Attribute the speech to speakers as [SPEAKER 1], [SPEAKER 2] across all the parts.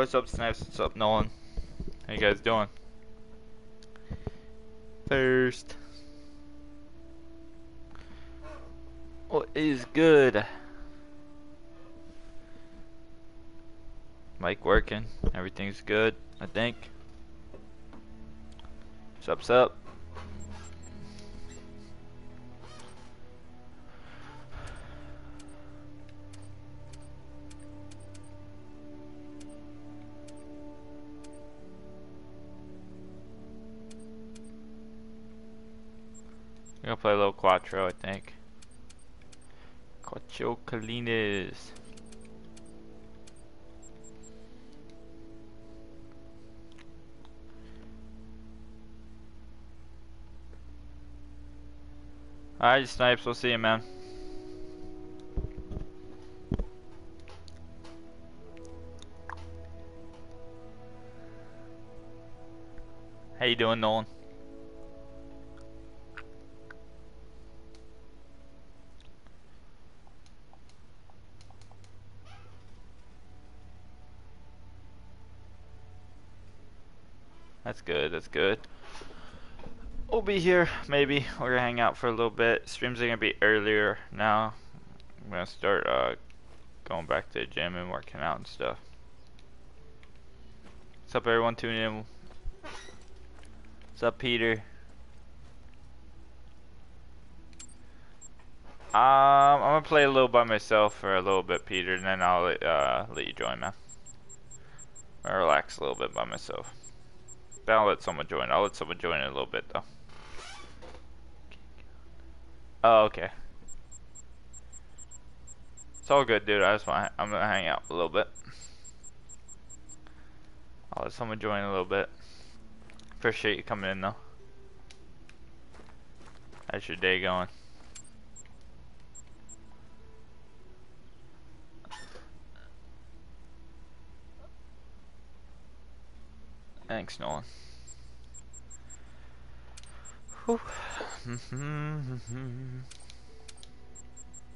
[SPEAKER 1] What's up, Snipes? What's up, Nolan? How you guys doing? First. What is good? Mic working. Everything's good, I think. What's up, up? Colinas. Alright, Snipes, we'll see you, man. How you doing, Nolan? That's good. We'll be here, maybe. We're gonna hang out for a little bit. Streams are gonna be earlier now. I'm gonna start uh, going back to the gym and working out and stuff. What's up, everyone tuning in? What's up, Peter? Um, I'm gonna play a little by myself for a little bit, Peter, and then I'll uh, let you join, man. I'll relax a little bit by myself. Then I'll let someone join. I'll let someone join in a little bit, though. Oh, okay. It's all good, dude. I just want I'm gonna hang out a little bit. I'll let someone join in a little bit. Appreciate you coming in, though. How's your day going? Thanks, Nolan.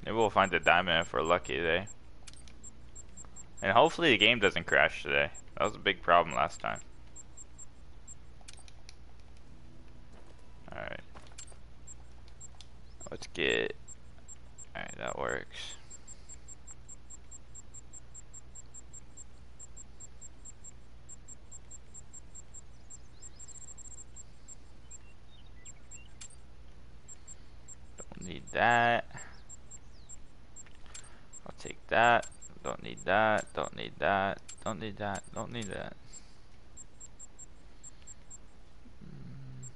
[SPEAKER 1] Maybe we'll find a diamond if we're lucky today. And hopefully the game doesn't crash today. That was a big problem last time. Alright. Let's get... Alright, that works. Need that. I'll take that. Don't need that. Don't need that. Don't need that. Don't need that. Mm.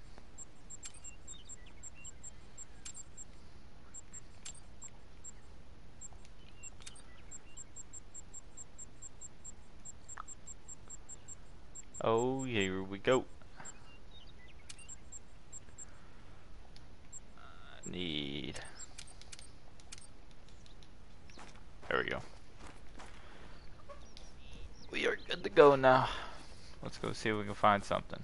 [SPEAKER 1] Oh, here we go. Need... There we go. We are good to go now. Let's go see if we can find something.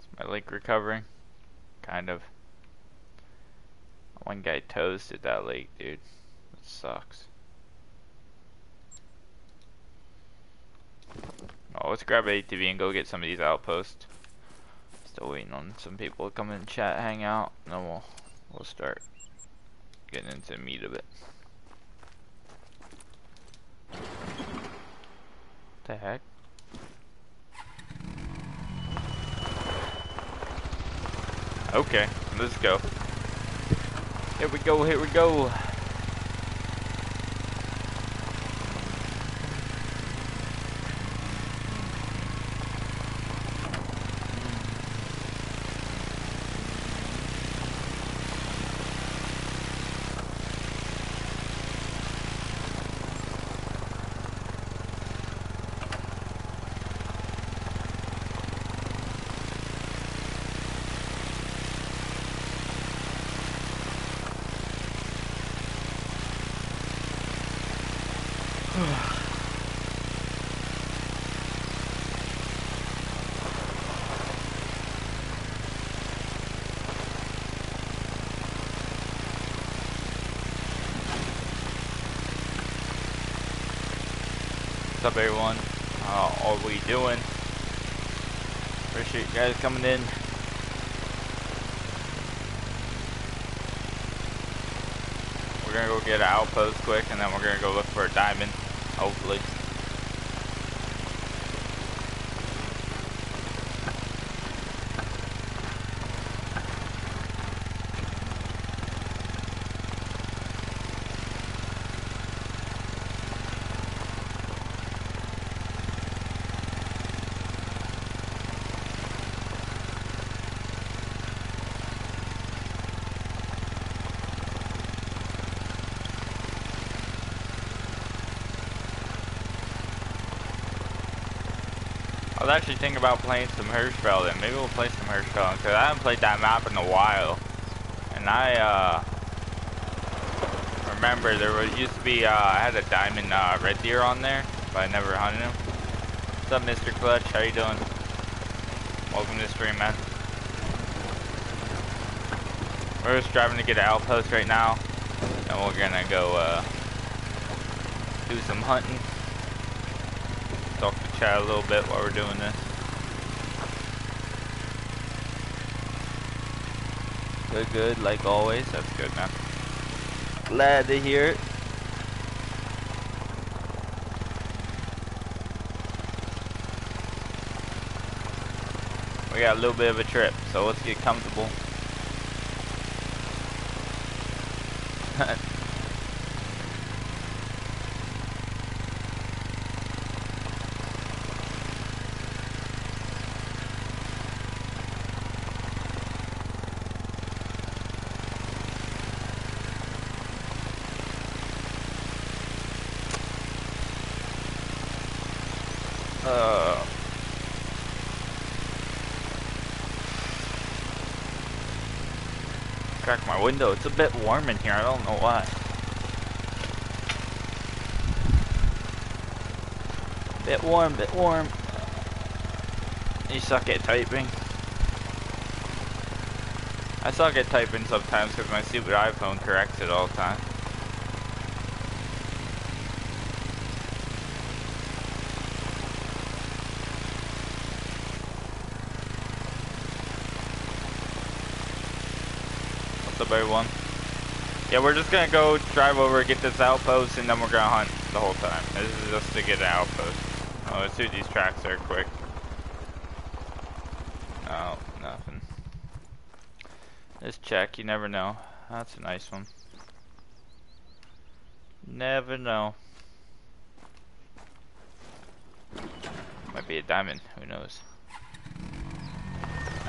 [SPEAKER 1] Is my lake recovering? Kind of. One guy toasted that lake, dude. It sucks. Oh, let's grab ATV and go get some of these outposts. Still waiting on some people to come in chat, hang out, and then we'll we'll start getting into the meat of it. The heck? Okay, let's go. Here we go, here we go. What's up, everyone? How are we doing? Appreciate you guys coming in. We're gonna go get an outpost quick, and then we're gonna go look for a diamond, hopefully. Was actually thinking about playing some Hirschfeld, and maybe we'll play some Hirschfeld, because I haven't played that map in a while. And I, uh, remember there was, used to be, uh, I had a diamond, uh, red deer on there, but I never hunted him. What's up, Mr. Clutch? How you doing? Welcome to the stream, man. We're just driving to get an outpost right now, and we're gonna go, uh, do some hunting chat a little bit while we're doing this. Good, good, like always. That's good, man. Glad to hear it. We got a little bit of a trip, so let's get comfortable. Uh, crack my window. It's a bit warm in here. I don't know why. Bit warm, bit warm. You suck at typing. I suck at typing sometimes because my stupid iPhone corrects it all the time. What's up, everyone? Yeah, we're just gonna go drive over, get this outpost, and then we're gonna hunt the whole time. This is just to get an outpost. Oh, let's do these tracks there quick. Oh, nothing. Just check, you never know. That's a nice one. Never know. Might be a diamond, who knows.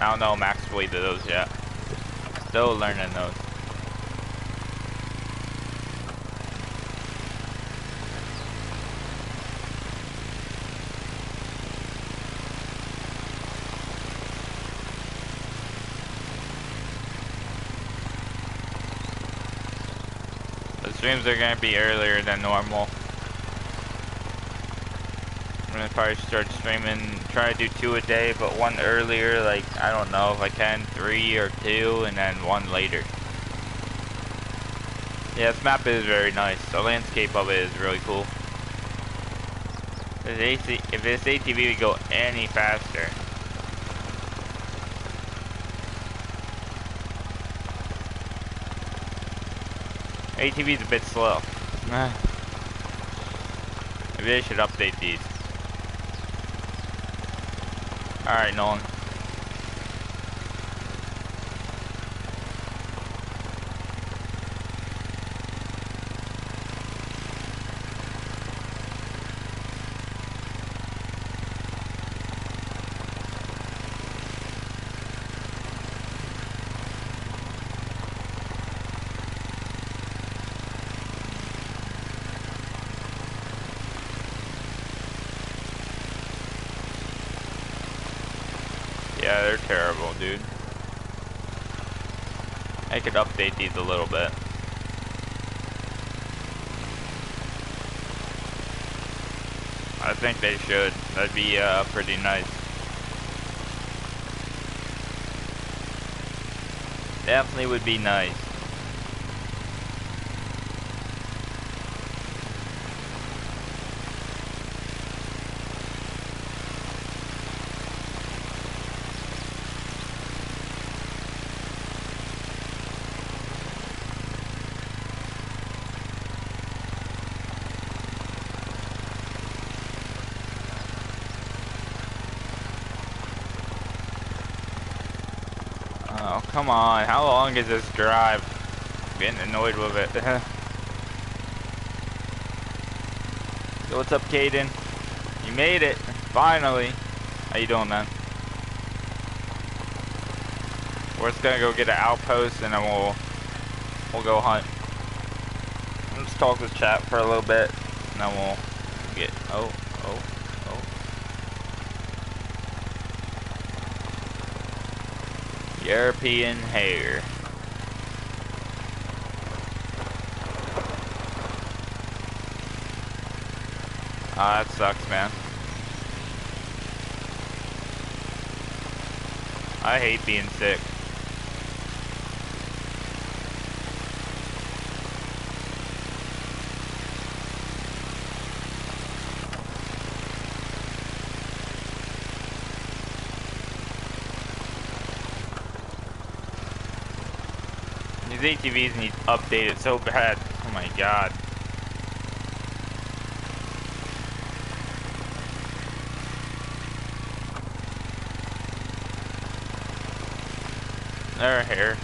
[SPEAKER 1] I don't know max weight those yet. Still learning those. The streams are gonna be earlier than normal. Gonna probably start streaming, try to do two a day, but one earlier, like, I don't know if I can, three or two, and then one later. Yeah, this map is very nice. The landscape of it is really cool. If this, AC, if this ATV would go any faster. ATV's a bit slow. Maybe they should update these. Alright, Nolan. Yeah, they're terrible, dude. I could update these a little bit. I think they should. That'd be uh, pretty nice. Definitely would be nice. Oh, come on. How long is this drive? I'm getting annoyed with it. so what's up, Caden? You made it. Finally. How you doing, man? We're just gonna go get an outpost and then we'll we'll go hunt. Let's talk with chat for a little bit and then we'll get oh European hare. Ah, that sucks, man. I hate being sick. These ATVs need updated so bad. Oh my god. They're here.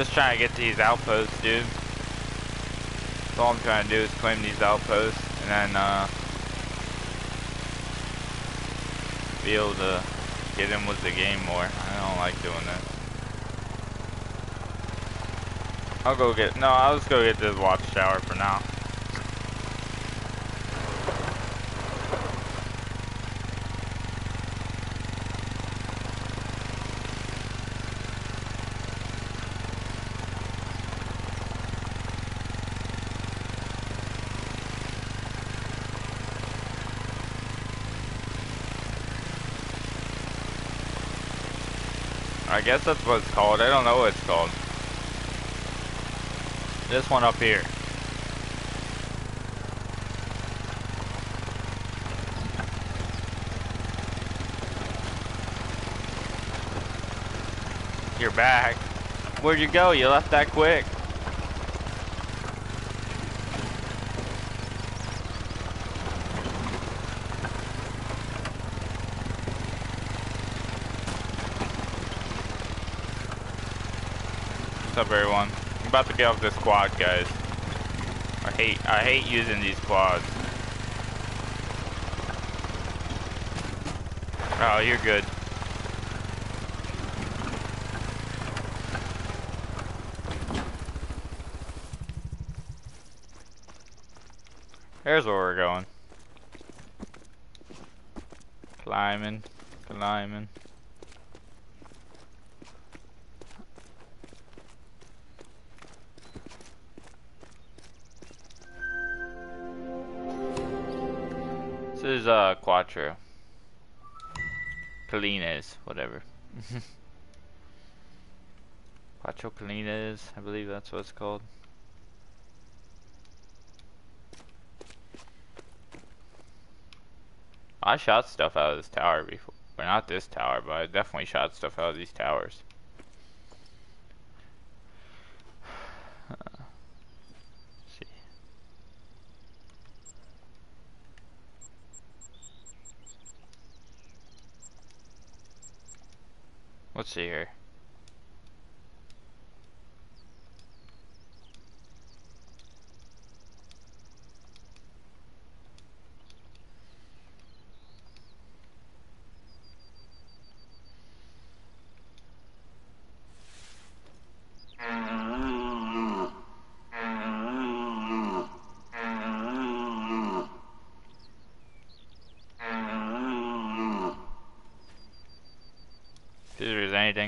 [SPEAKER 1] Just trying to get these outposts, dude. All I'm trying to do is claim these outposts and then uh, be able to get in with the game more. I don't like doing that. I'll go get, no, I'll just go get this watchtower for now. I guess that's what it's called. I don't know what it's called. This one up here. You're back. Where'd you go? You left that quick. Up everyone? I'm about to get off this quad guys. I hate I hate using these quads. Oh, you're good. There's where we're going. Climbing, climbing. Cuatro. Calines, whatever. Cuatro Calines, I believe that's what it's called. I shot stuff out of this tower before. Well, not this tower, but I definitely shot stuff out of these towers. See here.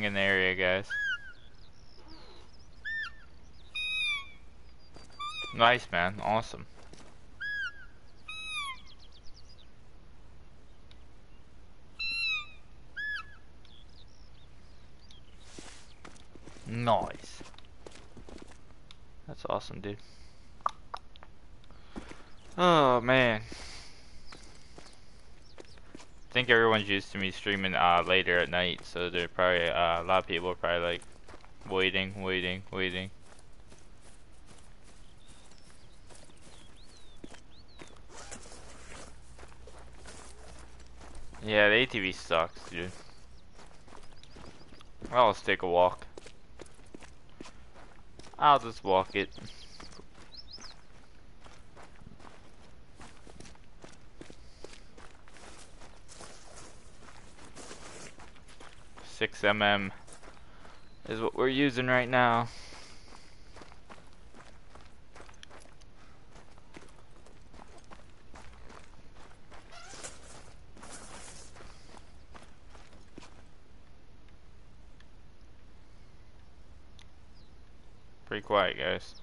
[SPEAKER 1] In the area, guys. Nice, man. Awesome. Nice. That's awesome, dude. Oh, man. Think everyone's used to me streaming uh, later at night, so they're probably, uh, a lot of people probably like, waiting, waiting, waiting. Yeah, the ATV sucks, dude. I'll just take a walk. I'll just walk it. Six mm is what we're using right now. Pretty quiet, guys.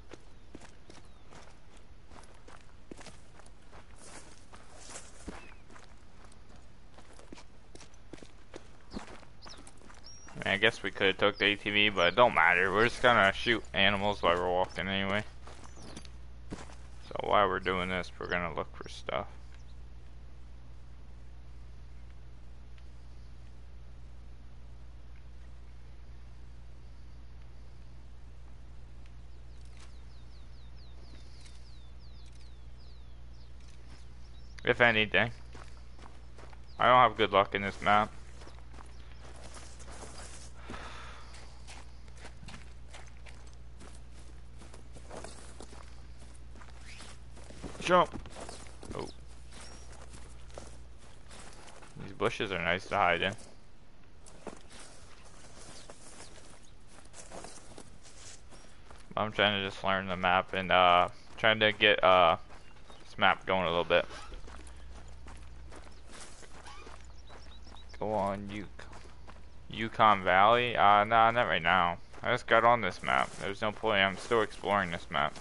[SPEAKER 1] Guess we could have took the ATV, but it don't matter. We're just gonna shoot animals while we're walking anyway. So while we're doing this, we're gonna look for stuff. If anything. I don't have good luck in this map. Jump! Oh. These bushes are nice to hide in. I'm trying to just learn the map and uh trying to get uh this map going a little bit. Go on, Yukon. Yukon Valley? Uh, nah, not right now. I just got on this map. There's no point. I'm still exploring this map.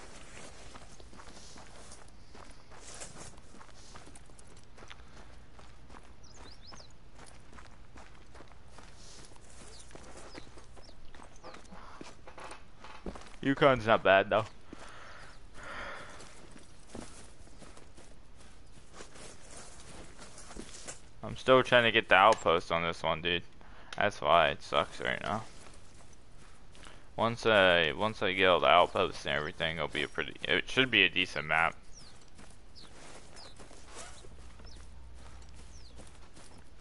[SPEAKER 1] Yukon's not bad though. I'm still trying to get the outpost on this one, dude. That's why it sucks right now. Once I once I get all the outposts and everything, it'll be a pretty. It should be a decent map.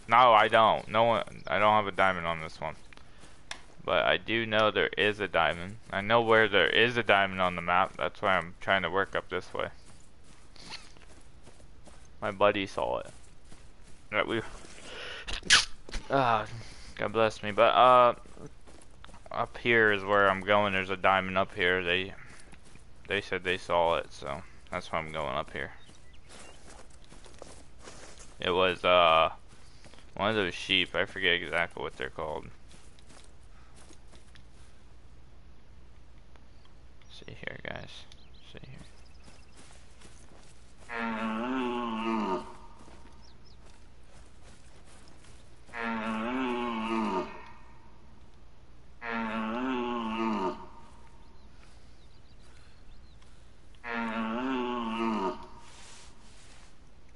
[SPEAKER 1] No, I don't. No one. I don't have a diamond on this one. But I do know there is a diamond. I know where there is a diamond on the map. That's why I'm trying to work up this way. My buddy saw it. That we ah God bless me. But uh up here is where I'm going. There's a diamond up here. They they said they saw it so that's why I'm going up here. It was uh one of those sheep. I forget exactly what they're called see here guys Let's see here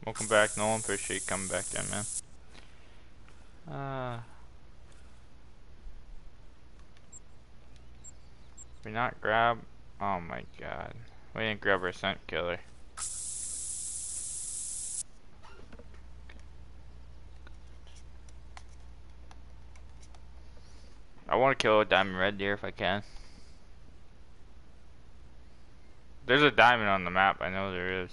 [SPEAKER 1] Welcome back, Nolan. Appreciate you coming back in, man. Uh, we not grab? Oh my god. We didn't grab our scent killer. I want to kill a diamond red deer if I can. There's a diamond on the map, I know there is.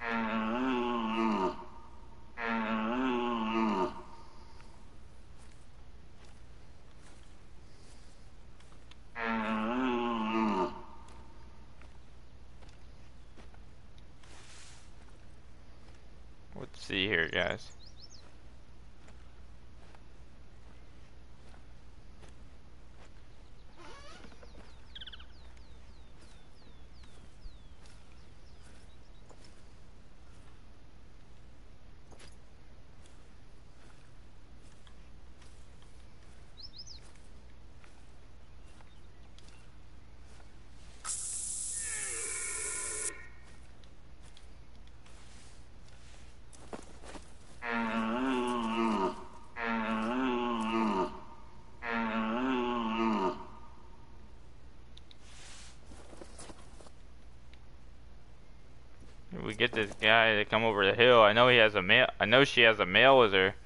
[SPEAKER 1] Uh, guy to come over the hill. I know he has a male. I know she has a male with her.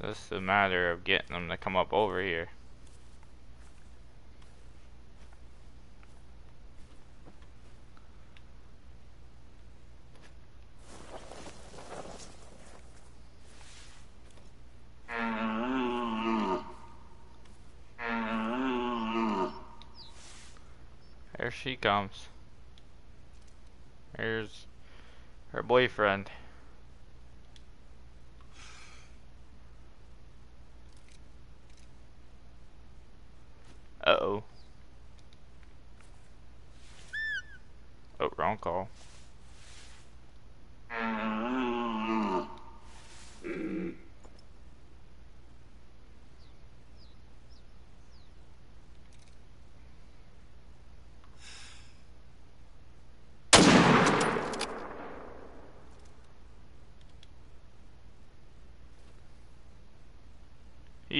[SPEAKER 1] So it's a matter of getting them to come up over here. There she comes. Here's her boyfriend. Uh-oh. Oh, wrong call.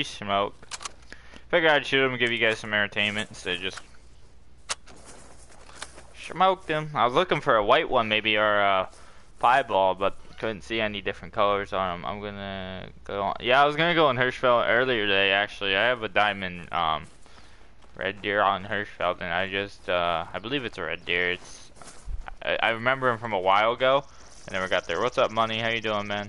[SPEAKER 1] He smoked. Figured I'd shoot him and give you guys some entertainment instead of just smoked him. I was looking for a white one maybe or a piebald, but couldn't see any different colors on them. I'm gonna go on. Yeah, I was gonna go on Hirschfeld earlier today actually. I have a diamond um, red deer on Hirschfeld and I just uh, I believe it's a red deer. It's I, I remember him from a while ago. I never got there. What's up, money? How you doing, man?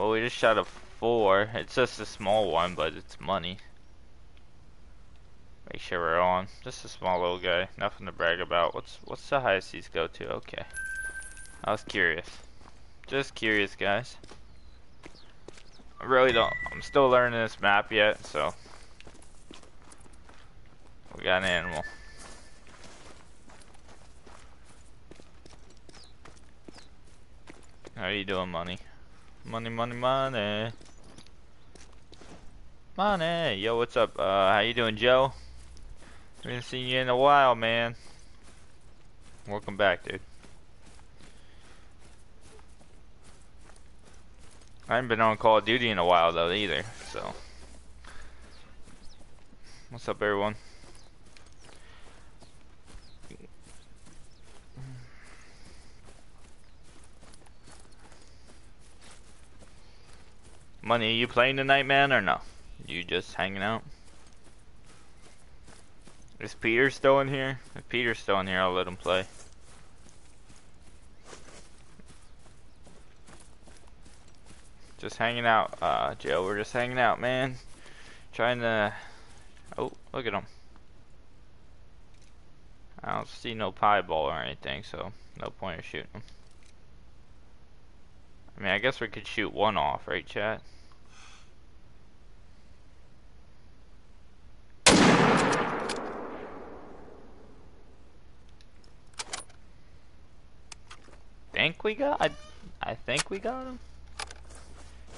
[SPEAKER 1] Well, we just shot a four. It's just a small one, but it's money. Make sure we're on. Just a small little guy. Nothing to brag about. What's what's the highest these go to? Okay. I was curious. Just curious, guys. I really don't. I'm still learning this map yet, so. We got an animal. How are you doing, money? Money, money, money. Money. Yo, what's up? Uh, how you doing, Joe? Haven't seen you in a while, man. Welcome back, dude. I haven't been on Call of Duty in a while, though, either, so. What's up, everyone? Money, are you playing tonight, man, or no? You just hanging out? Is Peter still in here? If Peter's still in here, I'll let him play. Just hanging out, uh, Joe. We're just hanging out, man. Trying to... Oh, look at him. I don't see no piebald or anything, so no point in shooting him. I mean, I guess we could shoot one off, right, chat? Think we got. I, I think we got him.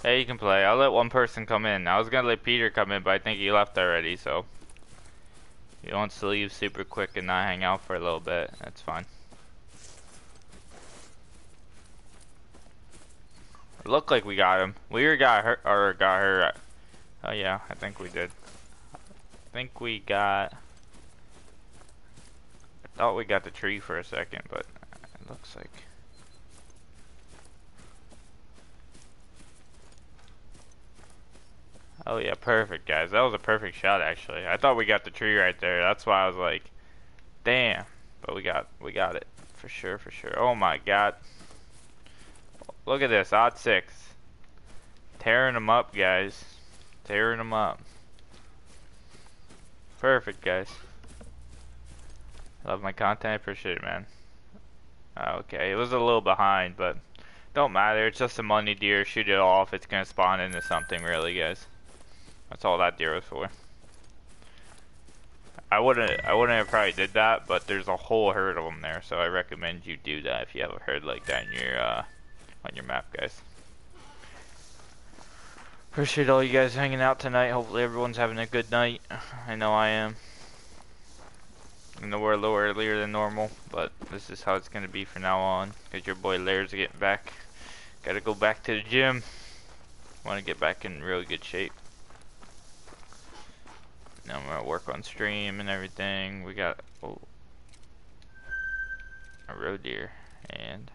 [SPEAKER 1] Hey, you can play. I'll let one person come in. I was gonna let Peter come in, but I think he left already. So he wants to leave super quick and not hang out for a little bit. That's fine. It looked like we got him. We got her or got her. Oh yeah, I think we did. I think we got. I thought we got the tree for a second, but it looks like. Oh yeah, perfect guys. That was a perfect shot actually. I thought we got the tree right there. That's why I was like, damn. But we got we got it. For sure, for sure. Oh my god. Look at this, aught six. Tearing them up, guys. Tearing them up. Perfect, guys. Love my content. I appreciate it, man. Oh, okay, it was a little behind, but don't matter. It's just a money deer. Shoot it off. It's gonna spawn into something, really, guys. That's all that deer was for. I wouldn't I wouldn't have probably did that, but there's a whole herd of them there, so I recommend you do that if you have a herd like that in your uh, on your map, guys. Appreciate all you guys hanging out tonight. Hopefully everyone's having a good night. I know I am. I know we're a little earlier than normal, but this is how it's gonna be from now on. Cause your boy Lair's getting back. Gotta go back to the gym. Want to get back in really good shape. Now I'm gonna work on stream and everything. We got oh, a roe deer and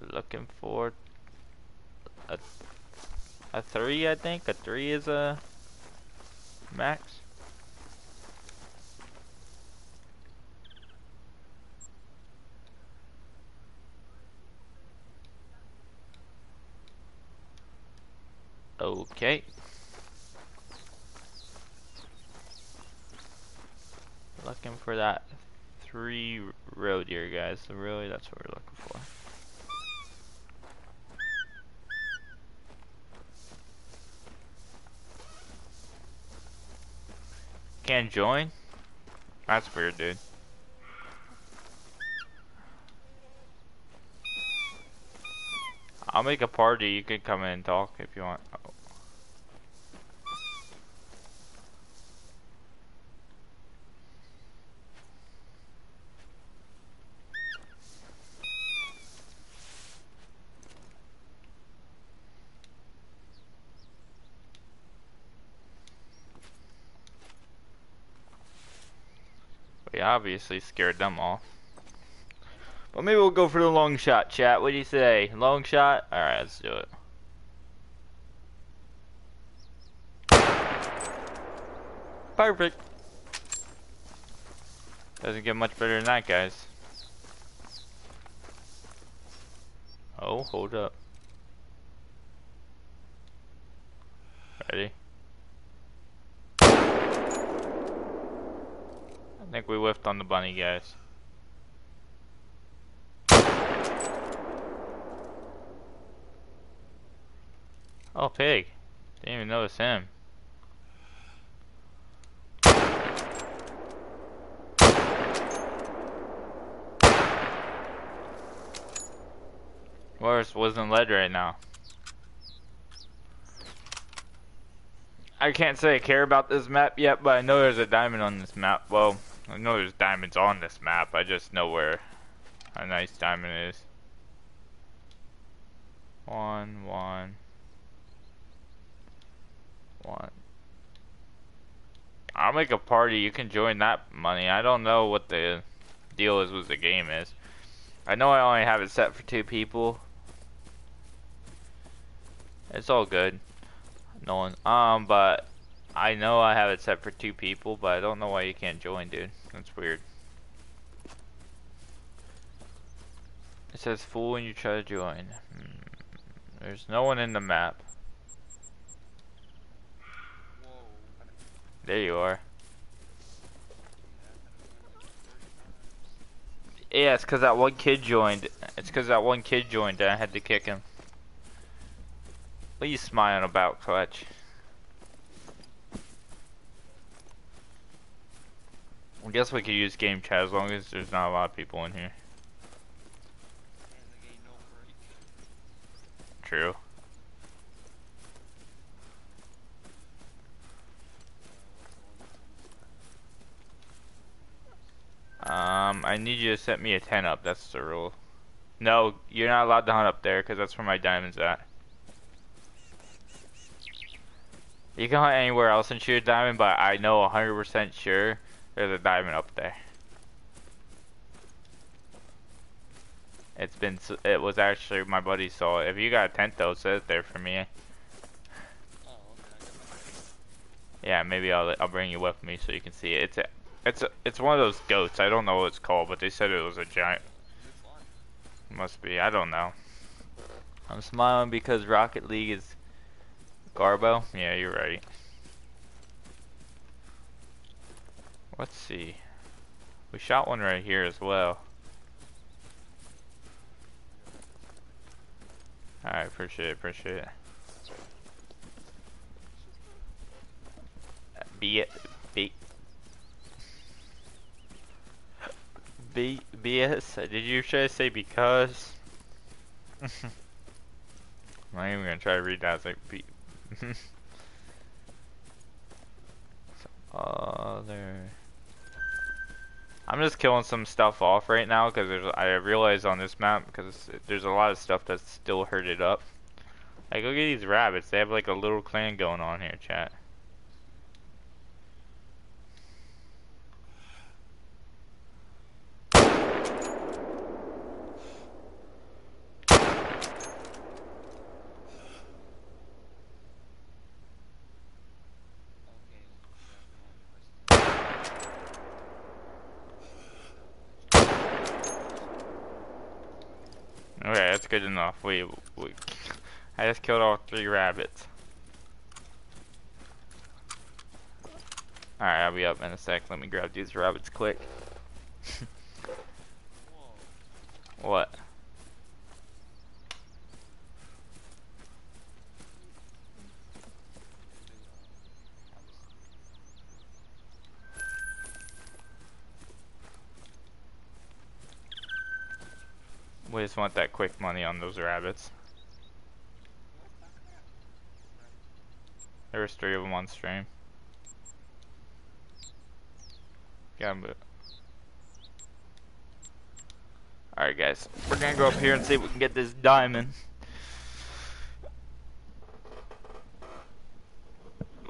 [SPEAKER 1] we're looking for a a three I think. A three is a max. Okay. Looking for that three roe deer, guys. So really, that's what we're looking for. Can't join? That's weird, dude. I'll make a party. You can come in and talk if you want. We obviously scared them off. But maybe we'll go for the long shot, chat. What do you say? Long shot? Alright, let's do it. Perfect. Doesn't get much better than that, guys. Oh, hold up. Ready? I think we whiffed on the bunny, guys. Oh, pig. Didn't even notice him. Worse wasn't lead right now. I can't say I care about this map yet, but I know there's a diamond on this map. Well, I know there's diamonds on this map. I just know where a nice diamond is. One, one, one. I'll make a party. You can join that money. I don't know what the deal is with the game is. I know I only have it set for two people. It's all good. No one. Um, but I know I have it set for two people, but I don't know why you can't join, dude. That's weird. It says full when you try to join. Hmm. There's no one in the map. There you are. Yeah, it's because that one kid joined. It's because that one kid joined and I had to kick him. What are you smiling about, Clutch? I guess we could use game chat as long as there's not a lot of people in here. True. Um, I need you to set me a 10 up, that's the rule. No, you're not allowed to hunt up there, because that's where my diamond's at. You can hunt anywhere else and shoot a diamond, but I know 100% sure there's a diamond up there. It's been, it was actually, my buddy saw it. If you got a tent though, set it there for me. Oh, yeah, maybe I'll, I'll bring you with me so you can see it. It's a, it's a, it's one of those goats. I don't know what it's called, but they said it was a giant. Must be. I don't know. I'm smiling because Rocket League is Garbo. Yeah, you're right. Let's see. We shot one right here as well. Alright, appreciate it, appreciate it. Be it, be, BS, did you try to say because? I'm not even gonna try to read that, it's like, be, other I'm just killing some stuff off right now because I realize on this map because there's a lot of stuff that's still herded up. Like look at these rabbits. They have like a little clan going on here, chat. Okay, that's good enough. We, we, I just killed all three rabbits. Alright, I'll be up in a sec. Let me grab these rabbits quick. what? We just want that quick money on those rabbits. There was three of them on stream. Yeah, but. Alright guys, we're gonna go up here and see if we can get this diamond.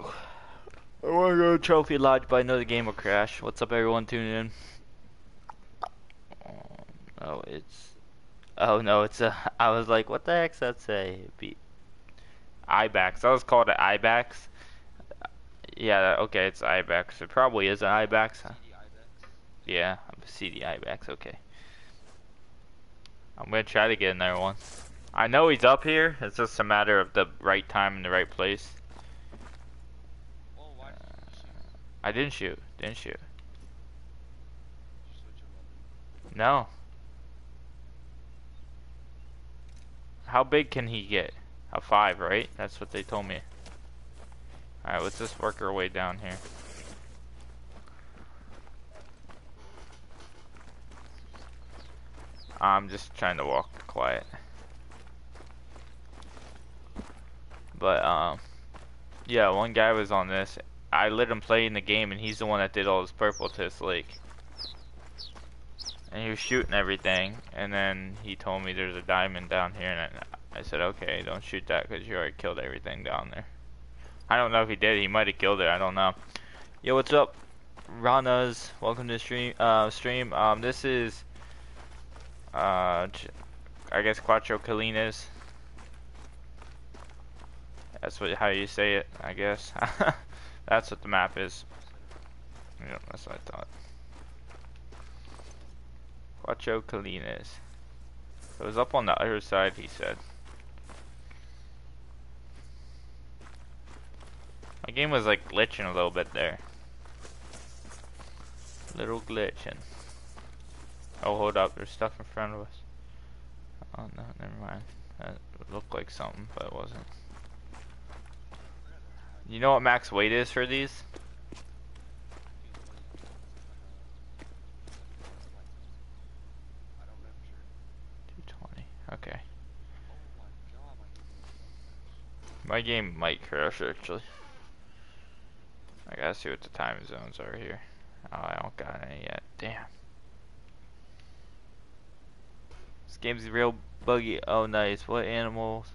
[SPEAKER 1] I wanna go to Trophy Lodge, but I know the game will crash. What's up everyone tuning in? Oh, it's Oh no, it's a. I was like, what the heck's that say? Be Ibex. I was called an Ibex. Yeah, okay, it's Ibex. It probably is an Ibex. Yeah, I'm a CD Ibex. Okay. I'm gonna try to get in there one. I know he's up here. It's just a matter of the right time and the right place. Uh, I didn't shoot. Didn't shoot. No. How big can he get? A five, right? That's what they told me. Alright, let's just work our way down here. I'm just trying to walk quiet. But, um, yeah, one guy was on this. I let him play in the game, and he's the one that did all this purple to this lake and he was shooting everything. And then he told me there's a diamond down here. And I, said okay don't shoot that because you already killed everything down there. I don't know if he did. He might have killed it. I don't know. Yo what's up Ranas? Welcome to the stream uh, stream. Um this is uh I guess Cuatro Colinas. That's what how you say it I guess. That's what the map is. Yeah that's what I thought Cuatro Colinas. It was up on the other side, he said. My game was like glitching a little bit there. Little glitching. Oh, hold up, there's stuff in front of us. Oh no, never mind. That looked like something, but it wasn't. You know what max weight is for these? Okay. My game might crash actually. I gotta see what the time zones are here. Oh, I don't got any yet. Damn. This game's real buggy. Oh, nice. What animals?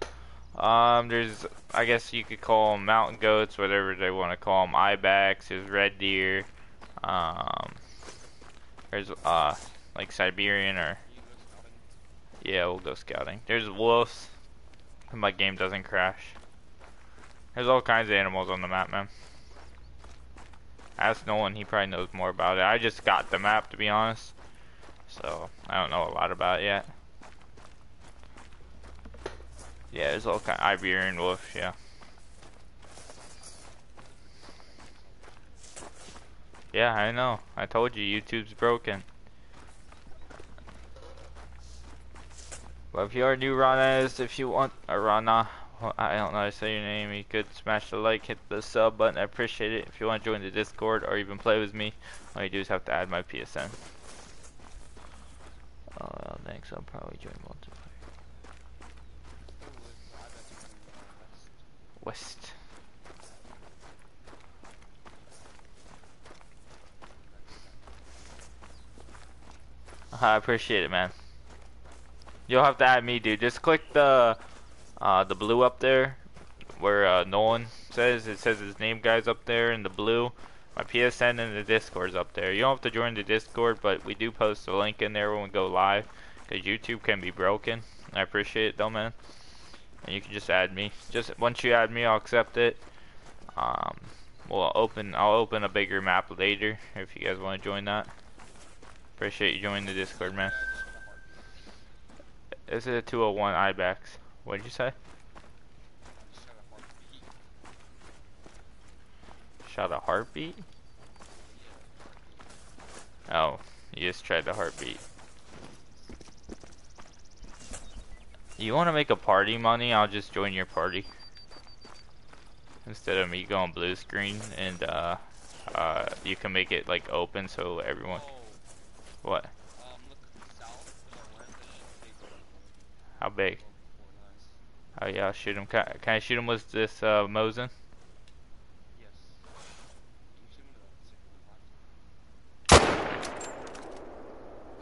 [SPEAKER 1] Um, there's, I guess you could call them mountain goats, whatever they want to call them. Ibex, there's red deer. Um, there's, uh, like Siberian or yeah, we'll go scouting. There's wolves. My game doesn't crash. There's all kinds of animals on the map, man. Ask Nolan, he probably knows more about it. I just got the map, to be honest. So, I don't know a lot about it yet. Yeah, there's all kind of Iberian wolf, yeah. Yeah, I know. I told you, YouTube's broken. Well, if you are new Rana, if you want a Rana, I don't know how to say your name, you could smash the like, hit the sub button, I appreciate it. If you want to join the Discord or even play with me, all you do is have to add my PSN. Oh, well, thanks, I'll probably join multiplayer. West. Uh-huh, I appreciate it, man. You'll have to add me, dude. Just click the uh, the blue up there where uh, Nolan says. It says his name guys up there in the blue. My PSN and the Discord's up there. You don't have to join the Discord, but we do post a link in there when we go live. Because YouTube can be broken. I appreciate it though, man. And you can just add me. Just once you add me, I'll accept it. Um, we'll open. I'll open a bigger map later if you guys want to join that. Appreciate you joining the Discord, man. This is a 201 IBEX. What did you say? Shot a heartbeat? Oh, you just tried the heartbeat. You want to make a party money? I'll just join your party. Instead of me going blue screen and uh, uh, you can make it like open so everyone. Oh. What? How big? Oh yeah, I'll shoot him. Can, can I shoot him with this uh, Mosin? Yes.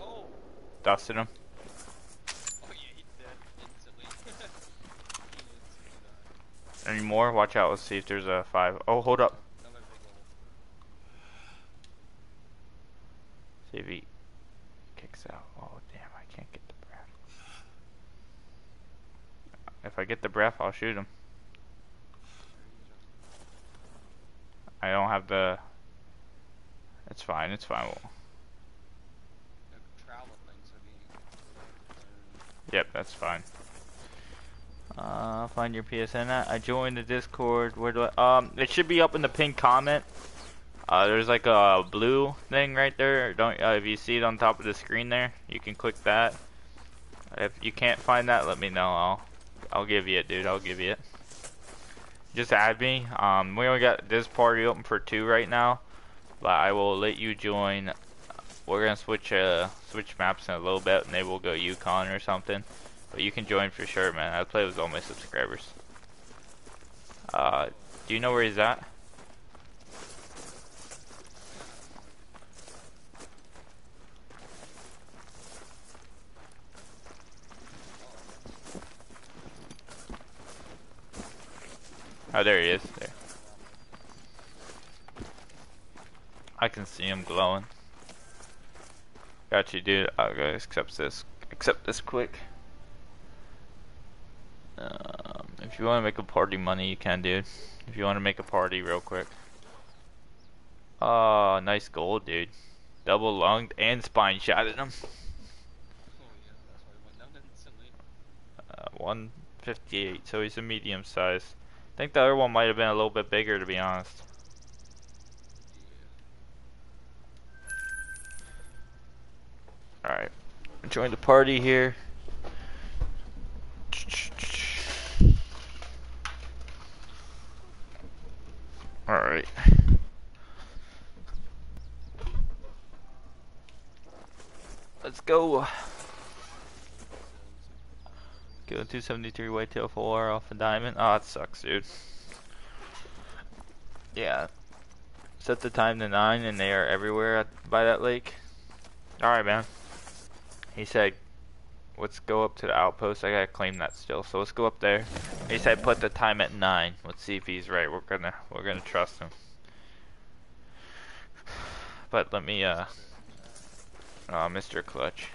[SPEAKER 2] Oh.
[SPEAKER 1] Dusted him. Any more? Watch out. Let's see if there's a five. Oh, hold up. See if he kicks out. Oh, damn. I can't get the breath. If I get the breath, I'll shoot him. I don't have the... It's fine. It's fine. Yep, that's fine. Uh, find your PSN at. I joined the Discord. Where do I? Um, it should be up in the pinned comment. Uh, there's like a blue thing right there. Don't uh, if you see it on top of the screen there, you can click that. If you can't find that, let me know. I'll I'll give you it, dude. I'll give you it. Just add me. Um, we only got this party open for two right now, but I will let you join. We're gonna switch uh switch maps in a little bit. Maybe we'll go Yukon or something. But you can join for sure, man. I play with all my subscribers. Uh, do you know where he's at? Oh, there he is. There. I can see him glowing. Got you, dude. I'll go accept this. Accept this quick. Um, if you want to make a party money, you can, dude. If you want to make a party real quick. Oh, nice gold, dude. Double lunged and spine shot at him. Uh, 158, so he's a medium size. I think the other one might have been a little bit bigger, to be honest. Alright. Join the party here. Alright. Let's go. Go 273 whitetail 4 off a diamond. Oh, that sucks, dude. Yeah. Set the time to 9 and they are everywhere at, by that lake. Alright, man. He said, let's go up to the outpost. I gotta claim that still. So let's go up there. He said put the time at 9. Let's see if he's right. We're gonna, we're gonna trust him. But let me, uh, uh Mr. Clutch.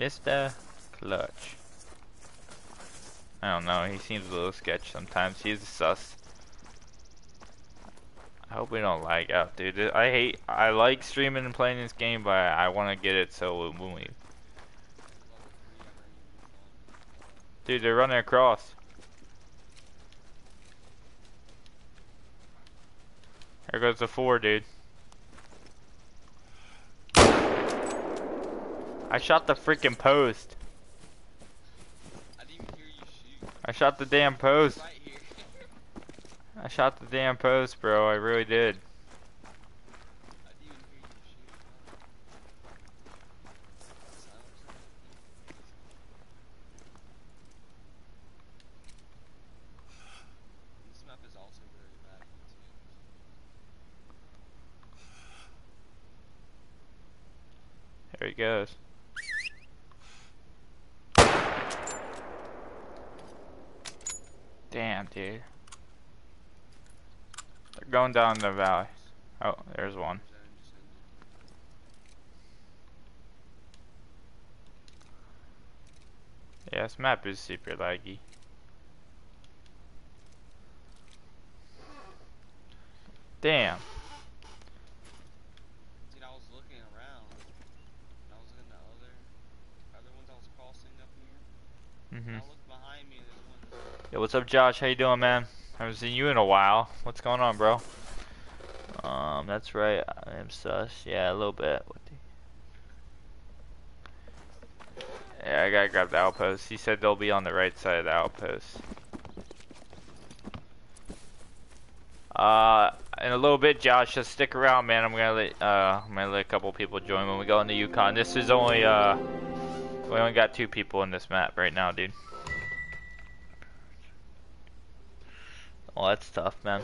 [SPEAKER 1] Mr. Clutch. I don't know, he seems a little sketch sometimes. He's a sus. I hope we don't lag out, dude. I hate, I like streaming and playing this game, but I, want to get it so when we... Dude, they're running across. There goes the four, dude. I shot the freaking post.
[SPEAKER 2] I didn't even hear you shoot.
[SPEAKER 1] I shot the damn post.
[SPEAKER 2] Right.
[SPEAKER 1] I shot the damn post, bro. I really did.
[SPEAKER 2] I didn't even hear you shoot. This map is also very bad. too.
[SPEAKER 1] goes. Damn, dude. They're going down the valley. Oh, there's one. Yeah, this map is super laggy. Damn.
[SPEAKER 2] Dude, I was looking around. And I was looking at other other ones I was crossing up here.
[SPEAKER 1] hmm
[SPEAKER 2] I looked behind me and there's one
[SPEAKER 1] What's up, Josh? How you doing, man? I haven't seen you in a while. What's going on, bro? Um, that's right. I am sus. Yeah, a little bit. The- Yeah, I gotta grab the outpost. He said they'll be on the right side of the outpost. Uh, in a little bit, Josh, just stick around, man. I'm gonna let uh, I'm gonna let a couple people join when we go into Yukon. This is only uh, we only got two people in this map right now, dude. Well, that's tough, man.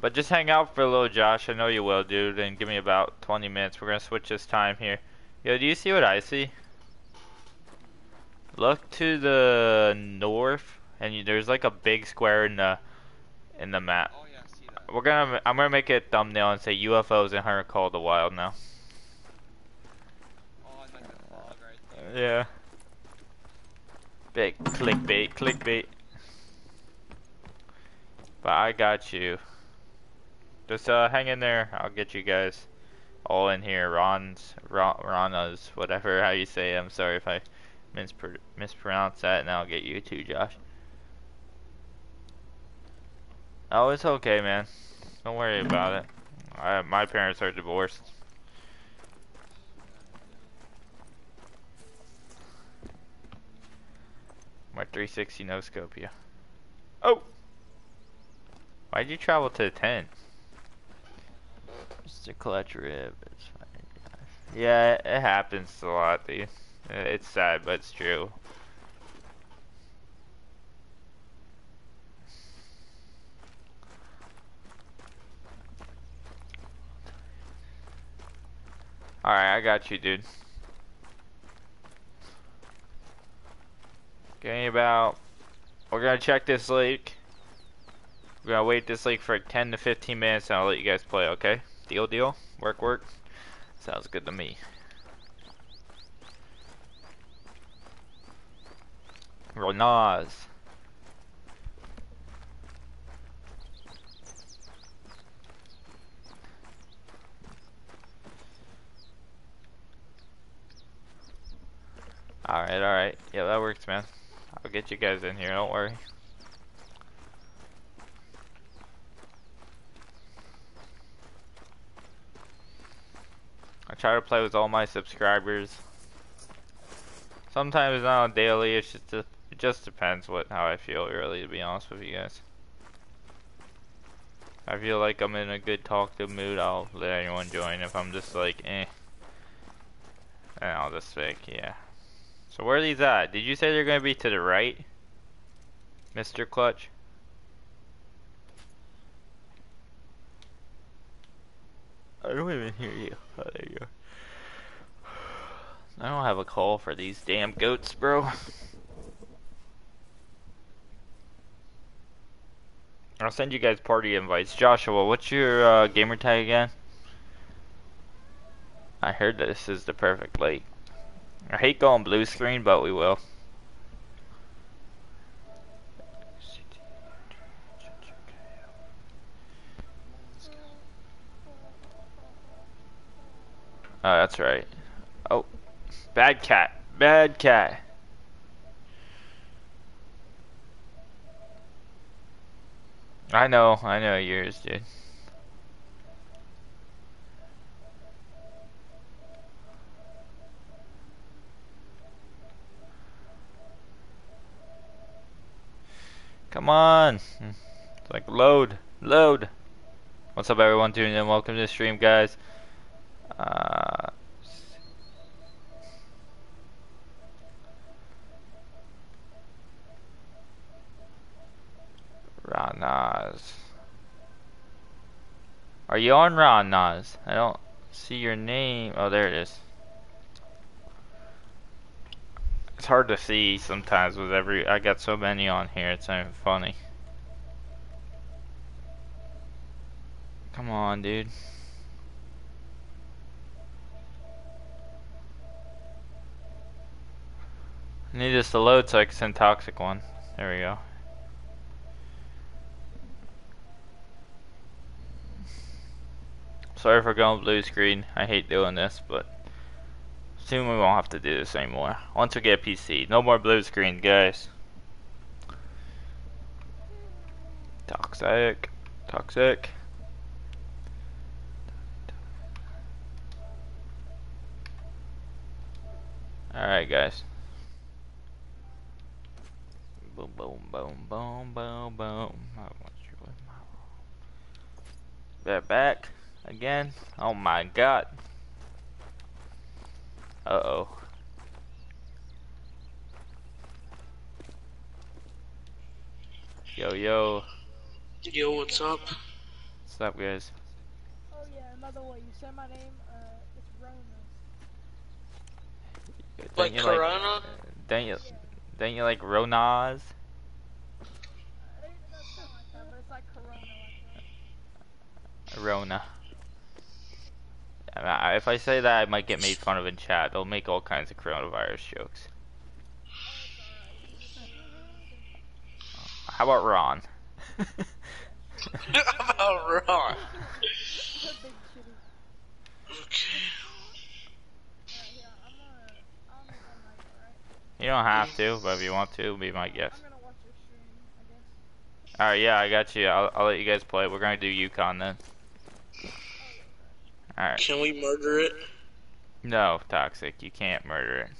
[SPEAKER 1] But just hang out for a little, Josh. I know you will, dude. And give me about 20 minutes. We're gonna switch this time here. Yo, do you see what I see? Look to the north, and you, there's like a big square in the in the map.
[SPEAKER 2] Oh yeah, see that.
[SPEAKER 1] We're gonna. I'm gonna make a thumbnail and say UFOs in Hunter Call of the Wild now.
[SPEAKER 2] Oh, like right.
[SPEAKER 1] Yeah. Big clickbait, clickbait. But I got you. Just uh, hang in there. I'll get you guys all in here. Ron's, Ron, Rana's, whatever how you say. it. I'm sorry if I mispr mispronounce that, and I'll get you too, Josh. Oh, it's okay, man. Don't worry about it. I, my parents are divorced. My 360 no scope. Oh! Why'd you travel to the tent? Mr. Clutch Rib, it's fine. Yeah, it, happens a lot, dude. It's sad, but it's true. Alright, I got you, dude. Me about. We're gonna check this lake. We're gonna wait this lake for 10 to 15 minutes and I'll let you guys play, okay? Deal, deal? Work, work? Sounds good to me. Renaz. Alright, alright. Yeah, that works, man. I'll get you guys in here, don't worry. I try to play with all my subscribers. Sometimes it's not on daily, it's just it just depends what how I feel really to be honest with you guys. I feel like I'm in a good talkative mood, I'll let anyone join. If I'm just like eh then I'll just like yeah. So where are these at? Did you say they're gonna be to the right? Mr. Clutch? I don't even hear you. Oh, there you are. I don't have a call for these damn goats, bro. I'll send you guys party invites. Joshua, what's your uh, gamer tag again? I heard that this is the perfect lake. I hate going blue screen, but we will. Oh, that's right. Oh, bad cat. Bad cat. I know, I know yours, dude. Come on. It's like load, load. What's up, everyone? Tuning in. Welcome to the stream, guys. Uh, Ranaz. Are you on Ranaz? I don't see your name. Oh, there it is. It's hard to see sometimes with every. I got so many on here, it's even funny. Come on, dude. Need this to load so I can send toxic one. There we go. Sorry for going blue screen. I hate doing this, but soon we won't have to do this anymore. Once we get a PC. No more blue screen, guys. Toxic. Toxic. Alright, guys. Boom, boom, boom, boom, boom, boom. They're back again. Oh my god. Uh oh. Yo, yo.
[SPEAKER 3] Yo, what's up?
[SPEAKER 1] What's up, guys?
[SPEAKER 4] Oh yeah, another way. You said my name, uh, it's Rona.
[SPEAKER 1] Don't
[SPEAKER 3] Like
[SPEAKER 1] you
[SPEAKER 3] Corona?
[SPEAKER 1] don't you, don't you like Ronaz?
[SPEAKER 4] It ain't nothing like that, but it's like Corona like.
[SPEAKER 1] Rona. If I say that, I might get made fun of in chat. They'll make all kinds of coronavirus jokes. How about Ron?
[SPEAKER 3] How about Ron.
[SPEAKER 4] It's a big shitty.
[SPEAKER 3] Okay.
[SPEAKER 4] Alright, here, I'm gonna, I'm gonna like, alright?
[SPEAKER 1] You don't have to, but if you want to, be my guest.
[SPEAKER 4] I'm gonna watch your stream, I guess.
[SPEAKER 1] Alright, yeah, I got you. I'll, I'll let you guys play. We're gonna do Yukon then. Alright.
[SPEAKER 3] Can we murder it?
[SPEAKER 1] No, Toxic. You can't murder it.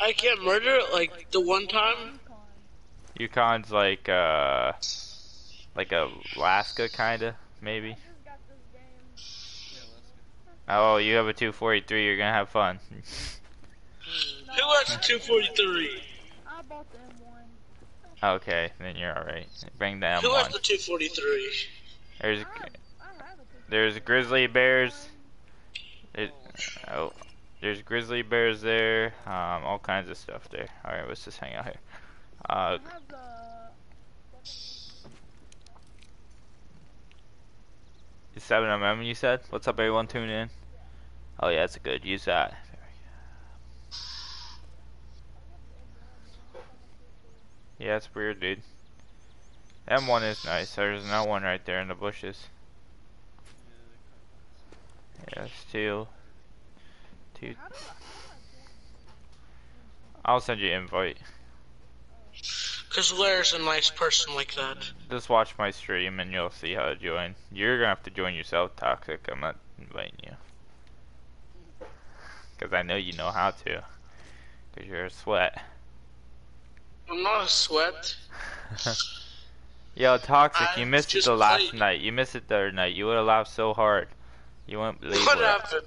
[SPEAKER 3] I can't murder it like the one time.
[SPEAKER 4] Yukon.
[SPEAKER 1] Yukon's like, uh... Like a Alaska, kinda, maybe.
[SPEAKER 4] I just got this game.
[SPEAKER 2] Yeah, let's
[SPEAKER 1] Oh, you have a 243. You're gonna have fun.
[SPEAKER 3] Who has a 243?
[SPEAKER 4] I bought the M1.
[SPEAKER 1] okay, then you're alright. Bring the
[SPEAKER 3] Who has
[SPEAKER 1] M1.
[SPEAKER 3] the 243?
[SPEAKER 1] There's
[SPEAKER 4] I have, I have a
[SPEAKER 1] there's grizzly bears. It, oh, there's grizzly bears there. Um, all kinds of stuff there. All right, let's just hang out here. Uh,
[SPEAKER 4] I have the.
[SPEAKER 1] it's 7mm you said? What's up, everyone? Tune in. Oh yeah, that's good. Use that. Yeah, it's weird, dude. M1 is nice. There's no one right there in the bushes.
[SPEAKER 2] Yeah,
[SPEAKER 1] Yes, two. Two.
[SPEAKER 4] I, how do I get-
[SPEAKER 1] I'll send you an invite.
[SPEAKER 3] Because Lair's a nice person like that.
[SPEAKER 1] Just watch my stream and you'll see how to join. You're gonna have to join yourself, Toxic. I'm not inviting you. Because I know you know how to. Because you're a sweat.
[SPEAKER 3] I'm not a sweat.
[SPEAKER 1] Yo, Toxic,
[SPEAKER 3] I
[SPEAKER 1] you missed it the last
[SPEAKER 3] played.
[SPEAKER 1] night. You missed it the other night. You would have laughed so hard. You wouldn't believe
[SPEAKER 3] What
[SPEAKER 1] what-
[SPEAKER 3] happened?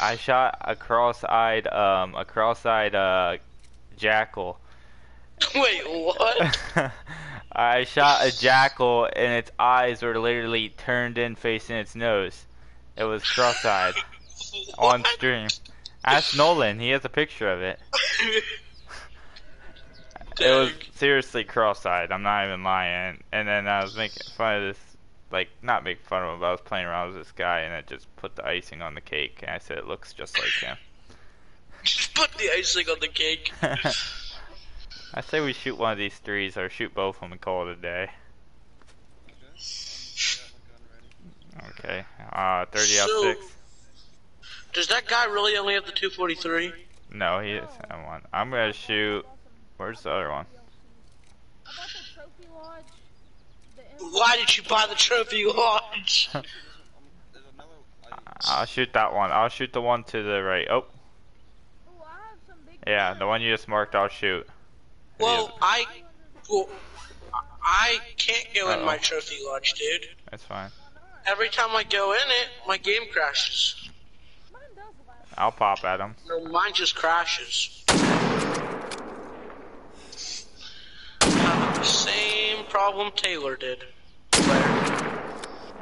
[SPEAKER 1] I shot a cross-eyed, um, a cross-eyed, uh, jackal.
[SPEAKER 3] Wait, what?
[SPEAKER 1] I shot a jackal and its eyes were literally turned in facing its nose. It was cross-eyed on stream. Ask Nolan, he has a picture of it. It was seriously cross-eyed. I'm not even lying. And then I was making fun of this, like not making fun of him, but I was playing around with this guy, and it just put the icing on the cake. And I said it looks just like him.
[SPEAKER 3] Just put the icing on the cake.
[SPEAKER 1] I say we shoot one of these threes, or shoot both of them and call it a day.
[SPEAKER 2] Okay. I got my gun ready.
[SPEAKER 1] Okay. Uh, 30 aught
[SPEAKER 3] So-
[SPEAKER 1] six.
[SPEAKER 3] Does that guy really only have the 243?
[SPEAKER 1] No, he is at one. I'm gonna shoot. Where's the other one?
[SPEAKER 4] I bought the trophy lodge. The M1.
[SPEAKER 3] Why did you buy the trophy lodge?
[SPEAKER 2] There's, there's another. I,
[SPEAKER 1] I'll shoot that one. I'll shoot the one to the right. Oh,
[SPEAKER 4] Ooh, I have some big
[SPEAKER 1] yeah, the one you just marked. I'll shoot.
[SPEAKER 3] Well, I well, I can't go in my trophy lodge, dude.
[SPEAKER 1] That's fine.
[SPEAKER 3] Every time I go in it, my game crashes.
[SPEAKER 4] Mine does last.
[SPEAKER 1] I'll pop at him.
[SPEAKER 3] No, mine just crashes. Same problem Taylor did.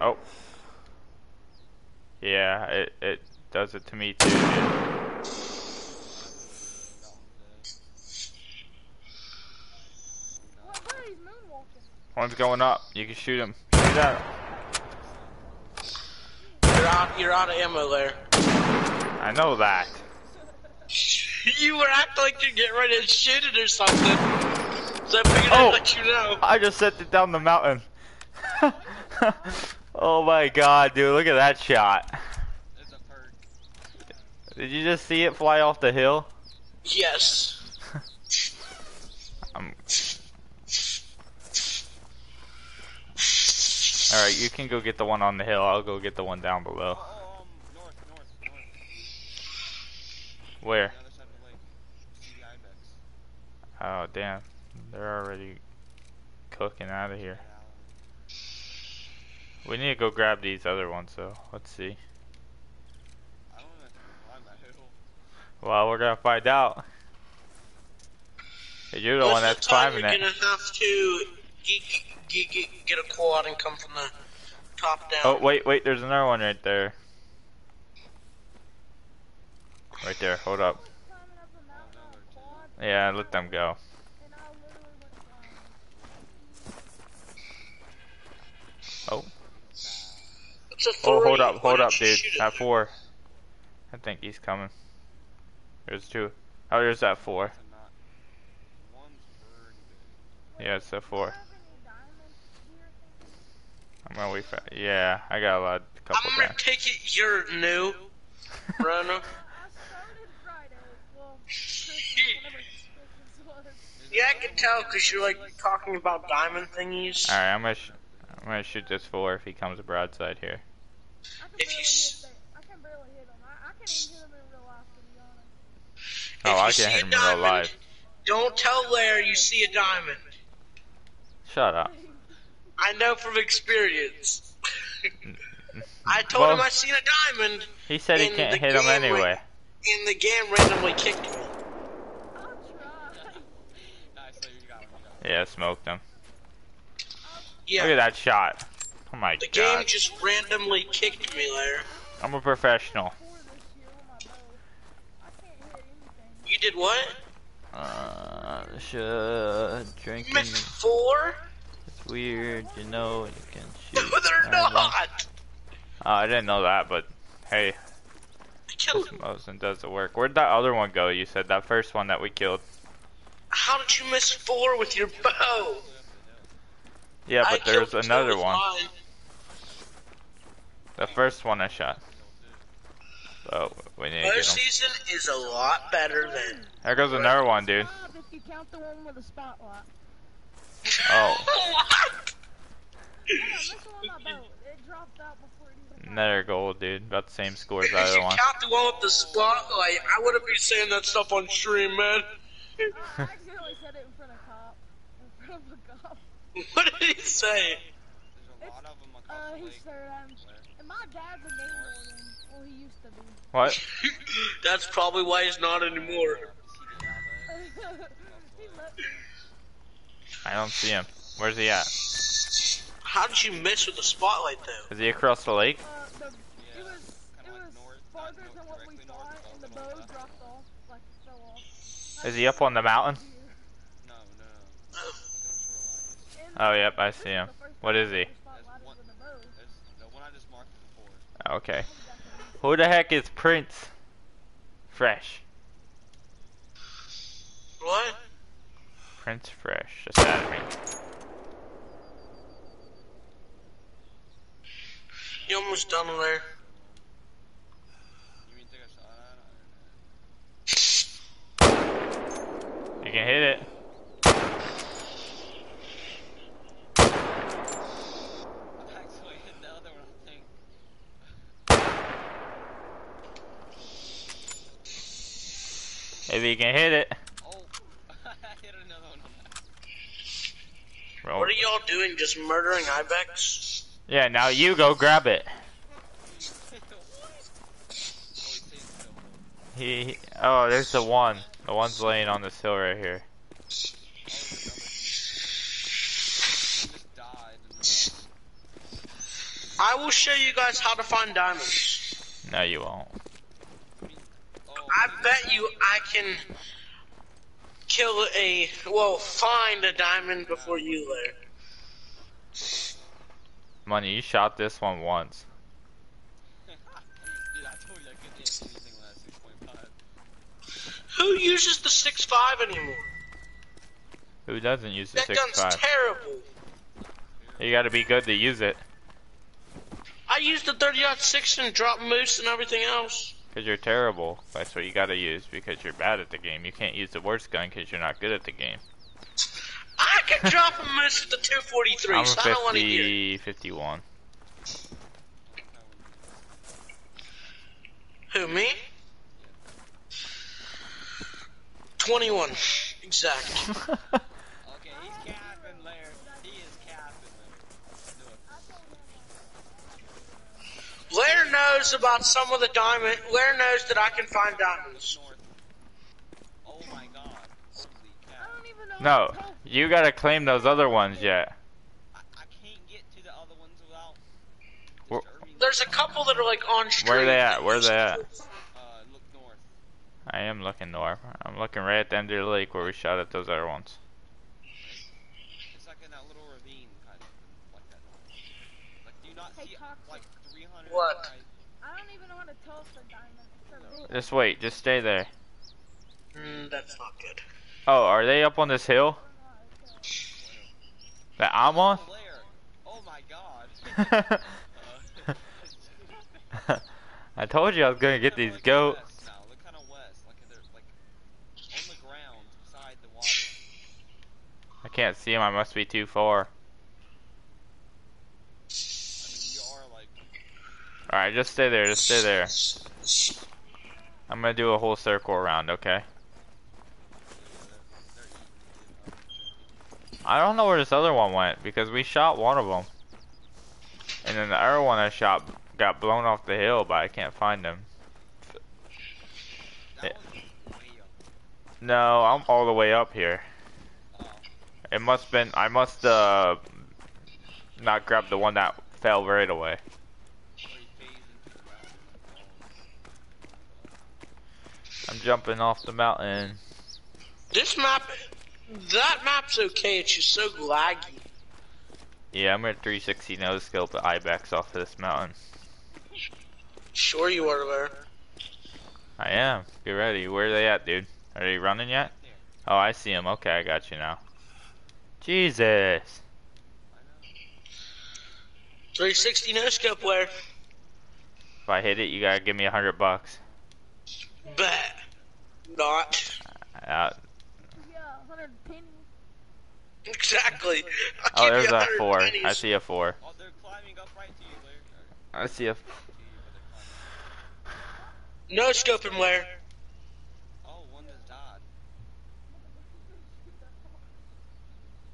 [SPEAKER 1] Oh. Yeah, it, it does it to me too, dude. One's going up. You can shoot him. Shoot.
[SPEAKER 3] You're out. You're out of ammo there.
[SPEAKER 1] I know that.
[SPEAKER 3] you were acting like you're getting ready to shoot it or something. So I figured
[SPEAKER 1] Oh.
[SPEAKER 3] I'd let you know.
[SPEAKER 1] I just sent it down the mountain. oh my god, dude, look at that shot.
[SPEAKER 2] It's a perk.
[SPEAKER 1] Did you just see it fly off the hill?
[SPEAKER 3] Yes.
[SPEAKER 1] Um, Alright, you can go get the one on the hill. I'll go get the one down below.
[SPEAKER 2] Um, north, north, north.
[SPEAKER 1] Where?
[SPEAKER 2] The other side of the lake. See the ibex.
[SPEAKER 1] Oh, damn. They're already cooking out of here. We need to go grab these other ones, though. Let's see.
[SPEAKER 2] I don't know if I can climb that hill.
[SPEAKER 1] Well, we're gonna find out. You're the
[SPEAKER 3] Most
[SPEAKER 1] one that's climbing it.
[SPEAKER 3] gonna have to get, a quad and come from the top down.
[SPEAKER 1] Oh, wait, wait, there's another one right there. Right there, hold up.
[SPEAKER 4] Climbing up a mountain on a quad,
[SPEAKER 1] Yeah, let them go.
[SPEAKER 4] and I literally went flying.
[SPEAKER 1] Oh,
[SPEAKER 3] It's a
[SPEAKER 1] oh, hold up, hold up, dude. At four. I think he's coming. There's two. Oh, there's that four.
[SPEAKER 2] To not. One's pretty big.
[SPEAKER 1] Yeah, it's
[SPEAKER 4] you
[SPEAKER 1] four.
[SPEAKER 4] have any diamonds here?
[SPEAKER 1] I'm gonna wait for. Yeah, I got a lot, a couple
[SPEAKER 3] I'm gonna
[SPEAKER 1] down.
[SPEAKER 3] take it you're new, Rona.
[SPEAKER 4] I started Friday. Well, Christmas, whenever Christmas was.
[SPEAKER 3] Yeah, I can tell because you're like talking about diamond thingies.
[SPEAKER 1] All right, I'm gonna, I'm gonna shoot this four if he comes broadside here.
[SPEAKER 3] If you s-
[SPEAKER 4] hit I can barely hit him. I, I can't even hit him in real life, to be honest.
[SPEAKER 3] Oh, if
[SPEAKER 1] Oh,
[SPEAKER 3] you
[SPEAKER 1] I
[SPEAKER 3] see
[SPEAKER 1] can
[SPEAKER 3] a
[SPEAKER 1] hit him in real
[SPEAKER 3] diamond,
[SPEAKER 1] life.
[SPEAKER 3] Don't tell Lair you see a diamond.
[SPEAKER 1] Shut up.
[SPEAKER 3] I know from experience. I told
[SPEAKER 1] Well-
[SPEAKER 3] him I seen a diamond,
[SPEAKER 1] He said he
[SPEAKER 3] In
[SPEAKER 1] can't
[SPEAKER 3] the
[SPEAKER 1] hit him
[SPEAKER 3] game,
[SPEAKER 1] anyway.
[SPEAKER 3] and the game randomly kicked me.
[SPEAKER 4] I'll try.
[SPEAKER 2] Nice, so you got him, you got him.
[SPEAKER 1] Yeah, smoked him.
[SPEAKER 3] Yeah,
[SPEAKER 1] Look at that shot. Oh my god.
[SPEAKER 3] the game just randomly kicked me, Lair.
[SPEAKER 1] I'm a professional.
[SPEAKER 4] Four this year with my bow. I can't hit anything.
[SPEAKER 3] You did what?
[SPEAKER 1] Uh, should
[SPEAKER 3] You
[SPEAKER 1] drinking
[SPEAKER 3] missed four?
[SPEAKER 1] it's weird, you know, you can
[SPEAKER 3] No, they're
[SPEAKER 1] I don't know.
[SPEAKER 3] not.
[SPEAKER 1] Oh, I didn't know that, but hey,
[SPEAKER 3] I killed him.
[SPEAKER 1] Mosin does the work. Where'd that other one go? You said that first one that we killed.
[SPEAKER 3] How did you miss four with your bow?
[SPEAKER 1] Yeah,
[SPEAKER 3] I
[SPEAKER 1] but there's another one.
[SPEAKER 3] mine.
[SPEAKER 1] The first one I shot. Oh, we need to
[SPEAKER 3] Our
[SPEAKER 1] get
[SPEAKER 3] season is a lot better than.
[SPEAKER 1] There goes another one, dude.
[SPEAKER 4] Five if you count the one with the spotlight.
[SPEAKER 1] Oh.
[SPEAKER 3] what?
[SPEAKER 4] Yeah, missile on my bow. It dropped out before it even
[SPEAKER 1] Another goal, dude. About the same score as the
[SPEAKER 3] If you count the one with the spotlight, I wouldn't be saying that stuff on stream, man.
[SPEAKER 4] I accidentally said it in front of cop. In front of a cop.
[SPEAKER 3] What did he say?
[SPEAKER 2] There's a lot of them across
[SPEAKER 4] Uh, he
[SPEAKER 2] lake.
[SPEAKER 4] stared. And my dad's a game warden. Well, he used to be.
[SPEAKER 1] What?
[SPEAKER 3] That's probably why he's not anymore.
[SPEAKER 2] See the lava.
[SPEAKER 4] he let me.
[SPEAKER 1] I don't see him. Where's he at?
[SPEAKER 3] How did you miss with the spotlight, though?
[SPEAKER 1] Is he across the lake?
[SPEAKER 4] Uh, the, it was,
[SPEAKER 2] kinda
[SPEAKER 4] it
[SPEAKER 2] like
[SPEAKER 4] was
[SPEAKER 2] north,
[SPEAKER 4] farther
[SPEAKER 2] north,
[SPEAKER 4] than what we thought, and the bow dropped off, like fell off.
[SPEAKER 1] Is he up on the mountain?
[SPEAKER 2] No, no, no. Look at the shoreline.
[SPEAKER 1] Oh, yep, I see him. What is he?
[SPEAKER 2] There's the one I just marked before.
[SPEAKER 1] Okay. Who the heck is Prince? Fresh.
[SPEAKER 3] What?
[SPEAKER 1] Prince Fresh. Just out of me.
[SPEAKER 3] You almost done there.
[SPEAKER 2] You mean take a shot at it?
[SPEAKER 1] You can hit it.
[SPEAKER 2] I actually hit the other one, I think.
[SPEAKER 1] Maybe you can hit it.
[SPEAKER 2] Oh, hit another one on that.
[SPEAKER 1] Roll.
[SPEAKER 3] What are y'all doing? Just murdering Ibex?
[SPEAKER 1] Yeah, now you go grab it.
[SPEAKER 2] oh, he's staying still.
[SPEAKER 1] He, he- oh, there's the one. The one's laying on this hill right here.
[SPEAKER 2] There's another dude. One just died in the dust.
[SPEAKER 3] I will show you guys how to find diamonds.
[SPEAKER 1] No, you won't.
[SPEAKER 2] I
[SPEAKER 3] bet you I can kill a, well, find a diamond before you, Lair.
[SPEAKER 1] money. You shot this one once.
[SPEAKER 2] Dude, I told you I couldn't hit anything when I had 6.5.
[SPEAKER 3] Who uses the six five anymore?
[SPEAKER 1] Who doesn't use the
[SPEAKER 3] That
[SPEAKER 1] six
[SPEAKER 3] gun's
[SPEAKER 1] five?
[SPEAKER 3] terrible.
[SPEAKER 1] You gotta be good to use it.
[SPEAKER 3] I used the 30 six and drop moose and everything else.
[SPEAKER 1] Because you're terrible. That's what you gotta use because you're bad at the game. You can't use the worst gun because you're not good at the game.
[SPEAKER 3] I can drop a moose with the 243,
[SPEAKER 1] I'm
[SPEAKER 3] so I don't want to hear. it.
[SPEAKER 1] 50, 51.
[SPEAKER 3] Who me? 21, exactly.
[SPEAKER 2] Okay, he's capping Lair. He is capping Lair.
[SPEAKER 3] Blair knows about some of the diamond. Lair knows that I can find diamonds.
[SPEAKER 2] Oh my god. Holy
[SPEAKER 4] I don't even know.
[SPEAKER 1] no,
[SPEAKER 4] how to tell.
[SPEAKER 1] you gotta claim those other ones yet.
[SPEAKER 2] I, I can't get to the other ones without
[SPEAKER 1] Where-
[SPEAKER 3] There's a couple that are like on stream.
[SPEAKER 1] Where are they at? Where are they at?
[SPEAKER 2] Uh, look north.
[SPEAKER 1] I am looking north. I'm looking right at the end of the lake where we shot at those other ones.
[SPEAKER 2] It's like in that little ravine, kind of, like that. Like, do you not
[SPEAKER 4] Hey,
[SPEAKER 2] see,
[SPEAKER 4] Toxic.
[SPEAKER 2] like, 300
[SPEAKER 3] What?
[SPEAKER 4] I don't even know how to tell if diamond. If they're blue.
[SPEAKER 1] Just wait, just stay there.
[SPEAKER 3] Mm, that's not good.
[SPEAKER 1] Oh, are they up on this hill that I'm on?
[SPEAKER 2] Oh, my god.
[SPEAKER 1] I told you I was gonna get these goats.
[SPEAKER 2] West now. Look kind of west, like they're like on the ground beside the water.
[SPEAKER 1] I can't see them. I must be too far.
[SPEAKER 2] I mean, you are like
[SPEAKER 1] All right, just stay there. Just stay there. I'm gonna do a whole circle around. Okay.
[SPEAKER 2] they're, they're eating.
[SPEAKER 1] I don't know where this other one went because we shot one of them, and then the other one I shot got blown off the hill, but I can't find him.
[SPEAKER 2] That one's way up.
[SPEAKER 1] No, I'm all the way up here. It must been. I must uh not grab the one that fell right away.
[SPEAKER 2] where he phased into the mountain.
[SPEAKER 1] I'm jumping off the mountain.
[SPEAKER 3] This map, that map's okay. It's just so laggy.
[SPEAKER 1] Yeah, I'm at 360 no scope at Ibex off of this mountain.
[SPEAKER 3] Sure you are there.
[SPEAKER 1] I am. Get ready. Where are they at, dude? Are they running yet? Oh, I see them. Okay, I got you now. Jesus.
[SPEAKER 3] 360 no scope where?
[SPEAKER 1] If I hit it, you gotta give me a hundred bucks.
[SPEAKER 3] Bet. Not.
[SPEAKER 1] Uh,
[SPEAKER 4] Yeah, 100.
[SPEAKER 3] Exactly.
[SPEAKER 1] Oh, there's a four.
[SPEAKER 3] pennies.
[SPEAKER 1] I see a four.
[SPEAKER 2] Oh, they're climbing up right you,
[SPEAKER 1] I see a.
[SPEAKER 2] to you, but.
[SPEAKER 3] No scoping where?
[SPEAKER 2] Oh, one just died.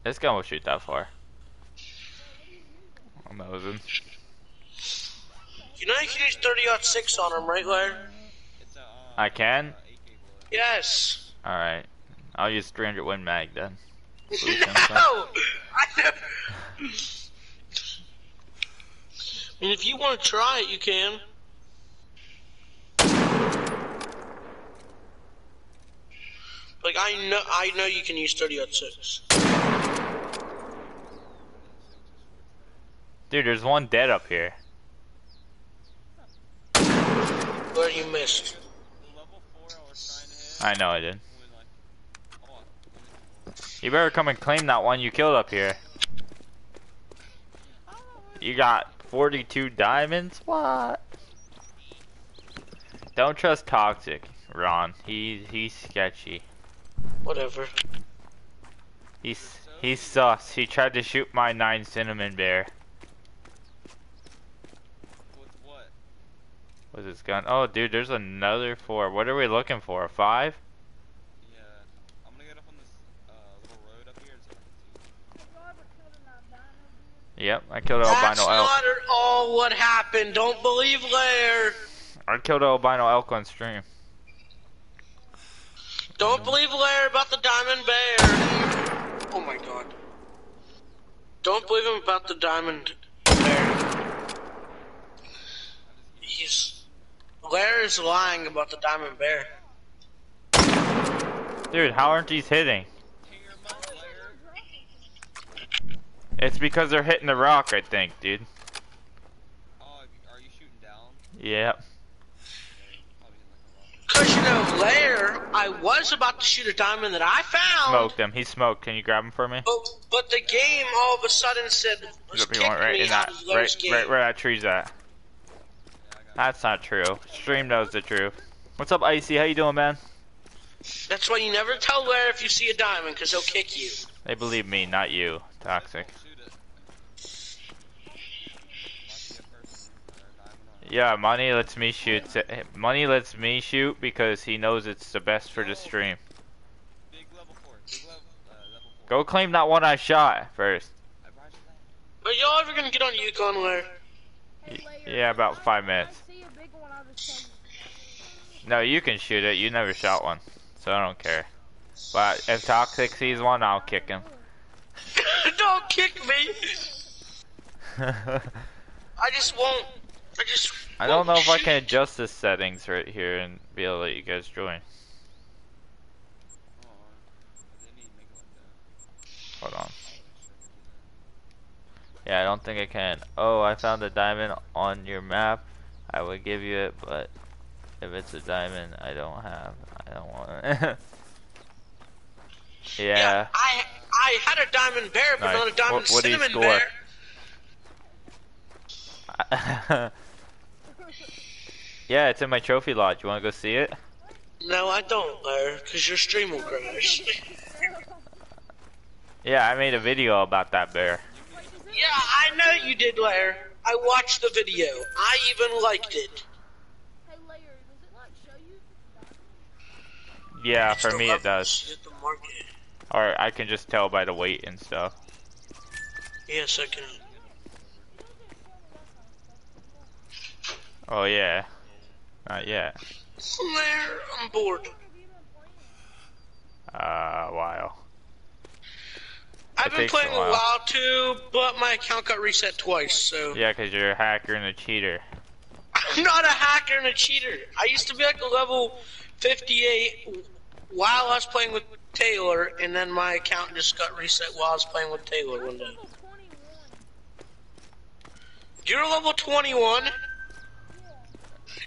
[SPEAKER 1] This gun will shoot that far. I'm nosing.
[SPEAKER 3] You know you can use 30 6 on them, right, Larry?
[SPEAKER 2] It's a, uh,
[SPEAKER 1] I can?
[SPEAKER 3] Yes.
[SPEAKER 1] All right. I'll use 300 win mag then.
[SPEAKER 3] no!
[SPEAKER 1] Boost him some.
[SPEAKER 3] I mean, if you want to try it, you can. Like I know, I know you can use 30 6.
[SPEAKER 1] Dude, there's one dead up here.
[SPEAKER 3] Where you missed.
[SPEAKER 2] The level 4 I was trying to hit.
[SPEAKER 1] I know I did.
[SPEAKER 2] when, like, I-
[SPEAKER 1] You better come and claim that one you killed up here. You got 42 diamonds? What? Don't trust Toxic, Ron. He's he's sketchy.
[SPEAKER 3] Whatever.
[SPEAKER 1] He's he's sus. He tried to shoot my nine cinnamon bear.
[SPEAKER 2] with what?
[SPEAKER 1] With his gun. Oh, dude, there's another four. What are we looking for? A five?
[SPEAKER 2] Yeah. I'm gonna get up on this uh, little road up here so I can see.
[SPEAKER 4] Have y'all ever killed an albino dude?
[SPEAKER 1] Yep, I killed an
[SPEAKER 3] That's
[SPEAKER 1] albino elk.
[SPEAKER 3] not at all what happened. Don't believe Lair.
[SPEAKER 1] I killed an albino elk on stream.
[SPEAKER 3] Don't believe Lair about the diamond bear. Oh my god. Don't believe him about the diamond bear. He's Lair is lying about the diamond bear.
[SPEAKER 1] Dude, how aren't these hitting?
[SPEAKER 2] Tear 'em up, Lair.
[SPEAKER 1] It's because they're hitting the rock, I think, dude. Yep.
[SPEAKER 2] Probably in like a rocket.
[SPEAKER 3] Cause you know, Lair, I was about to shoot a diamond that I found.
[SPEAKER 1] Smoked him. He smoked. Can you grab him for me?
[SPEAKER 3] But, but the game all of a sudden said,
[SPEAKER 1] Yep,
[SPEAKER 3] kick
[SPEAKER 1] you right
[SPEAKER 3] me
[SPEAKER 1] in
[SPEAKER 3] out
[SPEAKER 1] that,
[SPEAKER 3] of
[SPEAKER 1] right,
[SPEAKER 3] game.
[SPEAKER 1] right where that tree's at.
[SPEAKER 2] Yeah, I got
[SPEAKER 1] That's not true. Stream knows the truth. What's up, Icy? How you doing, man?
[SPEAKER 3] That's why you never tell Lair if you see a diamond, cause he'll kick you.
[SPEAKER 1] They believe me, not you. Toxic.
[SPEAKER 2] Don't shoot it. Might see a person or a diamond on it.
[SPEAKER 1] Yeah, money lets me shoot. Money lets me shoot because he knows it's the best for the stream.
[SPEAKER 2] Big level four. Big level, level four.
[SPEAKER 1] Go claim that one I shot first.
[SPEAKER 2] I brought you that.
[SPEAKER 3] Are y'all ever gonna get on Yukon, Lair?
[SPEAKER 4] Hey,
[SPEAKER 1] Y-
[SPEAKER 4] Lair,
[SPEAKER 1] yeah, about five minutes. No, you can shoot it. You never shot one, so I don't care. But if Toxic sees one, I'll kick him.
[SPEAKER 3] Don't kick me. I just won't. I just.
[SPEAKER 1] I don't know if I can adjust the settings right here and be able to let you guys join.
[SPEAKER 2] They need to make it like that.
[SPEAKER 1] Hold on.
[SPEAKER 2] They sure can do that.
[SPEAKER 1] Yeah, I don't think I can. Oh, I found a diamond on your map. I would give you it, but if it's a diamond I don't have, I don't want it. yeah.
[SPEAKER 3] I I had a diamond bear, but
[SPEAKER 1] Nice.
[SPEAKER 3] not a diamond
[SPEAKER 1] What- what
[SPEAKER 3] cinnamon bear.
[SPEAKER 1] yeah, it's in my trophy lodge. You want to go see it?
[SPEAKER 3] No, I don't, Lair, because your stream will crash.
[SPEAKER 1] Yeah, I made a video about that bear.
[SPEAKER 4] Wait, does it-
[SPEAKER 3] yeah, I know you did, Lair. I watched the video. I even liked it.
[SPEAKER 4] Hey, Lair, does it like show you?
[SPEAKER 1] Yeah, for me it does. Or I can just tell by the weight and stuff.
[SPEAKER 3] Yes, I can.
[SPEAKER 1] Oh yeah. Not yet.
[SPEAKER 3] Lair, I'm bored.
[SPEAKER 1] Uh, wow.
[SPEAKER 3] I've been
[SPEAKER 1] takes a
[SPEAKER 3] playing a
[SPEAKER 1] while.
[SPEAKER 3] while too, but my account got reset twice, so.
[SPEAKER 1] Yeah, 'cause you're a hacker and a cheater.
[SPEAKER 3] I'm not a hacker and a cheater. I used to be like a level 58 while I was playing with Taylor, and then my account just got reset while I was playing with Taylor one day.
[SPEAKER 4] Level 21.
[SPEAKER 3] You're level 21.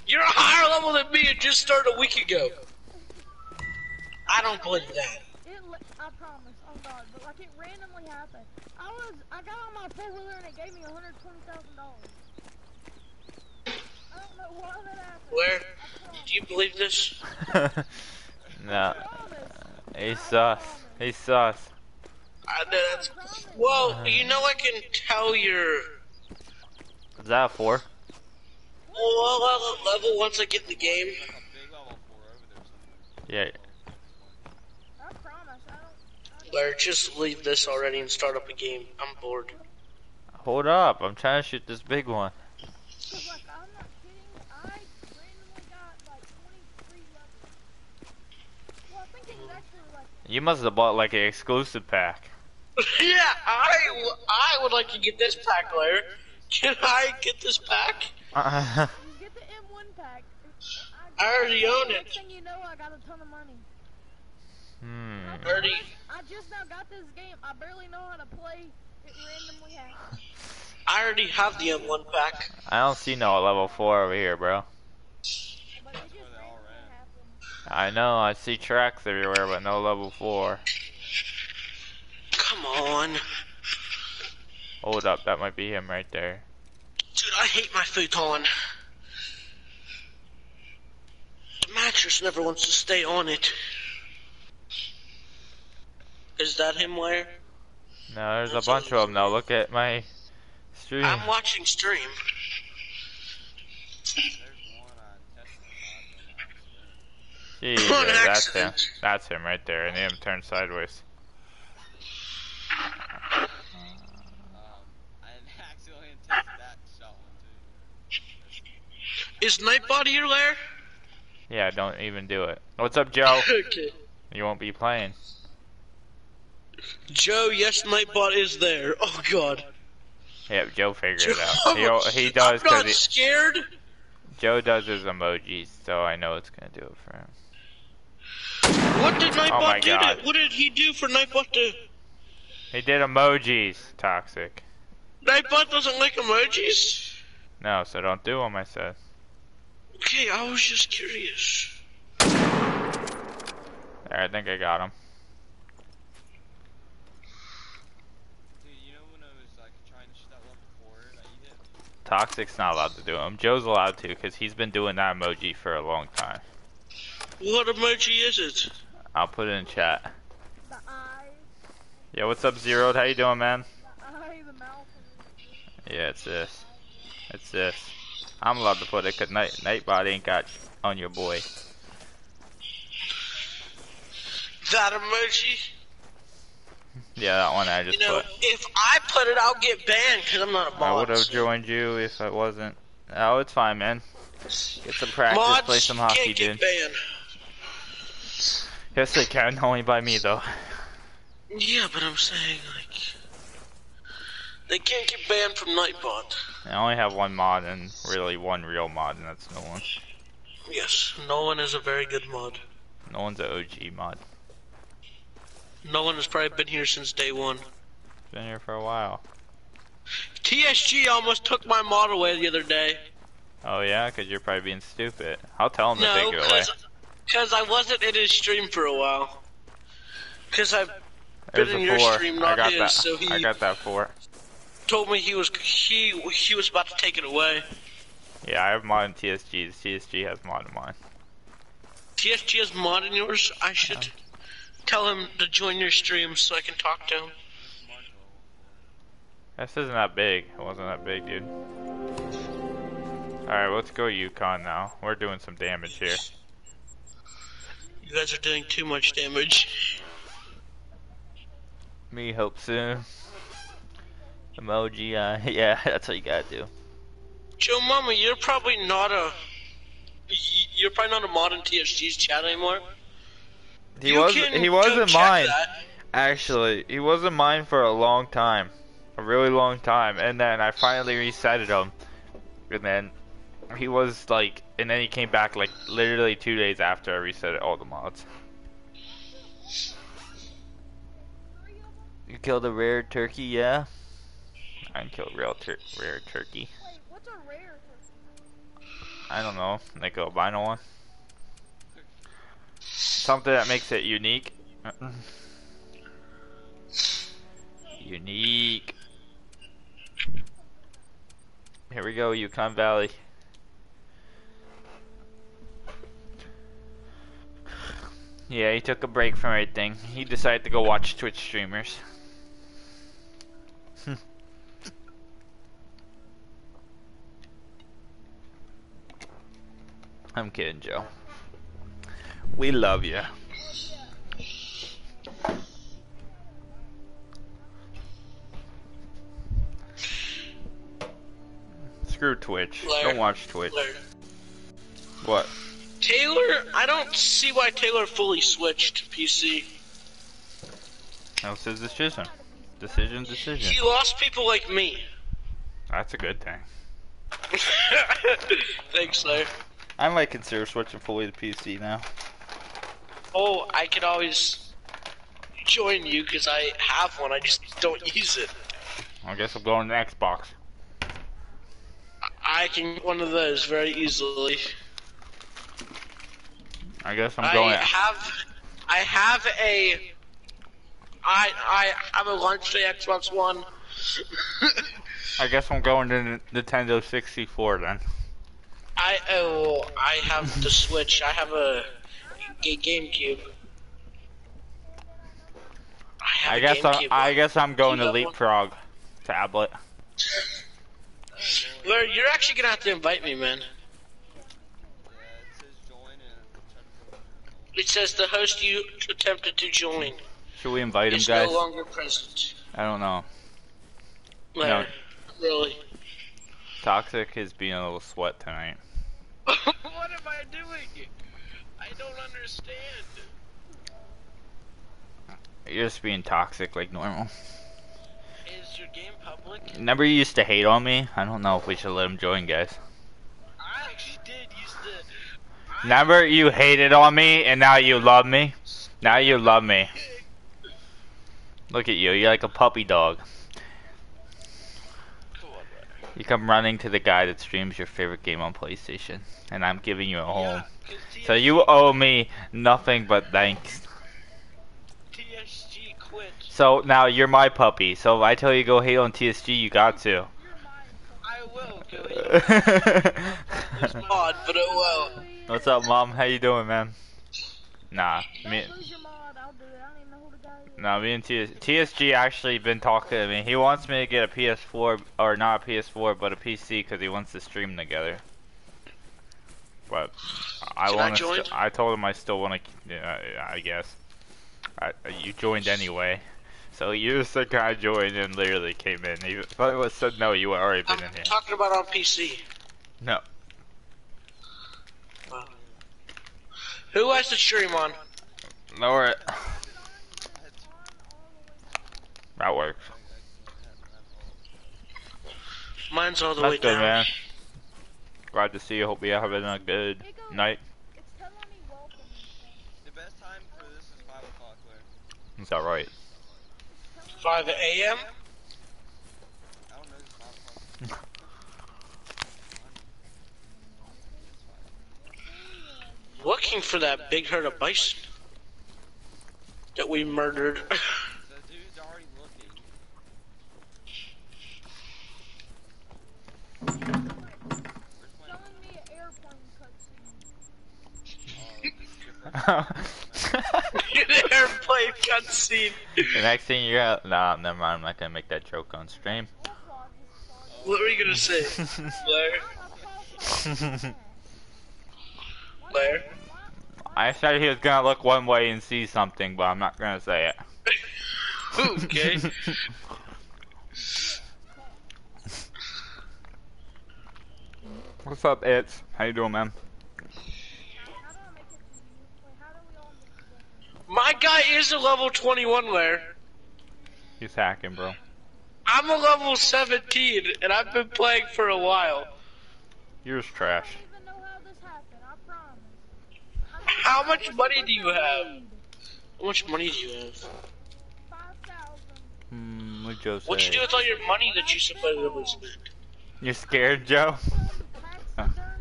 [SPEAKER 3] You're a higher level than me and just started a week ago. I don't believe that.
[SPEAKER 4] It, I promise, oh god, but like it randomly happened. I was, I got on my four wheeler and it gave me $120,000. I don't know why that happened.
[SPEAKER 3] Where?
[SPEAKER 4] I promise.
[SPEAKER 3] Do you believe this?
[SPEAKER 1] no.
[SPEAKER 4] I promise.
[SPEAKER 1] He's sus. He's sus.
[SPEAKER 3] I, that's, well, you know I can tell your
[SPEAKER 1] Is that a four?
[SPEAKER 3] well, level, level once I get in the game.
[SPEAKER 2] Like a big level four over there somewhere.
[SPEAKER 1] Yeah.
[SPEAKER 4] I promise, I don't.
[SPEAKER 3] Larry, just leave this already and start up a game. I'm bored.
[SPEAKER 1] Hold up. I'm trying to shoot this big one.
[SPEAKER 4] Cause like I'm not kidding, I randomly got like 23 levels. Well, I think it was actually like
[SPEAKER 1] You must have bought like an exclusive pack.
[SPEAKER 3] yeah, I, w- I would like to get this pack, Larry. Can I get this pack?
[SPEAKER 1] Uh,
[SPEAKER 4] you get the M1 pack.
[SPEAKER 3] I already own
[SPEAKER 4] Next
[SPEAKER 3] it.
[SPEAKER 4] thing you know, I got a ton of money.
[SPEAKER 1] hmm.
[SPEAKER 3] Already.
[SPEAKER 4] I just now got this game. I barely know how to play. It randomly happened.
[SPEAKER 3] I already have the M1 pack.
[SPEAKER 1] I don't see no level four over here, bro.
[SPEAKER 4] But it just
[SPEAKER 2] where they all
[SPEAKER 4] randomly
[SPEAKER 2] ran.
[SPEAKER 4] happened.
[SPEAKER 1] I know. I see tracks everywhere, but no level four.
[SPEAKER 3] Come on.
[SPEAKER 1] Hold up. That might be him right there.
[SPEAKER 3] Dude, I hate my futon. The mattress never wants to stay on it. Is that him, Larry?
[SPEAKER 1] No, there's a bunch of them now. Look at my stream.
[SPEAKER 3] I'm watching stream.
[SPEAKER 2] There's on Tesla.
[SPEAKER 1] Jesus, that's him. That's him right there, and him turned sideways.
[SPEAKER 2] Um, I accidentally tested that shot one too.
[SPEAKER 3] Is Nightbot here, Larry?
[SPEAKER 1] Yeah, don't even do it. What's up, Joe?
[SPEAKER 3] okay.
[SPEAKER 1] You won't be playing.
[SPEAKER 3] Joe, yes, Nightbot is there. Oh, God.
[SPEAKER 1] Yep, Joe figured it out. He, he does
[SPEAKER 3] I'm not
[SPEAKER 1] because
[SPEAKER 3] scared.
[SPEAKER 1] Joe does his emojis, so I know it's gonna do it for him.
[SPEAKER 3] What did Nightbot
[SPEAKER 1] Oh
[SPEAKER 3] do? To, what did he do for Nightbot to...
[SPEAKER 1] He did emojis, toxic.
[SPEAKER 3] Nightbot doesn't like emojis?
[SPEAKER 1] No, so don't do them. I said.
[SPEAKER 3] Okay, I was just curious.
[SPEAKER 1] There, I think I got him.
[SPEAKER 2] Dude, you know when I was like trying to shoot that one before that you hit me?
[SPEAKER 1] Toxic's not allowed to do him. Joe's allowed to because he's been doing that emoji for a long time.
[SPEAKER 3] What emoji is it?
[SPEAKER 1] I'll put it in chat.
[SPEAKER 4] The eye,
[SPEAKER 1] Yo, what's up, Zeroed? How you doing, man?
[SPEAKER 4] the eye, the mouth. and
[SPEAKER 1] Yeah, it's this. It's this. I'm allowed to put it because Night Nightbot ain't got on your boy.
[SPEAKER 3] That emoji?
[SPEAKER 1] Yeah, that one I just
[SPEAKER 3] You know,
[SPEAKER 1] put.
[SPEAKER 3] if I put it, I'll get banned because I'm not a mod.
[SPEAKER 1] I would have joined you if I wasn't. Oh, it's fine, man. Get some practice,
[SPEAKER 3] Mods
[SPEAKER 1] play some hockey,
[SPEAKER 3] can't get
[SPEAKER 1] dude.
[SPEAKER 3] banned.
[SPEAKER 1] Yes, they can, only by me though.
[SPEAKER 3] Yeah, but I'm saying like they can't get banned from Nightbot.
[SPEAKER 1] I only have one mod and really one real mod, and that's no one.
[SPEAKER 3] Yes, no one is a very good mod.
[SPEAKER 1] No one's an OG mod.
[SPEAKER 3] No one has probably been here since day one.
[SPEAKER 1] Been here for a while.
[SPEAKER 3] TSG almost took my mod away the other day.
[SPEAKER 1] Oh yeah, because you're probably being stupid. I'll tell him to take it away.
[SPEAKER 3] because I wasn't in his stream for a while. Because I
[SPEAKER 1] There's
[SPEAKER 3] been in your
[SPEAKER 1] four.
[SPEAKER 3] stream,
[SPEAKER 1] I
[SPEAKER 3] not
[SPEAKER 1] got
[SPEAKER 3] his,
[SPEAKER 1] that.
[SPEAKER 3] so he-
[SPEAKER 1] I got that four.
[SPEAKER 3] told me he was he he was about to take it away.
[SPEAKER 1] Yeah, I have mod in TSG. The TSG has mod in mine.
[SPEAKER 3] TSG has mod in yours. I should tell him to join your stream so I can talk to him.
[SPEAKER 1] This isn't that big. It wasn't that big, dude. Alright, let's go Yukon now. We're doing some damage here.
[SPEAKER 3] You guys are doing too much damage.
[SPEAKER 1] Me hope soon. Emoji, uh, yeah, that's what you gotta do.
[SPEAKER 3] Joe Mama, you're probably not a... you're probably not a mod in TSG's chat anymore.
[SPEAKER 1] He
[SPEAKER 3] You
[SPEAKER 1] was
[SPEAKER 3] can
[SPEAKER 1] he
[SPEAKER 3] go
[SPEAKER 1] wasn't mine.
[SPEAKER 3] that.
[SPEAKER 1] Actually, he wasn't mine for a long time. A really long time. And then I finally resetted him. And then he was like and then he came back like literally two days after I reset all the mods. You killed a rare turkey, yeah? I didn't kill a real tur- rare turkey.
[SPEAKER 4] Wait, what's a rare? Turkey?
[SPEAKER 1] I don't know, like a albino one. Something that makes it unique. unique. Here we go, Yukon Valley. Yeah, he took a break from everything. He decided to go watch Twitch streamers. I'm kidding, Joe. We love you. Screw Twitch.
[SPEAKER 3] Blair.
[SPEAKER 1] Don't watch Twitch.
[SPEAKER 3] Blair.
[SPEAKER 1] What?
[SPEAKER 3] Taylor, I don't see why Taylor fully switched to PC.
[SPEAKER 1] That was his decision. Decision, decision.
[SPEAKER 3] He lost people like me.
[SPEAKER 1] That's a good thing.
[SPEAKER 3] Thanks, Slayer.
[SPEAKER 1] I might consider switching fully to PC now.
[SPEAKER 3] Oh, I could always join you because I have one. I just don't use it.
[SPEAKER 1] I guess I'm going to Xbox.
[SPEAKER 3] I can get one of those very easily.
[SPEAKER 1] I guess I'm going.
[SPEAKER 3] I have, I have a, I I have a launch day Xbox One.
[SPEAKER 1] I guess I'm going to Nintendo 64 then.
[SPEAKER 3] I oh I have the Switch. I have a GameCube. I have
[SPEAKER 1] I
[SPEAKER 3] a
[SPEAKER 1] guess I'm,
[SPEAKER 3] GameCube.
[SPEAKER 1] I guess I'm going to
[SPEAKER 3] got one?
[SPEAKER 1] Leapfrog tablet.
[SPEAKER 3] Larry, you're actually gonna have to invite me, man.
[SPEAKER 2] It says join and try to go.
[SPEAKER 3] It says the host you attempted to join
[SPEAKER 1] Should we invite him,
[SPEAKER 3] is
[SPEAKER 1] guys?
[SPEAKER 3] no longer present.
[SPEAKER 1] I don't know.
[SPEAKER 3] Larry, really?
[SPEAKER 1] Toxic is being a little sweat tonight.
[SPEAKER 3] what am I doing? I don't understand.
[SPEAKER 1] You're just being toxic like normal.
[SPEAKER 3] Is your game public?
[SPEAKER 1] Remember you used to hate on me? I don't know if we should let him join, guys.
[SPEAKER 3] I actually did used to.
[SPEAKER 1] Remember you hated on me and now you love me? Now you love me. Look at you, you're like a puppy dog.
[SPEAKER 3] Come on, Larry.
[SPEAKER 1] You come running to the guy that streams your favorite game on PlayStation, and I'm giving you a home.
[SPEAKER 3] Yeah, 'cause
[SPEAKER 1] So you owe me nothing but thanks.
[SPEAKER 3] TSG quit.
[SPEAKER 1] So now you're my puppy. So if I tell you to go hate on TSG, you got to.
[SPEAKER 4] You're mine.
[SPEAKER 3] I will, Gilly. It's mod, but it will.
[SPEAKER 1] What's up, mom? How you doing, man? Nah,
[SPEAKER 4] Don't
[SPEAKER 1] me,
[SPEAKER 4] lose your mod. I'll do it. I don't even know who the guy is.
[SPEAKER 1] nah, me and TS, TSG actually been talking to me. He wants me to get a PS4 or not a PS4, but a PC because he wants to stream together. But I want to. I told him I still want to. Yeah, I guess. I, you joined anyway. So you just said, "Can I join?" and literally came in. He, I was said no, you already been
[SPEAKER 3] I'm
[SPEAKER 1] in here.
[SPEAKER 3] talking about on PC.
[SPEAKER 1] No.
[SPEAKER 3] Wow. Who has the stream on?
[SPEAKER 1] Lower it. That works.
[SPEAKER 3] Mine's all the
[SPEAKER 1] That's
[SPEAKER 3] way
[SPEAKER 1] good,
[SPEAKER 3] down.
[SPEAKER 1] man. Glad to see you. Hope you're having a good night.
[SPEAKER 4] It's telling me welcome. and stuff.
[SPEAKER 2] The best time for this is 5 o'clock, Claire.
[SPEAKER 1] Is that right?
[SPEAKER 4] It's telling me
[SPEAKER 3] 5 a.m.
[SPEAKER 2] I don't know if it's 5 o'clock.
[SPEAKER 3] Looking for that big herd of bison that we murdered.
[SPEAKER 2] The dude's already looking. Where's my-
[SPEAKER 4] telling me an airplane cutscene.
[SPEAKER 2] Oh, this is different.
[SPEAKER 3] Airplane cutscene.
[SPEAKER 1] the next thing you got. Nah, never mind. I'm not gonna make that joke on stream.
[SPEAKER 4] Or vlog is
[SPEAKER 3] What were you gonna say, Blair? Blair?
[SPEAKER 1] I said he was gonna look one way and see something, but I'm not gonna say it.
[SPEAKER 3] okay.
[SPEAKER 1] What's up, It's? How you doing, man?
[SPEAKER 4] How do I make it to you? Wait, how do we all make it?
[SPEAKER 3] My guy is a level 21 Blair.
[SPEAKER 1] He's hacking, bro.
[SPEAKER 3] I'm a level 17, and I've been playing for a while.
[SPEAKER 1] Yours
[SPEAKER 4] I
[SPEAKER 1] trash.
[SPEAKER 4] don't even know how this happened. I promise. I'm
[SPEAKER 3] How much money do you have? How much money do you have?
[SPEAKER 4] Five thousand.
[SPEAKER 1] Hmm, what Joe
[SPEAKER 3] What'd you do with all your money that you supposedly spent?
[SPEAKER 1] You're scared, Joe?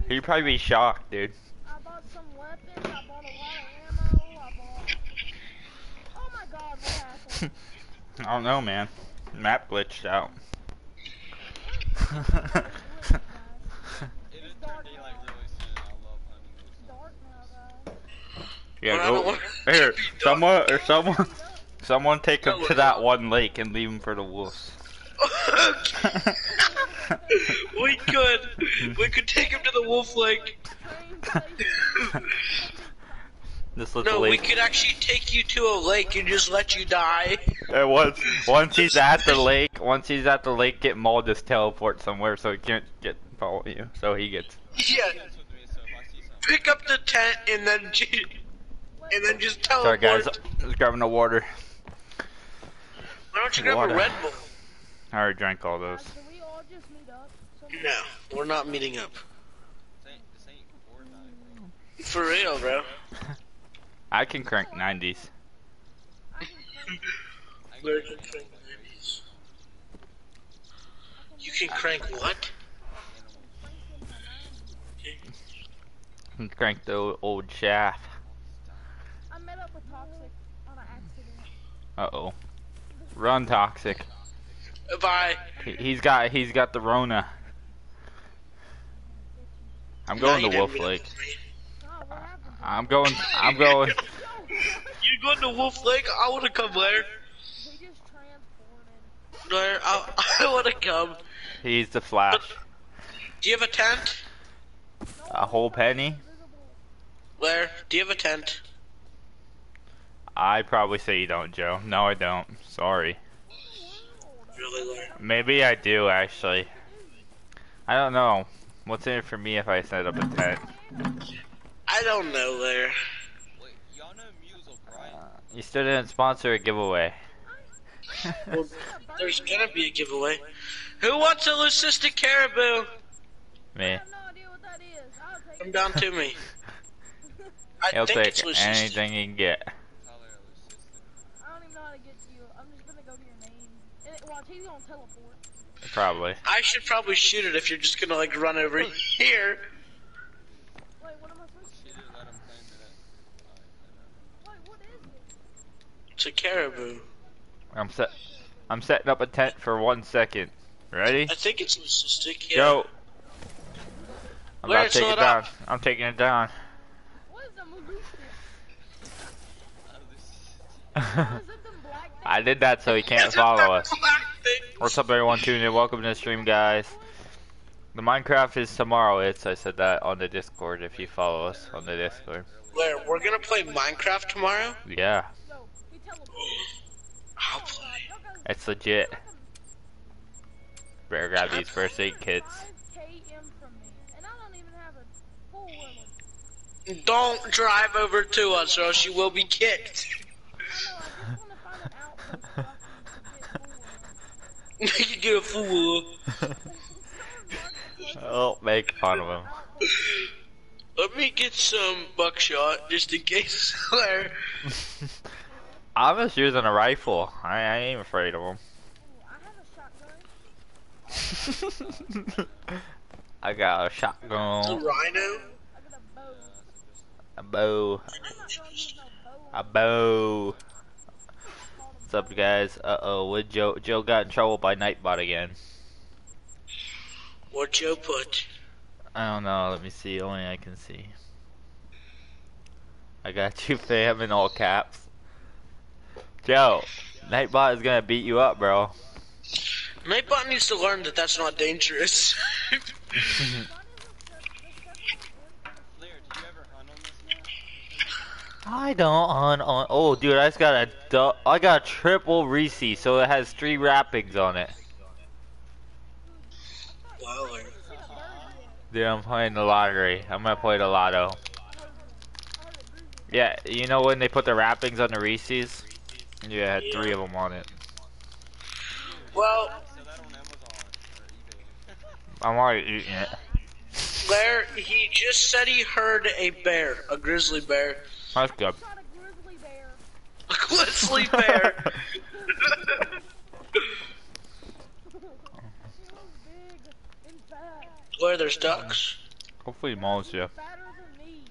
[SPEAKER 1] He'd probably be shocked, dude.
[SPEAKER 4] I bought some weapons. I bought a lot of ammo. I bought. Oh my god, what happened?
[SPEAKER 1] I don't know, man. Map glitched out.
[SPEAKER 2] It is turn daylight really soon. I love hunting this
[SPEAKER 4] It's
[SPEAKER 2] stuff.
[SPEAKER 4] dark now, guys.
[SPEAKER 1] yeah,
[SPEAKER 3] I don't
[SPEAKER 1] go here. Someone or someone, someone take him to that one lake and leave him for the wolves.
[SPEAKER 3] we could. We could take him to the Wolf Lake.
[SPEAKER 4] Train station.
[SPEAKER 1] This little
[SPEAKER 3] No, we could actually take you to a lake and just let you die.
[SPEAKER 1] Uh, once, once he's at the lake, once he's at the lake, get Maul just teleport somewhere so he can't get follow you. So he gets.
[SPEAKER 3] Yeah.
[SPEAKER 2] Dance with me, so if I see something,
[SPEAKER 3] Pick up the tent and then and then just teleport.
[SPEAKER 1] Sorry,
[SPEAKER 3] guys,
[SPEAKER 1] guys. Just grabbing the water.
[SPEAKER 3] Why don't you grab
[SPEAKER 1] Water.
[SPEAKER 3] a Red Bull?
[SPEAKER 1] I already drank all those.
[SPEAKER 4] Can we all just meet up?
[SPEAKER 3] No, we're not meeting up.
[SPEAKER 2] this ain't, this ain't Fortnite, bro.
[SPEAKER 3] For real, bro.
[SPEAKER 1] I can crank 90s.
[SPEAKER 4] I can crank-
[SPEAKER 3] Where can crank 90s? You can crank what?
[SPEAKER 4] crank in my 90s.
[SPEAKER 1] I can crank the old shaft.
[SPEAKER 4] I met up with Toxic on an accident.
[SPEAKER 1] Uh oh. Run, toxic.
[SPEAKER 3] Bye.
[SPEAKER 1] He, he's got he's got the Rona. I'm going
[SPEAKER 3] you
[SPEAKER 1] to Wolf
[SPEAKER 3] meet up
[SPEAKER 1] Lake.
[SPEAKER 3] with me.
[SPEAKER 4] Oh, what happened?
[SPEAKER 1] I'm going. I'm going.
[SPEAKER 3] You going to Wolf Lake? I want to come, Blair.
[SPEAKER 4] He just transported.
[SPEAKER 3] Blair, I, I want to come.
[SPEAKER 1] He's the Flash.
[SPEAKER 3] Do you have a tent?
[SPEAKER 1] A whole penny?
[SPEAKER 3] Blair, do you have a tent?
[SPEAKER 1] I probably say you don't, Joe. No, I don't. Sorry.
[SPEAKER 3] Really, Blair?
[SPEAKER 1] Maybe I do actually. I don't know. What's in it for me if I set up a tent?
[SPEAKER 3] I don't know, Blair.
[SPEAKER 2] Wait, y'all know Muse O'Brien?
[SPEAKER 1] Uh, you still didn't sponsor a giveaway.
[SPEAKER 3] Well, there's gonna be a giveaway. Who wants a leucistic caribou?
[SPEAKER 4] I
[SPEAKER 1] Me.
[SPEAKER 4] have no idea what that is. I'll take
[SPEAKER 3] Come
[SPEAKER 4] it.
[SPEAKER 3] down to me. I
[SPEAKER 1] He'll
[SPEAKER 3] think
[SPEAKER 1] take
[SPEAKER 3] it's leucistic.
[SPEAKER 1] anything he can get.
[SPEAKER 4] I don't even know how to get you. I'm just gonna go to your name. And watch, he's gonna teleport.
[SPEAKER 1] Probably.
[SPEAKER 3] I should probably shoot it if you're just gonna like run over here.
[SPEAKER 4] Wait, what am I supposed to
[SPEAKER 2] Shoot it, let him claim it. Alright,
[SPEAKER 4] Wait, what is it?
[SPEAKER 3] It's a caribou.
[SPEAKER 1] I'm set. I'm setting up a tent for one second. Ready?
[SPEAKER 3] I think it's leucistic. Yeah.
[SPEAKER 1] Go. I'm
[SPEAKER 3] Where,
[SPEAKER 1] about to take it down.
[SPEAKER 3] up.
[SPEAKER 1] I'm taking it down.
[SPEAKER 4] What is the Malusic? What is it, them black
[SPEAKER 1] I did that so he can't follow us. What's up, everyone tuning in? Welcome to the stream, guys. The Minecraft is tomorrow. It's I said that on the Discord. If you follow us on the Discord,
[SPEAKER 3] Where we're gonna play Minecraft tomorrow?
[SPEAKER 1] yeah, it's legit. Better grab these first aid kits.
[SPEAKER 4] 5 km from me, and I don't even have a full level.
[SPEAKER 3] Don't drive over to us, or else you will be kicked.
[SPEAKER 4] I know, I just want to find an outpost so I can get full level.
[SPEAKER 3] you can get a fool.
[SPEAKER 1] oh, make fun of him.
[SPEAKER 3] Let me get some buckshot just in case.
[SPEAKER 1] I'm just using a rifle. I, I ain't afraid of them.
[SPEAKER 4] I have a shotgun.
[SPEAKER 1] Got a
[SPEAKER 3] rhino.
[SPEAKER 4] I got a bow.
[SPEAKER 1] a bow,
[SPEAKER 4] I'm not gonna use no bow.
[SPEAKER 1] a bow. What's up, guys? Uh oh, what Joe? Joe got in trouble by Nightbot again.
[SPEAKER 3] What Joe put?
[SPEAKER 1] I don't know. Let me see. Only I can see. I got you, fam, in all caps. Joe, Nightbot is gonna beat you up, bro.
[SPEAKER 3] Nightbot needs to learn that that's not dangerous.
[SPEAKER 2] Flair, did you ever hunt on this map?
[SPEAKER 1] I don't on on. Oh, dude, I just got a du- I got a triple Reese, so it has three wrappings on it. Dude, I'm playing the lottery. I'm gonna play the lotto. Yeah, you know when they put the wrappings on the Reese's? Yeah, it had three of them on it.
[SPEAKER 3] Well,
[SPEAKER 2] Sell that on Amazon or eBay.
[SPEAKER 1] I'm already eating it.
[SPEAKER 3] Blair, he just said he heard a bear, a grizzly bear.
[SPEAKER 1] That's good.
[SPEAKER 4] Shot a grizzly bear.
[SPEAKER 3] A grizzly bear.
[SPEAKER 4] He was big and.
[SPEAKER 3] Blair, there's ducks.
[SPEAKER 1] Hopefully, he mauls you.
[SPEAKER 4] Fatter than me.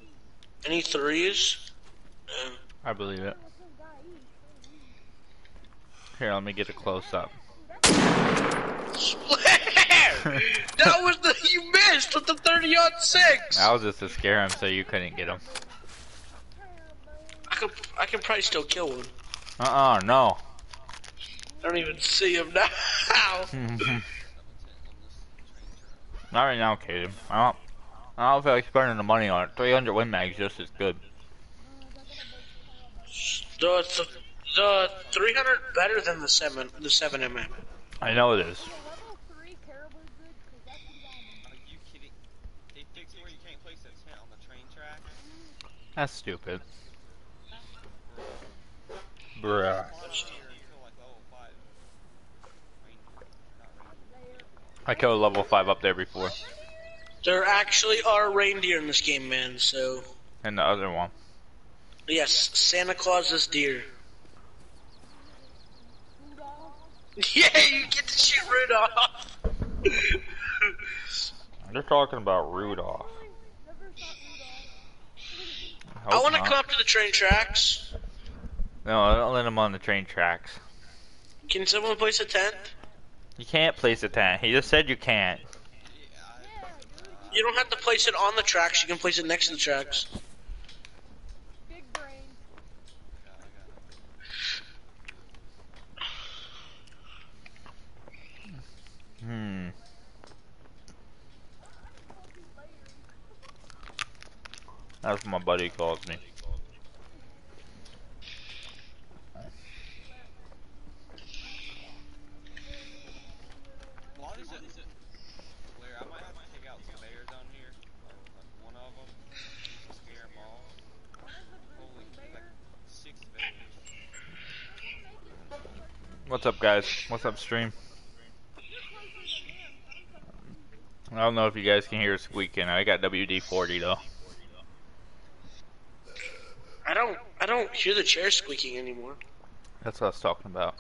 [SPEAKER 3] Any threes?
[SPEAKER 1] I believe it.
[SPEAKER 4] What's this guy eat?
[SPEAKER 1] Here, let me get a close up.
[SPEAKER 3] That was the you missed with the 30 aught six.
[SPEAKER 1] That was just to scare him so you couldn't get him.
[SPEAKER 3] I can I can probably still kill one.
[SPEAKER 1] Uh-uh, no.
[SPEAKER 3] I don't even see him now.
[SPEAKER 1] Not right now, Kaden. I don't, I don't feel like spending the money on it. 300 win mags just as good.
[SPEAKER 3] the the, the 300 better than the seven the seven mm.
[SPEAKER 1] I know it is.
[SPEAKER 4] The level 3 caribou good because that's what
[SPEAKER 2] Are you kidding? They fixed where you can't place a tent on the train track.
[SPEAKER 1] That's stupid. Bruh.
[SPEAKER 2] Last year until like level five. Reindeer, not reindeer.
[SPEAKER 1] I killed level 5 up there before.
[SPEAKER 3] There actually are reindeer in this game, man. So
[SPEAKER 1] And the other one.
[SPEAKER 3] yes, Santa Claus is deer.
[SPEAKER 4] Rudolph.
[SPEAKER 3] Yeah, you get to shoot Rudolph.
[SPEAKER 1] They're talking about Rudolph.
[SPEAKER 4] Rudolph.
[SPEAKER 3] I want to come up to the train tracks.
[SPEAKER 1] No, I don't let him on the train tracks.
[SPEAKER 3] Can someone place a tent?
[SPEAKER 1] You can't place a tent. He just said you can't.
[SPEAKER 3] You don't have to place it on the tracks. You can place it next to the tracks.
[SPEAKER 4] Big brain.
[SPEAKER 1] Hmm. That's what my buddy calls me.
[SPEAKER 2] Why is it? Is it Blair, I might have to take out some bears on here. Like one of them. To Hmm. scare them all. Holy, like six bears.
[SPEAKER 1] What's up, guys? What's up, stream? I don't know if you guys can hear it squeaking. I got WD-40 though.
[SPEAKER 3] I don't. I don't hear the chair squeaking anymore.
[SPEAKER 1] That's what I was talking about.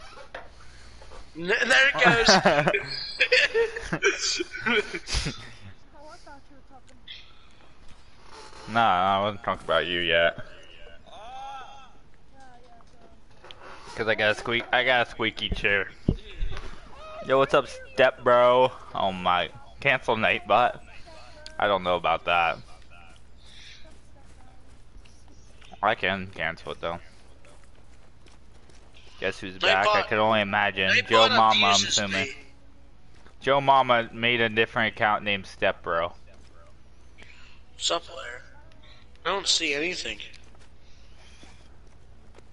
[SPEAKER 3] N- there it goes.
[SPEAKER 4] I thought you were talking.
[SPEAKER 1] Nah, I wasn't talking about you yet.
[SPEAKER 4] Yeah, yeah. So.
[SPEAKER 1] Cause I got a squeak, I got a squeaky chair. Yo, what's up, step bro? Oh my, cancel Nightbot. I don't know about that. I can cancel it though. Guess who's back? I can only imagine.
[SPEAKER 3] Nightbot
[SPEAKER 1] Joe Mama, I'm assuming.
[SPEAKER 3] me.
[SPEAKER 1] Joe Mama made a different account named Step Bro.
[SPEAKER 3] What's up, Blair? I don't see anything.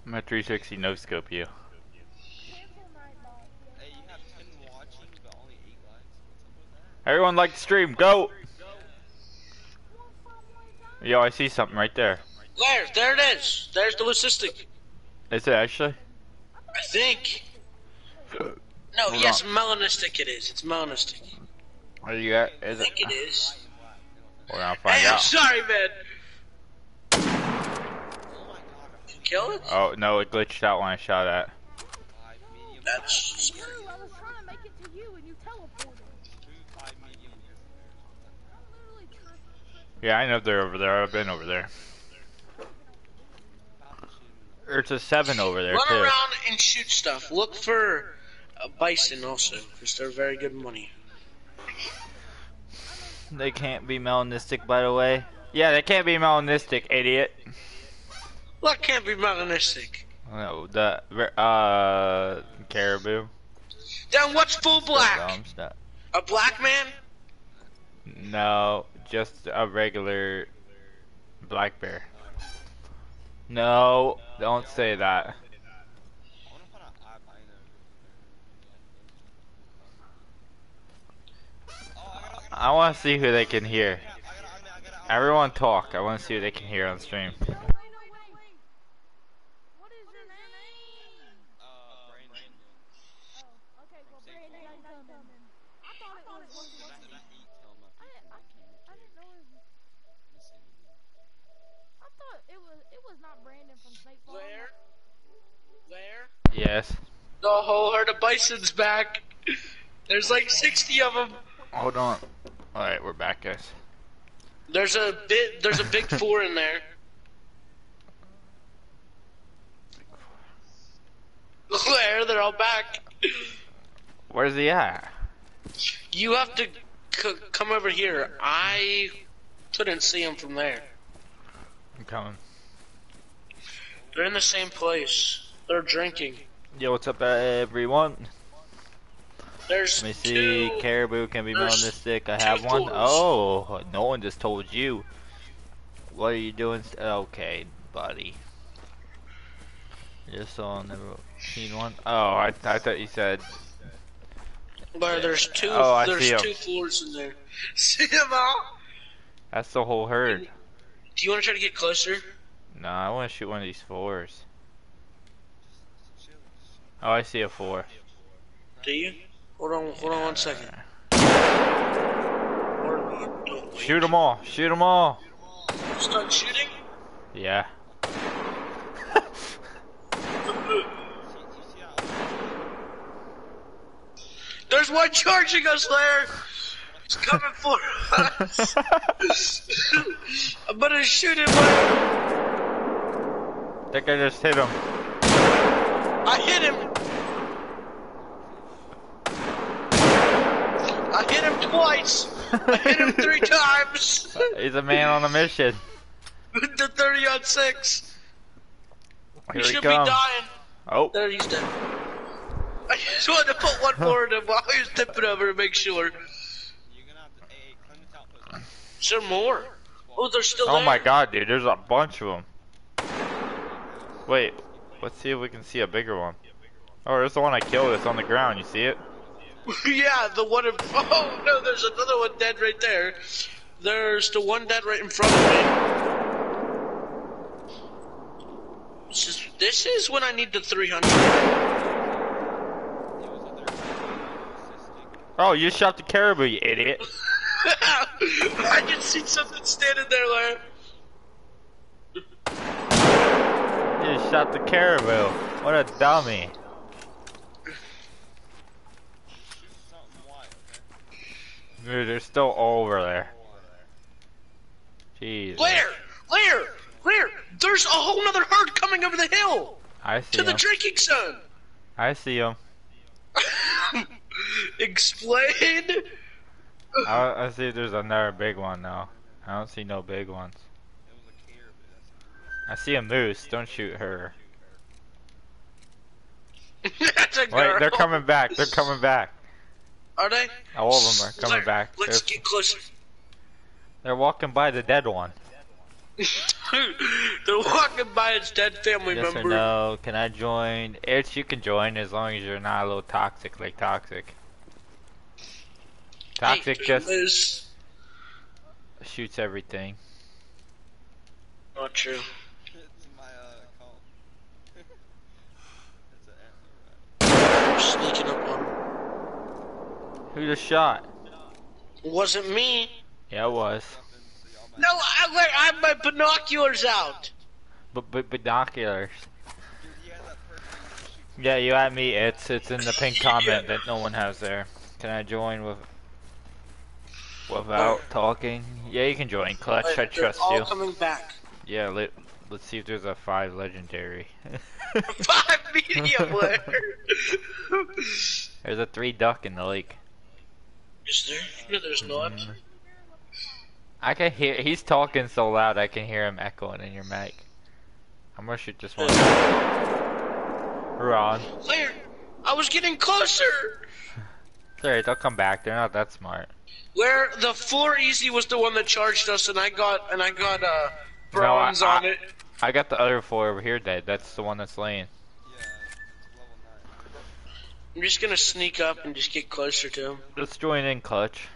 [SPEAKER 1] I'm at 360 no scope you.
[SPEAKER 4] Cancel Nightbot.
[SPEAKER 2] Hey, you have 10 watching, but only 8 likes. What's up with that?
[SPEAKER 1] Everyone like the stream, go!
[SPEAKER 4] One from way down.
[SPEAKER 1] Yo, I see something right there.
[SPEAKER 3] Blair, there it is. There's the leucistic.
[SPEAKER 1] Is it actually?
[SPEAKER 3] I think. No,
[SPEAKER 1] Hold
[SPEAKER 3] yes,
[SPEAKER 1] on.
[SPEAKER 3] melanistic it is. It's melanistic.
[SPEAKER 1] Are you at?
[SPEAKER 3] I
[SPEAKER 1] Is it?
[SPEAKER 3] think it is.
[SPEAKER 1] We're gonna find
[SPEAKER 3] Hey, I'm sorry, man.
[SPEAKER 2] Oh my god,
[SPEAKER 3] Did you kill it?
[SPEAKER 1] Oh no, it glitched out when I shot at.
[SPEAKER 3] That's
[SPEAKER 4] Dude, I was trying to make it to you and you teleported.
[SPEAKER 2] 2 5 medium.
[SPEAKER 4] I'm literally trying.
[SPEAKER 1] Yeah, I know they're over there. I've been over there.
[SPEAKER 2] About to shoot him.
[SPEAKER 1] There's a seven over there
[SPEAKER 3] run
[SPEAKER 1] too.
[SPEAKER 3] around and shoot stuff. Look for a bison also, because they're very good money.
[SPEAKER 1] They can't be melanistic, by the way. Yeah, they can't be melanistic, idiot.
[SPEAKER 3] What can't be melanistic?
[SPEAKER 1] No, the uh caribou.
[SPEAKER 3] Then what's full black? A black man?
[SPEAKER 1] No, just a regular black bear. No, don't say that.
[SPEAKER 2] I
[SPEAKER 1] want to see who they can hear. Everyone talk. I want to see who they can hear on stream.
[SPEAKER 4] No, wait, no, wait. What is your name?
[SPEAKER 2] Uh, Brandon.
[SPEAKER 4] Oh, okay, well, Brandon, I'm coming. I thought it was one
[SPEAKER 2] That,
[SPEAKER 4] of
[SPEAKER 2] that eat kill my
[SPEAKER 4] I didn't, I, I didn't know it was, I thought it was, it was not Brandon from State Farm.
[SPEAKER 3] Where? Where?
[SPEAKER 1] Yes.
[SPEAKER 3] The whole herd of bison's back. There's like 60 of them.
[SPEAKER 1] Hold on. All right, we're back, guys.
[SPEAKER 3] There's a bit. There's a big four in there. Where? They're all back.
[SPEAKER 1] Where's he at?
[SPEAKER 3] You have to c- come over here. I couldn't see them from there.
[SPEAKER 1] I'm coming.
[SPEAKER 3] They're in the same place. They're drinking.
[SPEAKER 1] Yo, what's up, everyone?
[SPEAKER 3] There's
[SPEAKER 1] Let me see.
[SPEAKER 3] two.
[SPEAKER 1] Caribou can be
[SPEAKER 3] there's
[SPEAKER 1] melanistic. I have one.
[SPEAKER 3] fours.
[SPEAKER 1] Oh, no one just told you. What are you doing? Okay, buddy. Just saw never seen one. Oh, I, I thought you said.
[SPEAKER 3] But there's two.
[SPEAKER 1] Oh, I
[SPEAKER 3] there's
[SPEAKER 1] see 'em.
[SPEAKER 3] two floors in there. See them all?
[SPEAKER 1] That's the whole herd.
[SPEAKER 3] Do you want to try to get closer?
[SPEAKER 1] No, I want to shoot one of these fours. Oh, I see a four.
[SPEAKER 3] Do you? Hold on. Hold on one second. Or we don't wait.
[SPEAKER 1] Shoot them all. Shoot them all.
[SPEAKER 3] Start shooting.
[SPEAKER 1] Yeah.
[SPEAKER 3] There's one charging us there. It's coming for us. I'm gonna shoot him.
[SPEAKER 1] I think I just hit him.
[SPEAKER 3] I hit him. I hit him twice. I hit him three times.
[SPEAKER 1] He's a man on a mission.
[SPEAKER 3] the 30 aught six.
[SPEAKER 1] Here
[SPEAKER 3] he
[SPEAKER 1] he
[SPEAKER 3] should be
[SPEAKER 1] comes.
[SPEAKER 3] dying.
[SPEAKER 1] Oh,
[SPEAKER 3] There, he's dead. I just wanted to put one forward him while he was tipping over to make sure.
[SPEAKER 2] You're gonna have to, hey, Clemens outpost.
[SPEAKER 3] Is there more? Oh, they're still
[SPEAKER 1] oh
[SPEAKER 3] there.
[SPEAKER 1] my god, dude, there's a bunch of them. Wait, let's see if we can see a bigger one. Oh, there's the one I killed. It's on the ground. You see it?
[SPEAKER 3] yeah, the one in. Oh no, there's another one dead right there. There's the one dead right in front of me. This is, this is when I need the 300.
[SPEAKER 1] Oh, you shot the caribou, you idiot.
[SPEAKER 3] I just seen something standing there, Larry.
[SPEAKER 1] Shot the caribou. What a dummy.
[SPEAKER 2] Shoot something white.
[SPEAKER 1] Dude, they're still over there. Jeez.
[SPEAKER 3] Blair! Blair! Blair! There's a whole nother herd coming over the hill
[SPEAKER 1] I see
[SPEAKER 3] to the drinking zone.
[SPEAKER 1] I see him.
[SPEAKER 3] Explain.
[SPEAKER 1] I, I see there's another big one now. I don't see no big ones. I see a moose. Don't shoot her.
[SPEAKER 3] That's a girl.
[SPEAKER 1] Wait, they're coming back. They're coming back.
[SPEAKER 3] Are they?
[SPEAKER 1] All of them are coming back.
[SPEAKER 3] Let's
[SPEAKER 1] They're,
[SPEAKER 3] get closer.
[SPEAKER 1] they're walking by the dead one.
[SPEAKER 3] they're walking by its dead family
[SPEAKER 1] Yes or
[SPEAKER 3] member.
[SPEAKER 1] no? Can I join? It's you can join as long as you're not a little toxic like toxic. Toxic
[SPEAKER 3] Hey,
[SPEAKER 1] just
[SPEAKER 3] Liz.
[SPEAKER 1] shoots everything.
[SPEAKER 3] Not true.
[SPEAKER 2] it's my uh call. It's an antler rat.
[SPEAKER 3] Sneaking up on.
[SPEAKER 1] Who just shot?
[SPEAKER 3] Wasn't me.
[SPEAKER 1] Yeah, it was.
[SPEAKER 2] Something, so y'all might-
[SPEAKER 3] No, I, wait, I have my binoculars out.
[SPEAKER 1] But but binoculars.
[SPEAKER 2] Dude, he has that person who shoots
[SPEAKER 1] Yeah, you at me. It's it's in the pink comment that no one has there. Can I join with without talking? Yeah, you can join. Clutch, I trust
[SPEAKER 3] all
[SPEAKER 1] you.
[SPEAKER 3] coming back.
[SPEAKER 1] Yeah, let's see if there's a five legendary.
[SPEAKER 3] Five medium Blair.
[SPEAKER 1] there's a three duck in the lake.
[SPEAKER 3] Is there? No, there's not.
[SPEAKER 1] Mm. I can hear. He's talking so loud. I can hear him echoing in your mic. I'm gonna shoot this one. Ron.
[SPEAKER 3] Blair, I was getting closer.
[SPEAKER 1] Sorry, they'll come back. They're not that smart.
[SPEAKER 3] Where the floor easy was the one that charged us, and I got and I got uh bronze
[SPEAKER 1] I-
[SPEAKER 3] on it.
[SPEAKER 1] I got the other four over here dead. That's the one that's laying.
[SPEAKER 2] Yeah, it's level 9.
[SPEAKER 3] I'm just gonna sneak up and just get closer to him,
[SPEAKER 1] Let's join in, Clutch.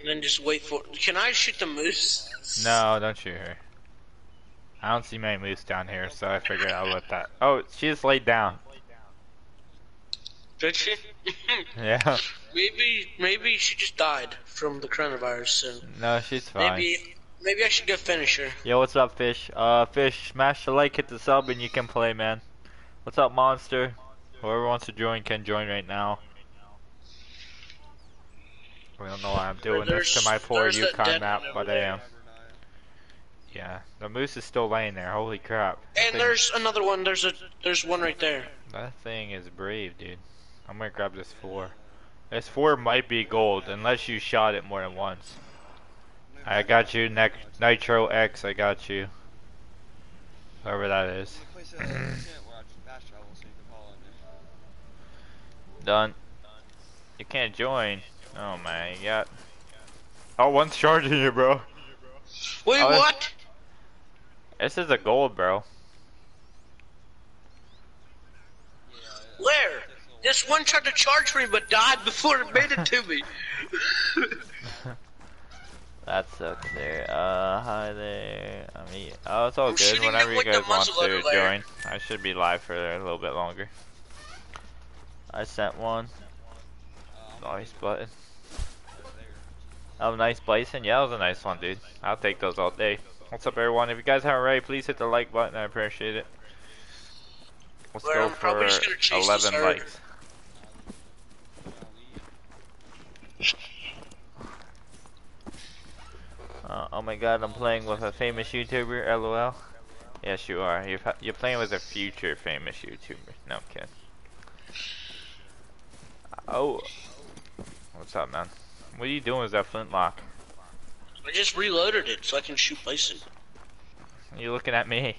[SPEAKER 3] and then just wait for. Can I shoot the moose?
[SPEAKER 1] No, don't shoot her. I don't see many moose down here, so I figured I'll let that. Oh, she just laid down.
[SPEAKER 3] Did she?
[SPEAKER 1] Yeah.
[SPEAKER 3] maybe maybe she just died from the coronavirus. And
[SPEAKER 1] No, she's fine.
[SPEAKER 3] maybe maybe I should get finisher.
[SPEAKER 1] Yo, what's up, Fish? Uh, Fish, smash the like, hit the sub, and you can play, man. What's up, Monster? Whoever wants to join can join right now. I don't know why I'm doing this to my
[SPEAKER 3] There's-
[SPEAKER 1] poor Yukon map, but I am. Yeah, the moose is still laying there. Holy crap!
[SPEAKER 3] And
[SPEAKER 1] thing-
[SPEAKER 3] there's another one. There's a there's one right there.
[SPEAKER 1] That thing is brave, dude. I'm gonna grab this four. This four might be gold unless you shot it more than once. I got you, Nec- Nitro X. I got you. Whoever that is.
[SPEAKER 2] The place has a tent where I just fast travel so you can haul in there.
[SPEAKER 1] Done. You can't join. Oh my god. Oh, one's charging you, bro.
[SPEAKER 3] Wait,
[SPEAKER 1] Oh,
[SPEAKER 3] what?
[SPEAKER 1] This is a gold, bro.
[SPEAKER 3] Where? This one tried to charge me but died before it made it to me.
[SPEAKER 1] That sucks there. Uh, hi there. I mean, oh, it's all
[SPEAKER 3] I'm
[SPEAKER 1] good. Whenever you guys want to join, I should be live for a little bit longer. I sent one. Nice button. Oh, nice bison. Yeah, that was a nice one, dude. I'll take those all day. What's up, everyone? If you guys haven't already, please hit the like button. I appreciate it. Let's go
[SPEAKER 3] I'm
[SPEAKER 1] for
[SPEAKER 3] just gonna chase this
[SPEAKER 1] 11 likes. Uh, oh my god, I'm playing with a famous YouTuber, lol. Yes, you are. You're, you're playing with a future famous YouTuber. No, I'm kidding. Oh. What's up, man? What are you doing with that flintlock?
[SPEAKER 3] I just reloaded it so I can shoot bison.
[SPEAKER 1] You looking at me?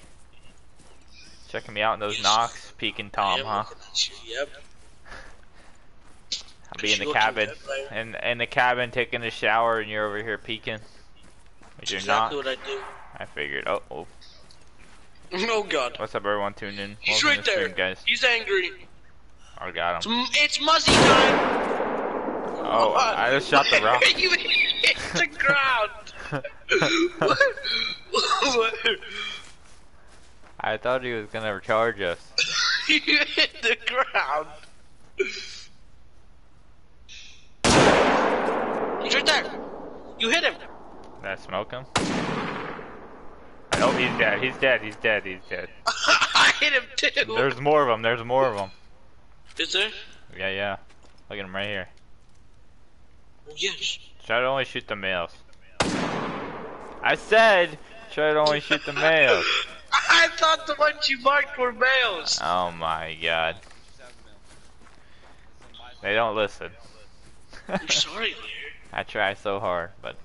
[SPEAKER 1] Checking me out in those
[SPEAKER 3] Yes.
[SPEAKER 1] knocks, peeking Tom, huh?
[SPEAKER 3] looking at you, Yep.
[SPEAKER 1] I'll be in the cabin, in in the cabin taking a shower, and you're over here peeking. You're
[SPEAKER 3] exactly
[SPEAKER 1] not.
[SPEAKER 3] what I do.
[SPEAKER 1] I figured. Oh, oh.
[SPEAKER 3] Oh god.
[SPEAKER 1] What's up, everyone? Tuning in.
[SPEAKER 3] He's
[SPEAKER 1] Welcome
[SPEAKER 3] right
[SPEAKER 1] the
[SPEAKER 3] there.
[SPEAKER 1] stream, guys.
[SPEAKER 3] He's angry.
[SPEAKER 1] I got him.
[SPEAKER 3] m- it's muzzy time.
[SPEAKER 1] Oh, I just shot the rock.
[SPEAKER 3] you hit the ground. what? What?
[SPEAKER 1] I thought he was gonna charge us.
[SPEAKER 3] you hit the ground. He's right there. You hit him.
[SPEAKER 1] Did I smoke him? Oh, he's dead. He's dead. He's dead. He's dead.
[SPEAKER 3] I hit him too.
[SPEAKER 1] There's more of them. There's more of them.
[SPEAKER 3] Is there?
[SPEAKER 1] Yeah, yeah. Look at him right here.
[SPEAKER 3] Oh, yes.
[SPEAKER 1] Try to only shoot the males. I said, try to only shoot the males.
[SPEAKER 3] I thought the ones you marked were males.
[SPEAKER 1] Oh my god. They don't listen.
[SPEAKER 3] I'm sorry, Lair.
[SPEAKER 1] I try so hard, but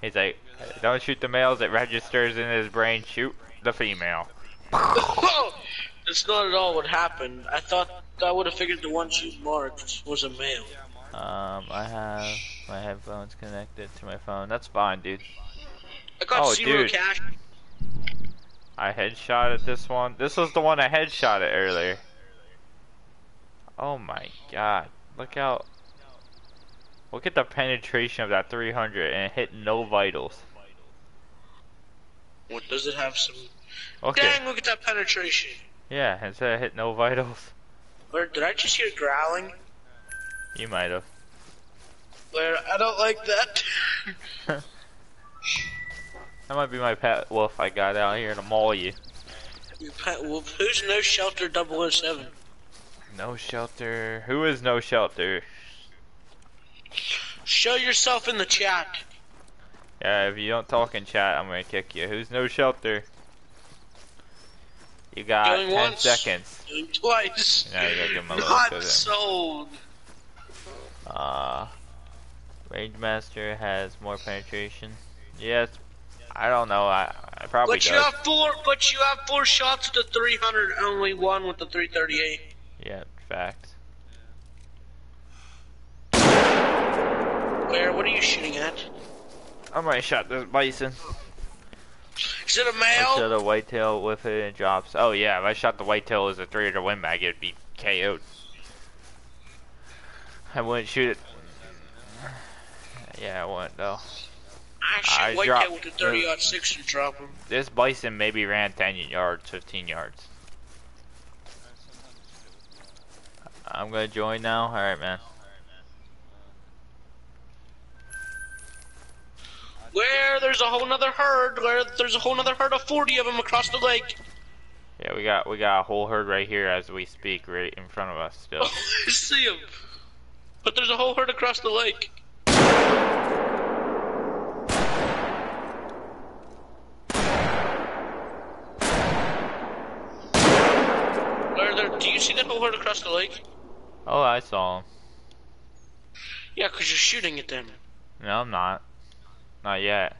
[SPEAKER 1] he's like, don't shoot the males. It registers in his brain. Shoot the female.
[SPEAKER 3] That's not at all what happened. I thought I would have figured the one you marked was a male.
[SPEAKER 1] Um, I have my headphones connected to my phone. That's fine, dude.
[SPEAKER 3] I got
[SPEAKER 1] Oh,
[SPEAKER 3] zero
[SPEAKER 1] dude.
[SPEAKER 3] cash.
[SPEAKER 1] I headshot at this one. This was the one I headshotted earlier. Oh my god. Look out. Look at the penetration of that 300 and it hit no vitals.
[SPEAKER 3] What does it have some?
[SPEAKER 1] Okay.
[SPEAKER 3] Dang! Look at that penetration.
[SPEAKER 1] Yeah, instead of hit no vitals.
[SPEAKER 3] Where did I just hear growling?
[SPEAKER 1] You might have.
[SPEAKER 3] Where I don't like that.
[SPEAKER 1] That might be my pet wolf I got out here to maul you.
[SPEAKER 3] you pet wolf. Who's no shelter 007?
[SPEAKER 1] No shelter. Who is no shelter?
[SPEAKER 3] Show yourself in the chat.
[SPEAKER 1] Yeah, if you don't talk in chat, I'm gonna kick you. Who's no shelter? You got
[SPEAKER 3] Going
[SPEAKER 1] 10
[SPEAKER 3] once.
[SPEAKER 1] seconds.
[SPEAKER 3] Doing Twice.
[SPEAKER 1] Yeah, you gotta give him a
[SPEAKER 3] Not sold.
[SPEAKER 1] Uh, Range Master has more penetration. Yes, I don't know. I, I probably
[SPEAKER 3] But you have four. But you have four shots with the 300. Only one with the 338.
[SPEAKER 1] Yeah, fact.
[SPEAKER 3] Where? What are you shooting at?
[SPEAKER 1] I might shot this bison.
[SPEAKER 3] Is it a
[SPEAKER 1] I shot
[SPEAKER 3] male?
[SPEAKER 1] a whitetail with it and drops. Oh yeah, if I shot the whitetail as a 300 win mag, it'd be KO'd. I wouldn't shoot it. Yeah, I wouldn't though.
[SPEAKER 3] I shoot
[SPEAKER 1] I
[SPEAKER 3] white
[SPEAKER 1] dropped-
[SPEAKER 3] tail with the 30 aught six and drop him.
[SPEAKER 1] This bison maybe ran 10 yards, 15 yards. I'm gonna join now. All right, man.
[SPEAKER 3] Where there's a whole nother herd. Where there's a whole nother herd of 40 of them across the lake.
[SPEAKER 1] Yeah, we got we got a whole herd right here as we speak, right in front of us still.
[SPEAKER 3] I see them. But there's a whole herd across the lake. Where there, do you see that whole herd across the lake?
[SPEAKER 1] Oh, I saw them.
[SPEAKER 3] Yeah, because you're shooting at them.
[SPEAKER 1] No, I'm not. Not yet.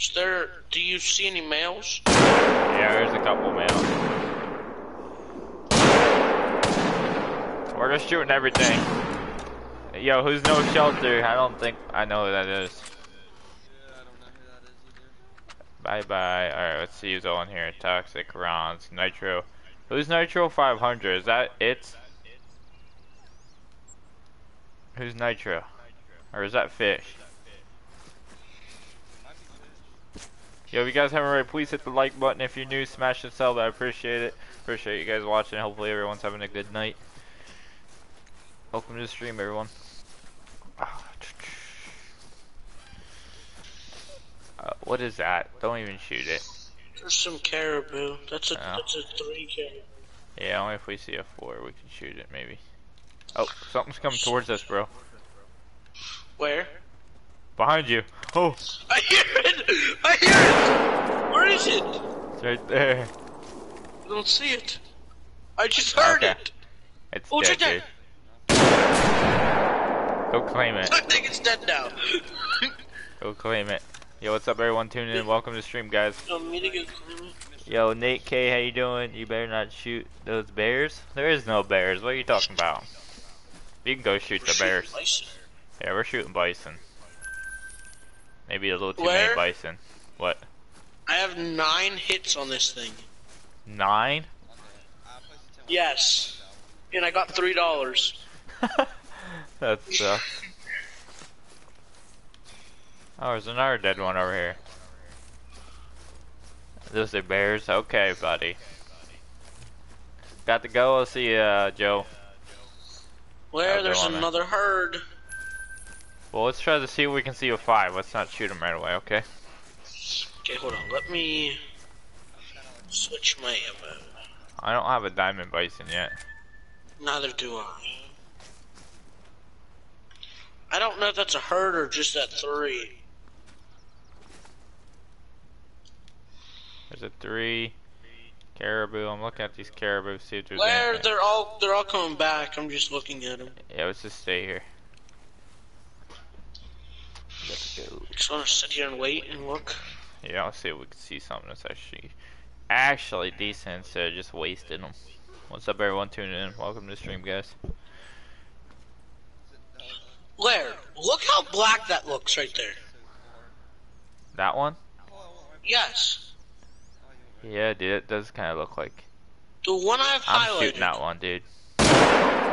[SPEAKER 3] Is there, do you see any males?
[SPEAKER 1] Yeah, there's a couple males. We're just shooting everything. Yo, who's no shelter? I don't think I know who that is. Bye bye. Alright, let's see who's all in here. Toxic, Rons, Nitro. Who's Nitro 500? Is that it? Who's Nitro? Or is that Fish?
[SPEAKER 2] Might be fish.
[SPEAKER 1] Yo, if you guys haven't already, please hit the like button. If you're new, smash the sub. I appreciate it. Appreciate you guys watching. Hopefully everyone's having a good night. Welcome to the stream, everyone. Uh, what is that? Don't even shoot it.
[SPEAKER 3] There's some caribou. That's a,
[SPEAKER 1] Yeah.
[SPEAKER 3] that's a three caribou.
[SPEAKER 1] Yeah, only if we see a four, we can shoot it, maybe. Oh, something's coming towards us, bro.
[SPEAKER 3] Where?
[SPEAKER 1] Behind you. Oh,
[SPEAKER 3] I hear it! I hear it! Where is it?
[SPEAKER 1] it's right there.
[SPEAKER 3] I don't see it. I just heard
[SPEAKER 1] Okay.
[SPEAKER 3] it.
[SPEAKER 1] It's
[SPEAKER 3] Oh,
[SPEAKER 1] dead, dude. Go claim it.
[SPEAKER 3] I think it's dead now.
[SPEAKER 1] Go claim it. Yo, what's up, everyone? Tuning in. Welcome to stream, guys.
[SPEAKER 3] No, me to go clean it.
[SPEAKER 1] Yo, Nate K, how you doing? You better not shoot those bears. There is no bears. What are you talking about? You can go shoot
[SPEAKER 3] We're
[SPEAKER 1] the bears.
[SPEAKER 3] bison.
[SPEAKER 1] Yeah, we're shooting bison. Maybe a little too many bison. What?
[SPEAKER 3] I have nine hits on this thing.
[SPEAKER 1] Nine?
[SPEAKER 2] On the, uh, place to tell
[SPEAKER 3] Yes. And I got three dollars.
[SPEAKER 1] that sucks. Oh, there's another dead one over here. Those are bears? Okay, buddy. Got to go. I'll see you, uh, Joe.
[SPEAKER 3] Where there's another herd.
[SPEAKER 1] Well, let's try to see if we can see a five. Let's not shoot him right away, okay?
[SPEAKER 3] Okay, hold on. Let me. Switch my ammo.
[SPEAKER 1] I don't have a diamond bison yet.
[SPEAKER 3] Neither do I. I don't know if that's a herd or just at three.
[SPEAKER 1] There's a three caribou. I'm looking at these caribou. See if there's
[SPEAKER 3] Where
[SPEAKER 1] anything.
[SPEAKER 3] they're all they're all coming back. I'm just looking at them.
[SPEAKER 1] Yeah, let's just stay here. Let's go.
[SPEAKER 3] Just want to sit here and wait and look.
[SPEAKER 1] Yeah, I'll see if we can see something that's actually actually decent instead of just wasting them. What's up, everyone tuning in? Welcome to the stream, guys.
[SPEAKER 3] Lair, look how black that looks right there.
[SPEAKER 1] That one?
[SPEAKER 3] Yes,
[SPEAKER 1] Yeah, dude, it does kind of look like.
[SPEAKER 3] the one I've
[SPEAKER 1] I'm
[SPEAKER 3] highlighted
[SPEAKER 1] shooting that one, dude.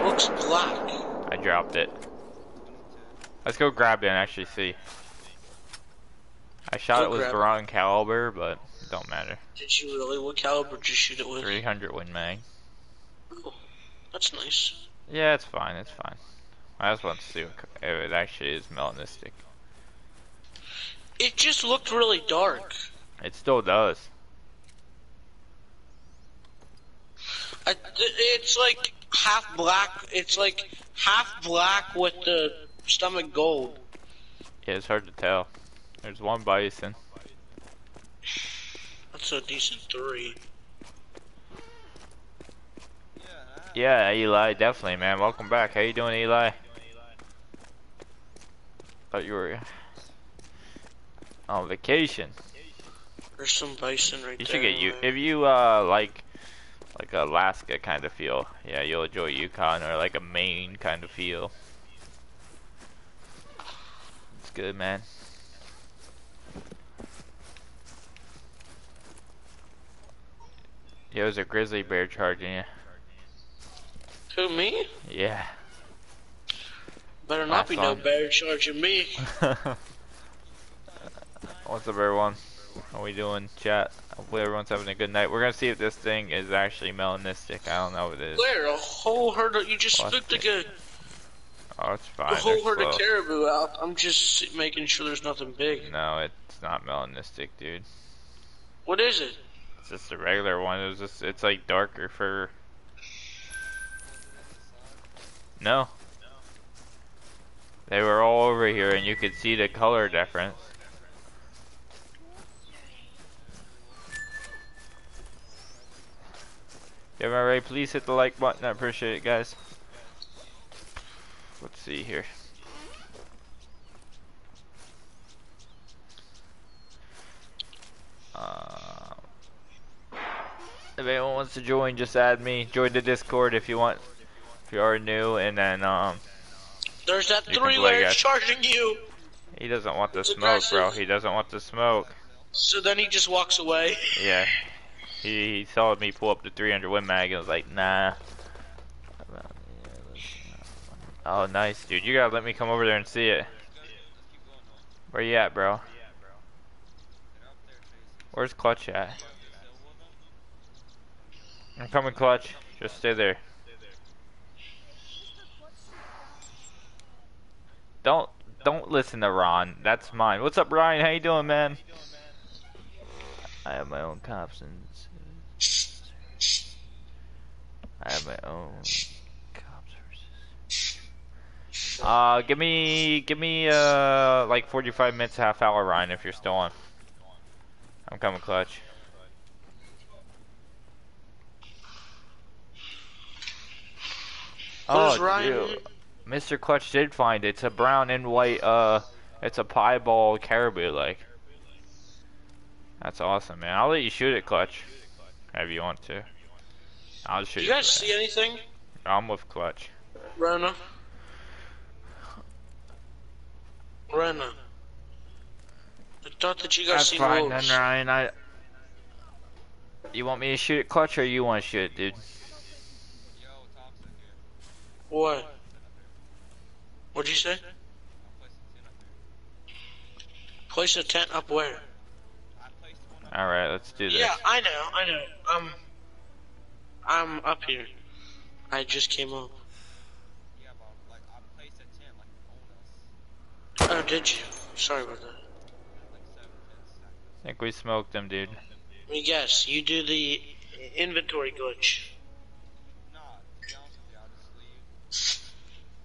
[SPEAKER 3] looks black.
[SPEAKER 1] I dropped it. Let's go grab it and actually see. I shot
[SPEAKER 3] Go
[SPEAKER 1] it with the wrong caliber, but it don't matter.
[SPEAKER 3] Did you really? What caliber did you shoot it with?
[SPEAKER 1] 300 Win Mag. Cool.
[SPEAKER 3] That's nice.
[SPEAKER 1] Yeah, it's fine, it's fine. I just want to see if it actually is melanistic.
[SPEAKER 3] It just looked really dark.
[SPEAKER 1] It still does.
[SPEAKER 3] I, it's like half black. It's like half black with the stomach gold.
[SPEAKER 1] Yeah, it's hard to tell. There's one bison.
[SPEAKER 3] That's a decent three.
[SPEAKER 1] Yeah, Eli, definitely, man. Welcome back. How you doing, Eli? Thought you were on vacation.
[SPEAKER 3] There's some bison right there.
[SPEAKER 1] You
[SPEAKER 3] there.
[SPEAKER 1] should get you if you uh like like Alaska kind of feel. Yeah, you'll enjoy Yukon or like a Maine kind of feel. Good, man. Yeah, was a grizzly bear charging you.
[SPEAKER 3] Who me?
[SPEAKER 1] Yeah.
[SPEAKER 3] Better not
[SPEAKER 1] Last
[SPEAKER 3] be no bear charging me.
[SPEAKER 1] What's up, everyone? How we doing, chat? Hopefully everyone's having a good night. We're gonna see if this thing is actually melanistic. I don't know if it is.
[SPEAKER 3] Lair, a whole herd of you just spooked like a,
[SPEAKER 1] Oh, it's fine.
[SPEAKER 3] a whole herd of caribou out. I'm just making sure there's nothing big.
[SPEAKER 1] No, it's not melanistic, dude.
[SPEAKER 3] What is it?
[SPEAKER 1] It's just a regular one. It was just, it's like darker fur. No. They were all over here, and you could see the color difference. If I'm right, please hit the like button. I appreciate it, guys. Let's see here. Uh, if anyone wants to join, just add me. Join the Discord if you want. If you are new, and then um,
[SPEAKER 3] There's that three layer charging you.
[SPEAKER 1] he doesn't want the
[SPEAKER 3] It's
[SPEAKER 1] smoke, bro. He doesn't want the smoke.
[SPEAKER 3] So then he just walks away.
[SPEAKER 1] Yeah. He, he saw me pull up the 300 win mag and was like, nah. Oh, nice, dude. You gotta let me come over there and see it. Where you at, bro? Where's Clutch at? I'm coming, Clutch. Just stay there. Don't don't listen to Ron. That's mine. What's up, Ryan? How you doing, man? I have my own cops and I have my own. Uh, give me give me uh like 45 minutes, half hour, Ryan, if you're still on. I'm coming, Clutch.
[SPEAKER 3] Where's
[SPEAKER 1] oh,
[SPEAKER 3] Ryan?
[SPEAKER 1] dude. Mr. Clutch did find it. It's a brown and white, uh, it's a piebald caribou, like. That's awesome, man. I'll let you shoot it, Clutch. If you want to. I'll shoot
[SPEAKER 3] You
[SPEAKER 1] it.
[SPEAKER 3] guys see anything?
[SPEAKER 1] I'm with Clutch.
[SPEAKER 3] Rena. Rena. I thought that you guys
[SPEAKER 1] That's
[SPEAKER 3] seen
[SPEAKER 1] fine
[SPEAKER 3] wolves.
[SPEAKER 1] then, Ryan. I. You want me to shoot it, Clutch, or you want to shoot it, dude?
[SPEAKER 2] Yo, Thompson here.
[SPEAKER 3] What? What'd you say?
[SPEAKER 2] Place a tent up there.
[SPEAKER 3] Place a tent up where?
[SPEAKER 2] I placed one up
[SPEAKER 1] Alright, let's do this.
[SPEAKER 3] Yeah, I know, I know. I'm, I'm up here. I just came up.
[SPEAKER 2] Yeah, but like I placed a tent like on us.
[SPEAKER 3] Oh, did you? Sorry about that.
[SPEAKER 2] Like seven tents stacked
[SPEAKER 1] I think we smoked them, dude.
[SPEAKER 3] Let me guess. You do the inventory glitch.
[SPEAKER 2] Nah, to be honest with you, I'll just leave.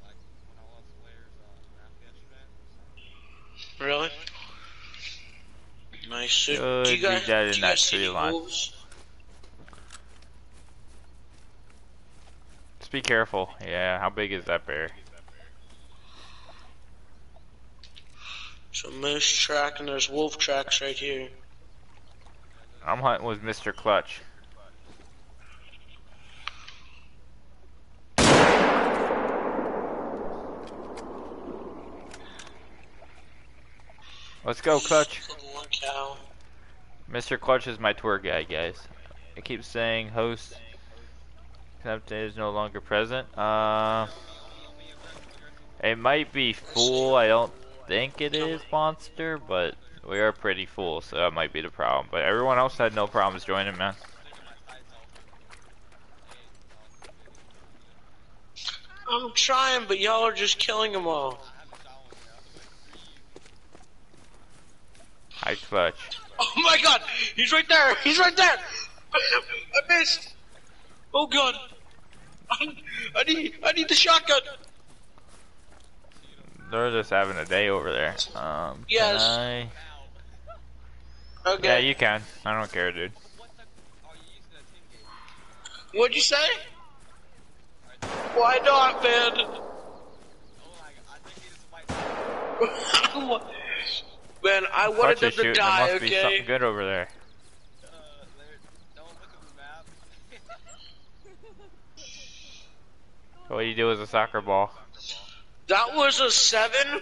[SPEAKER 2] Like, when I lost Lair's map yesterday.
[SPEAKER 3] Really? Nice. So,
[SPEAKER 1] oh,
[SPEAKER 3] do you guys,
[SPEAKER 1] that in that tree line.
[SPEAKER 3] wolves?
[SPEAKER 1] Just be careful. Yeah, how big is that bear?
[SPEAKER 3] So moose track and there's wolf tracks right here.
[SPEAKER 1] I'm hunting with Mr. Clutch. Let's go, Clutch.
[SPEAKER 3] Killed One cow.
[SPEAKER 1] Mr. Clutch is my tour guide, guys. I keep saying host update is no longer present. Uh, it might be full. I don't think it is monster, but we are pretty full, so that might be the problem. But everyone else had no problems joining, man.
[SPEAKER 3] I'm trying, but y'all are just killing them all.
[SPEAKER 1] Hi, Clutch.
[SPEAKER 3] Oh my god! He's right there! He's right there! I missed! Oh god! I, I need I need the shotgun!
[SPEAKER 1] They're just having a day over there. Um,
[SPEAKER 3] Yes.
[SPEAKER 1] Can I...
[SPEAKER 3] Okay.
[SPEAKER 1] Yeah, you can. I don't care, dude.
[SPEAKER 3] What'd you say? Why not, man? man, I wanted
[SPEAKER 1] Clutch
[SPEAKER 3] them
[SPEAKER 1] is
[SPEAKER 3] to
[SPEAKER 1] shooting.
[SPEAKER 3] die,
[SPEAKER 1] there must be something good over there. What do you do with a soccer ball?
[SPEAKER 3] That was a seven?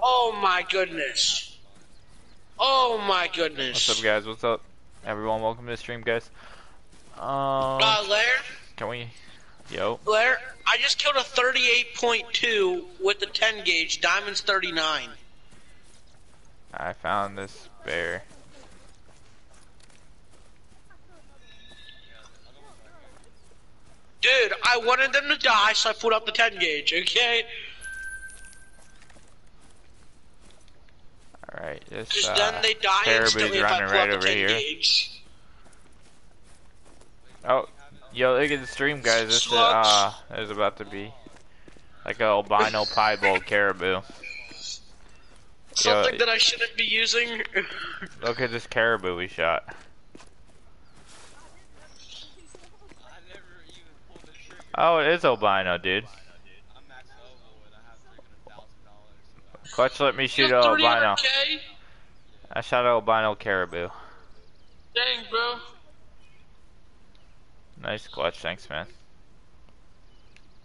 [SPEAKER 3] Oh my goodness. Oh my goodness.
[SPEAKER 1] What's up, guys? What's up? Everyone, welcome to the stream, guys. Um,
[SPEAKER 3] Uh, Lair?
[SPEAKER 1] can we? Yo,
[SPEAKER 3] Lair, I just killed a 38.2 with the 10 gauge, Diamond's 39.
[SPEAKER 1] I found this bear.
[SPEAKER 3] Dude, I wanted them to die, so I pulled out the 10 gauge, okay?
[SPEAKER 1] All right, this
[SPEAKER 3] Because
[SPEAKER 1] uh,
[SPEAKER 3] then they die
[SPEAKER 1] caribou's
[SPEAKER 3] instantly if I
[SPEAKER 1] right
[SPEAKER 3] up the
[SPEAKER 1] over
[SPEAKER 3] 10
[SPEAKER 1] here.
[SPEAKER 3] gauge.
[SPEAKER 1] Oh, yo, look at the stream, guys. This is, uh, there's about to be like a albino piebald caribou.
[SPEAKER 3] Something
[SPEAKER 1] Yo,
[SPEAKER 3] that I shouldn't be using.
[SPEAKER 1] look at this caribou we shot. Oh, it is albino, dude. Clutch, let me shoot albino.
[SPEAKER 3] 300K?
[SPEAKER 1] I shot an albino caribou.
[SPEAKER 3] Dang, bro.
[SPEAKER 1] Nice clutch, thanks, man.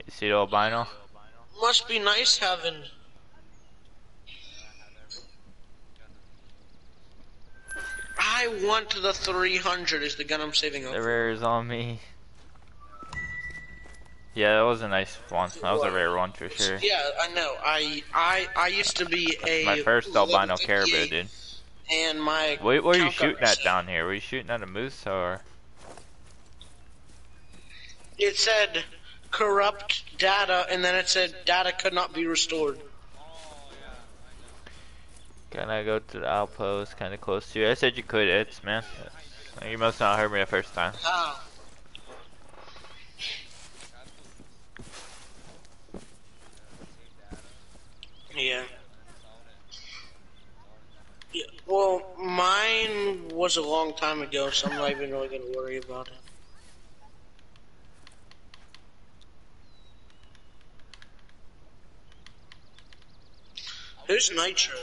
[SPEAKER 1] You see the albino?
[SPEAKER 3] Must be nice having. I want the 300 is the gun I'm saving up.
[SPEAKER 1] The rare is on me. Yeah, that was a nice one. That was a rare one for sure.
[SPEAKER 3] Yeah, I know. I I I used to be a
[SPEAKER 1] My first albino caribou, dude.
[SPEAKER 3] And my Wait,
[SPEAKER 1] What were you shooting at down here? Were you shooting at a moose or?
[SPEAKER 3] It said corrupt data, and then it said data could not be restored.
[SPEAKER 1] Can I go to the outpost kind of close to you? I said you could, it's man. You must not heard me the first time.
[SPEAKER 3] How? Yeah. Yeah. Well, mine was a long time ago, so I'm not even really gonna worry about it. Who's Nitro?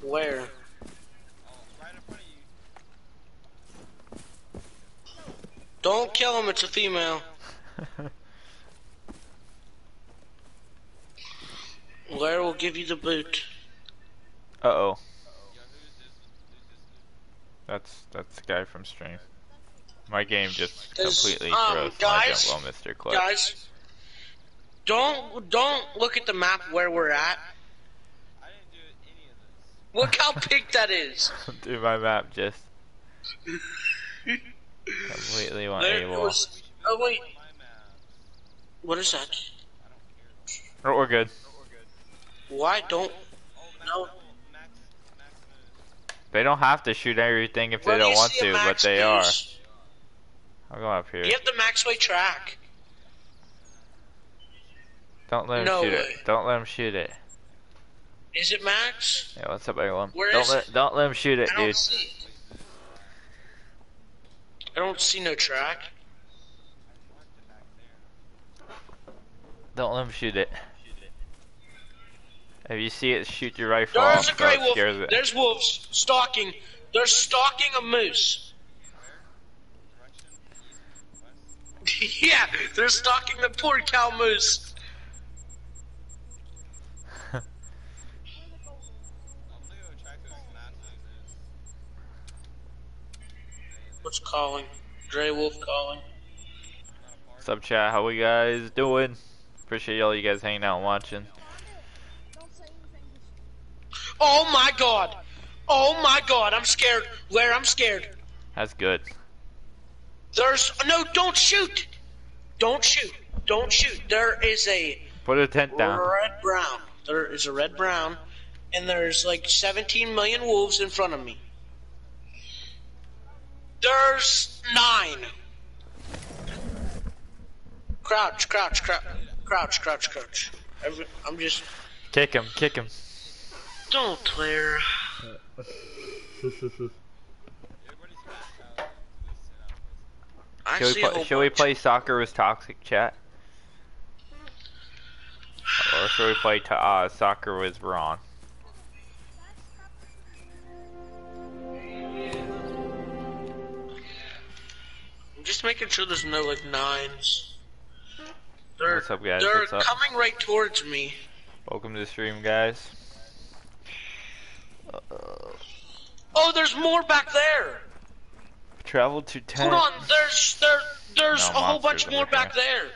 [SPEAKER 3] Where? Don't kill him, it's a female. Lair will give you the boot.
[SPEAKER 1] Uh oh. That's that's the guy from stream. My game just
[SPEAKER 3] Does,
[SPEAKER 1] completely
[SPEAKER 3] um,
[SPEAKER 1] froze.
[SPEAKER 3] guys-
[SPEAKER 1] well, Mr. Clutch.
[SPEAKER 3] Guys, don't don't look at the map where we're at. Look how big that is.
[SPEAKER 1] Dude, my map just completely AWOL.
[SPEAKER 3] was. Oh wait. What is that?
[SPEAKER 1] Oh, we're good.
[SPEAKER 3] Why don't? No.
[SPEAKER 1] They don't have to shoot everything if
[SPEAKER 3] Where
[SPEAKER 1] they
[SPEAKER 3] do
[SPEAKER 1] don't want to, but they are. I'll go up here.
[SPEAKER 3] You have the maxway track.
[SPEAKER 1] Don't let him
[SPEAKER 3] No
[SPEAKER 1] shoot
[SPEAKER 3] way.
[SPEAKER 1] it. Don't let him shoot it.
[SPEAKER 3] Is it max?
[SPEAKER 1] Yeah, what's up, everyone?
[SPEAKER 3] Where
[SPEAKER 1] don't let don't let him shoot it,
[SPEAKER 3] I don't
[SPEAKER 1] dude.
[SPEAKER 3] see. I don't see no track.
[SPEAKER 1] Don't let him shoot it. If you see it, shoot your rifle off.
[SPEAKER 3] There's a gray wolf.
[SPEAKER 1] it.
[SPEAKER 3] There's wolves stalking. They're stalking a moose. yeah, they're stalking the poor cow moose.
[SPEAKER 2] I'm gonna go track this map like this.
[SPEAKER 3] What's calling? Gray wolf calling.
[SPEAKER 1] What's up, chat? How we guys doing? Appreciate all you guys hanging out and watching.
[SPEAKER 4] Don't say anything. Just
[SPEAKER 3] Oh my god! Oh my god! I'm scared. Where I'm scared.
[SPEAKER 1] That's good.
[SPEAKER 3] There's no. Don't shoot. Don't shoot. Don't shoot. There is a
[SPEAKER 1] Put a tent down.
[SPEAKER 3] red brown. There is a red brown, and there's like 17 million wolves in front of me. There's nine. Crouch, crouch, crouch, crouch, crouch, crouch. I'm just.
[SPEAKER 1] Kick him, kick him.
[SPEAKER 3] Don't, Claire.
[SPEAKER 2] Everybody's back out.
[SPEAKER 3] I
[SPEAKER 1] Should we, play, should we play soccer with toxic chat? Or should we play to, uh, soccer with Ron?
[SPEAKER 3] I'm just making sure there's no like nines. They're,
[SPEAKER 1] What's up, guys?
[SPEAKER 3] They're
[SPEAKER 1] What's up?
[SPEAKER 3] coming right towards me.
[SPEAKER 1] Welcome to the stream, guys. Uh,
[SPEAKER 3] Oh, there's more back there.
[SPEAKER 1] travel to tent.
[SPEAKER 3] Hold on, there's there there's
[SPEAKER 1] No,
[SPEAKER 3] a whole bunch more back there.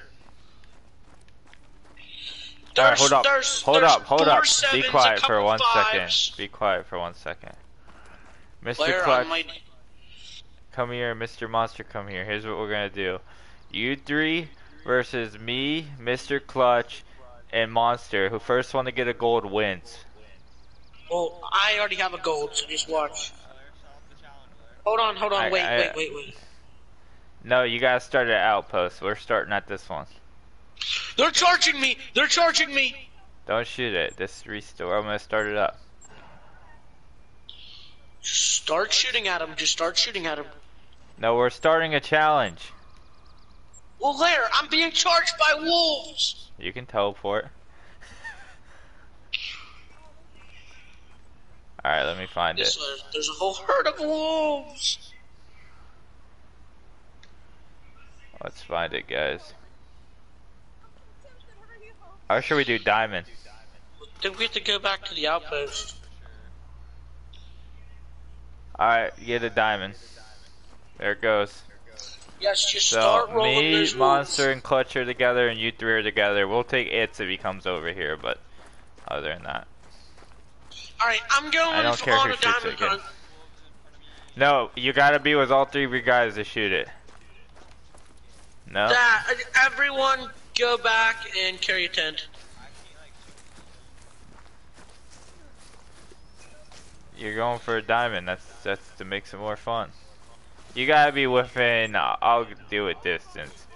[SPEAKER 1] Alright,
[SPEAKER 3] There's,
[SPEAKER 1] hold up.
[SPEAKER 3] there's,
[SPEAKER 1] hold
[SPEAKER 3] there's
[SPEAKER 1] up, hold up.
[SPEAKER 3] sevens,
[SPEAKER 1] Be quiet for one second. Be quiet for one second. Mr. Clutch,
[SPEAKER 3] might,
[SPEAKER 1] come here. Mr. Monster, come here. Here's what we're gonna do. You three versus me, Mr. Clutch, and Monster. Who first one to get a gold wins.
[SPEAKER 3] Well, I already have a gold, so just watch.
[SPEAKER 2] Lair, shut off the challenge, Lair.
[SPEAKER 3] Hold on, hold on,
[SPEAKER 1] I-
[SPEAKER 3] wait,
[SPEAKER 1] I-
[SPEAKER 3] wait, wait, wait.
[SPEAKER 1] No, you gotta start at outpost. We're starting at this one.
[SPEAKER 3] They're charging me. They're charging me.
[SPEAKER 1] Don't shoot it. This restore. I'm gonna start it up.
[SPEAKER 3] Just start shooting at him. Just start shooting at him.
[SPEAKER 1] No, we're starting a challenge.
[SPEAKER 3] Well, there, I'm being charged by wolves.
[SPEAKER 1] You can teleport. Alright, let me find it.
[SPEAKER 3] This, uh, there's a whole herd of wolves.
[SPEAKER 1] Let's find it, guys.
[SPEAKER 4] tempted her, you know.
[SPEAKER 1] Or should we do diamond?
[SPEAKER 3] Then we have to go back to the outpost.
[SPEAKER 1] Alright, get a diamond. There it goes.
[SPEAKER 3] Yes, just
[SPEAKER 1] So,
[SPEAKER 3] start rolling
[SPEAKER 1] me,
[SPEAKER 3] those
[SPEAKER 1] Monster, and Clutch are together, and you three are together. We'll take Itz if he comes over here, but other than that.
[SPEAKER 3] All right, I'm going
[SPEAKER 1] I don't
[SPEAKER 3] for
[SPEAKER 1] care
[SPEAKER 3] on
[SPEAKER 1] who
[SPEAKER 3] a
[SPEAKER 1] shoots
[SPEAKER 3] diamond
[SPEAKER 1] it. No, you gotta be with all three of your guys to shoot it. No?
[SPEAKER 3] That everyone go back and carry a tent.
[SPEAKER 1] You're going for a diamond. That's that's to make it more fun. You gotta be within. Uh, I'll do it distance.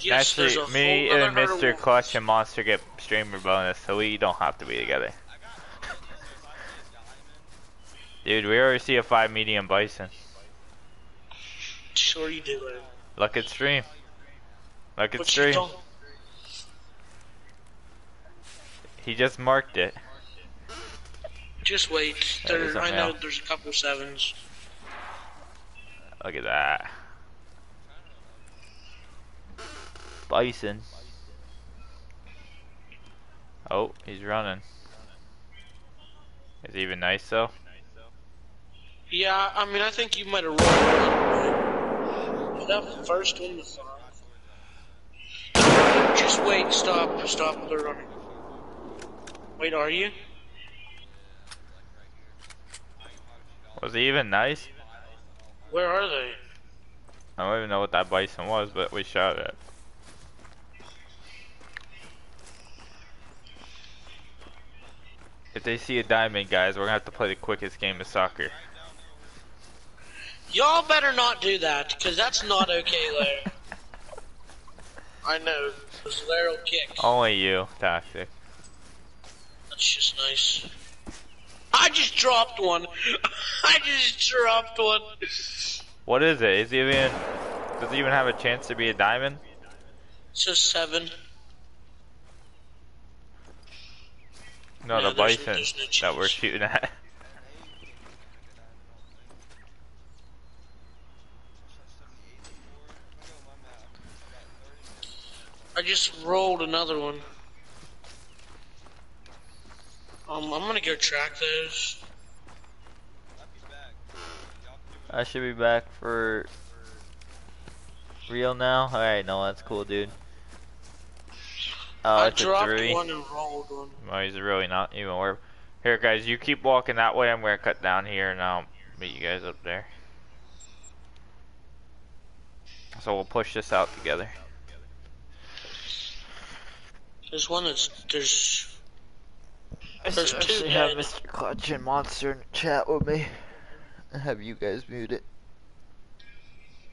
[SPEAKER 3] Yes,
[SPEAKER 1] Actually, me and
[SPEAKER 3] other herd of
[SPEAKER 1] Mr. Clutch and Monster get streamer bonus, so we don't have to be together. Dude, we already see a five medium bison.
[SPEAKER 3] Sure you do it.
[SPEAKER 1] Look at stream. Look at
[SPEAKER 3] But
[SPEAKER 1] stream. He just marked it.
[SPEAKER 3] Just wait. There, I know there's a couple sevens.
[SPEAKER 1] Look at that. Bison. Oh, he's running. Is he even nice though?
[SPEAKER 3] Yeah, I mean, I think you might have rolled one. That first one was fine. Just wait. Stop. Stop. They're running. Wait, are you?
[SPEAKER 1] Was he even nice?
[SPEAKER 3] Where are they?
[SPEAKER 1] I don't even know what that bison was, but we shot it. If they see a diamond, guys, we're gonna have to play the quickest game of soccer.
[SPEAKER 3] Y'all better not do that, because that's not okay, Larry. I know. Because Larry will kick.
[SPEAKER 1] Only you, Toxic.
[SPEAKER 3] That's just nice. I just dropped one. I just dropped one.
[SPEAKER 1] What is it? Is it even? Does it even have a chance to be a diamond?
[SPEAKER 3] It's a seven.
[SPEAKER 1] No,
[SPEAKER 3] No,
[SPEAKER 1] the bison
[SPEAKER 3] there's no
[SPEAKER 1] that we're shooting at.
[SPEAKER 3] I just rolled another one. Um, I'm gonna go track those.
[SPEAKER 1] I should be back for real now. All right, no, that's cool, dude. Oh,
[SPEAKER 3] I
[SPEAKER 1] it's a
[SPEAKER 3] dropped
[SPEAKER 1] three.
[SPEAKER 3] one and rolled one.
[SPEAKER 1] Well, he's really not even worth. Here, guys, you keep walking that way. I'm gonna cut down here, and I'll meet you guys up there. So we'll push this out together.
[SPEAKER 3] There's one that's there's There's two
[SPEAKER 1] actually have. Mr. Clutch and Monster in chat with me. I have you guys muted.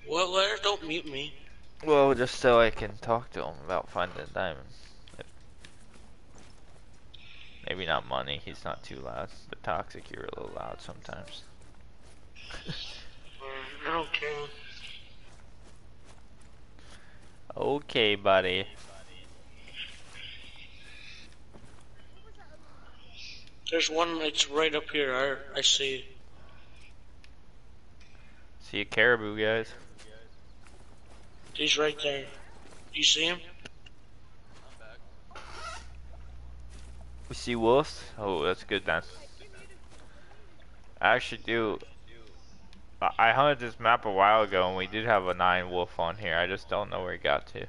[SPEAKER 3] what Larry? Don't mute me.
[SPEAKER 1] Well, just so I can talk to him about finding a diamond. Maybe not money, he's not too loud. But Toxic, you're a little loud sometimes.
[SPEAKER 3] I don't care.
[SPEAKER 1] Okay, buddy.
[SPEAKER 3] There's one that's right up here. I I see.
[SPEAKER 1] See a caribou, guys.
[SPEAKER 3] He's right there. You see him?
[SPEAKER 1] We see wolves. Oh, that's good then. I actually do. I I hunted this map a while ago, and we did have a nine wolf on here. I just don't know where he got to.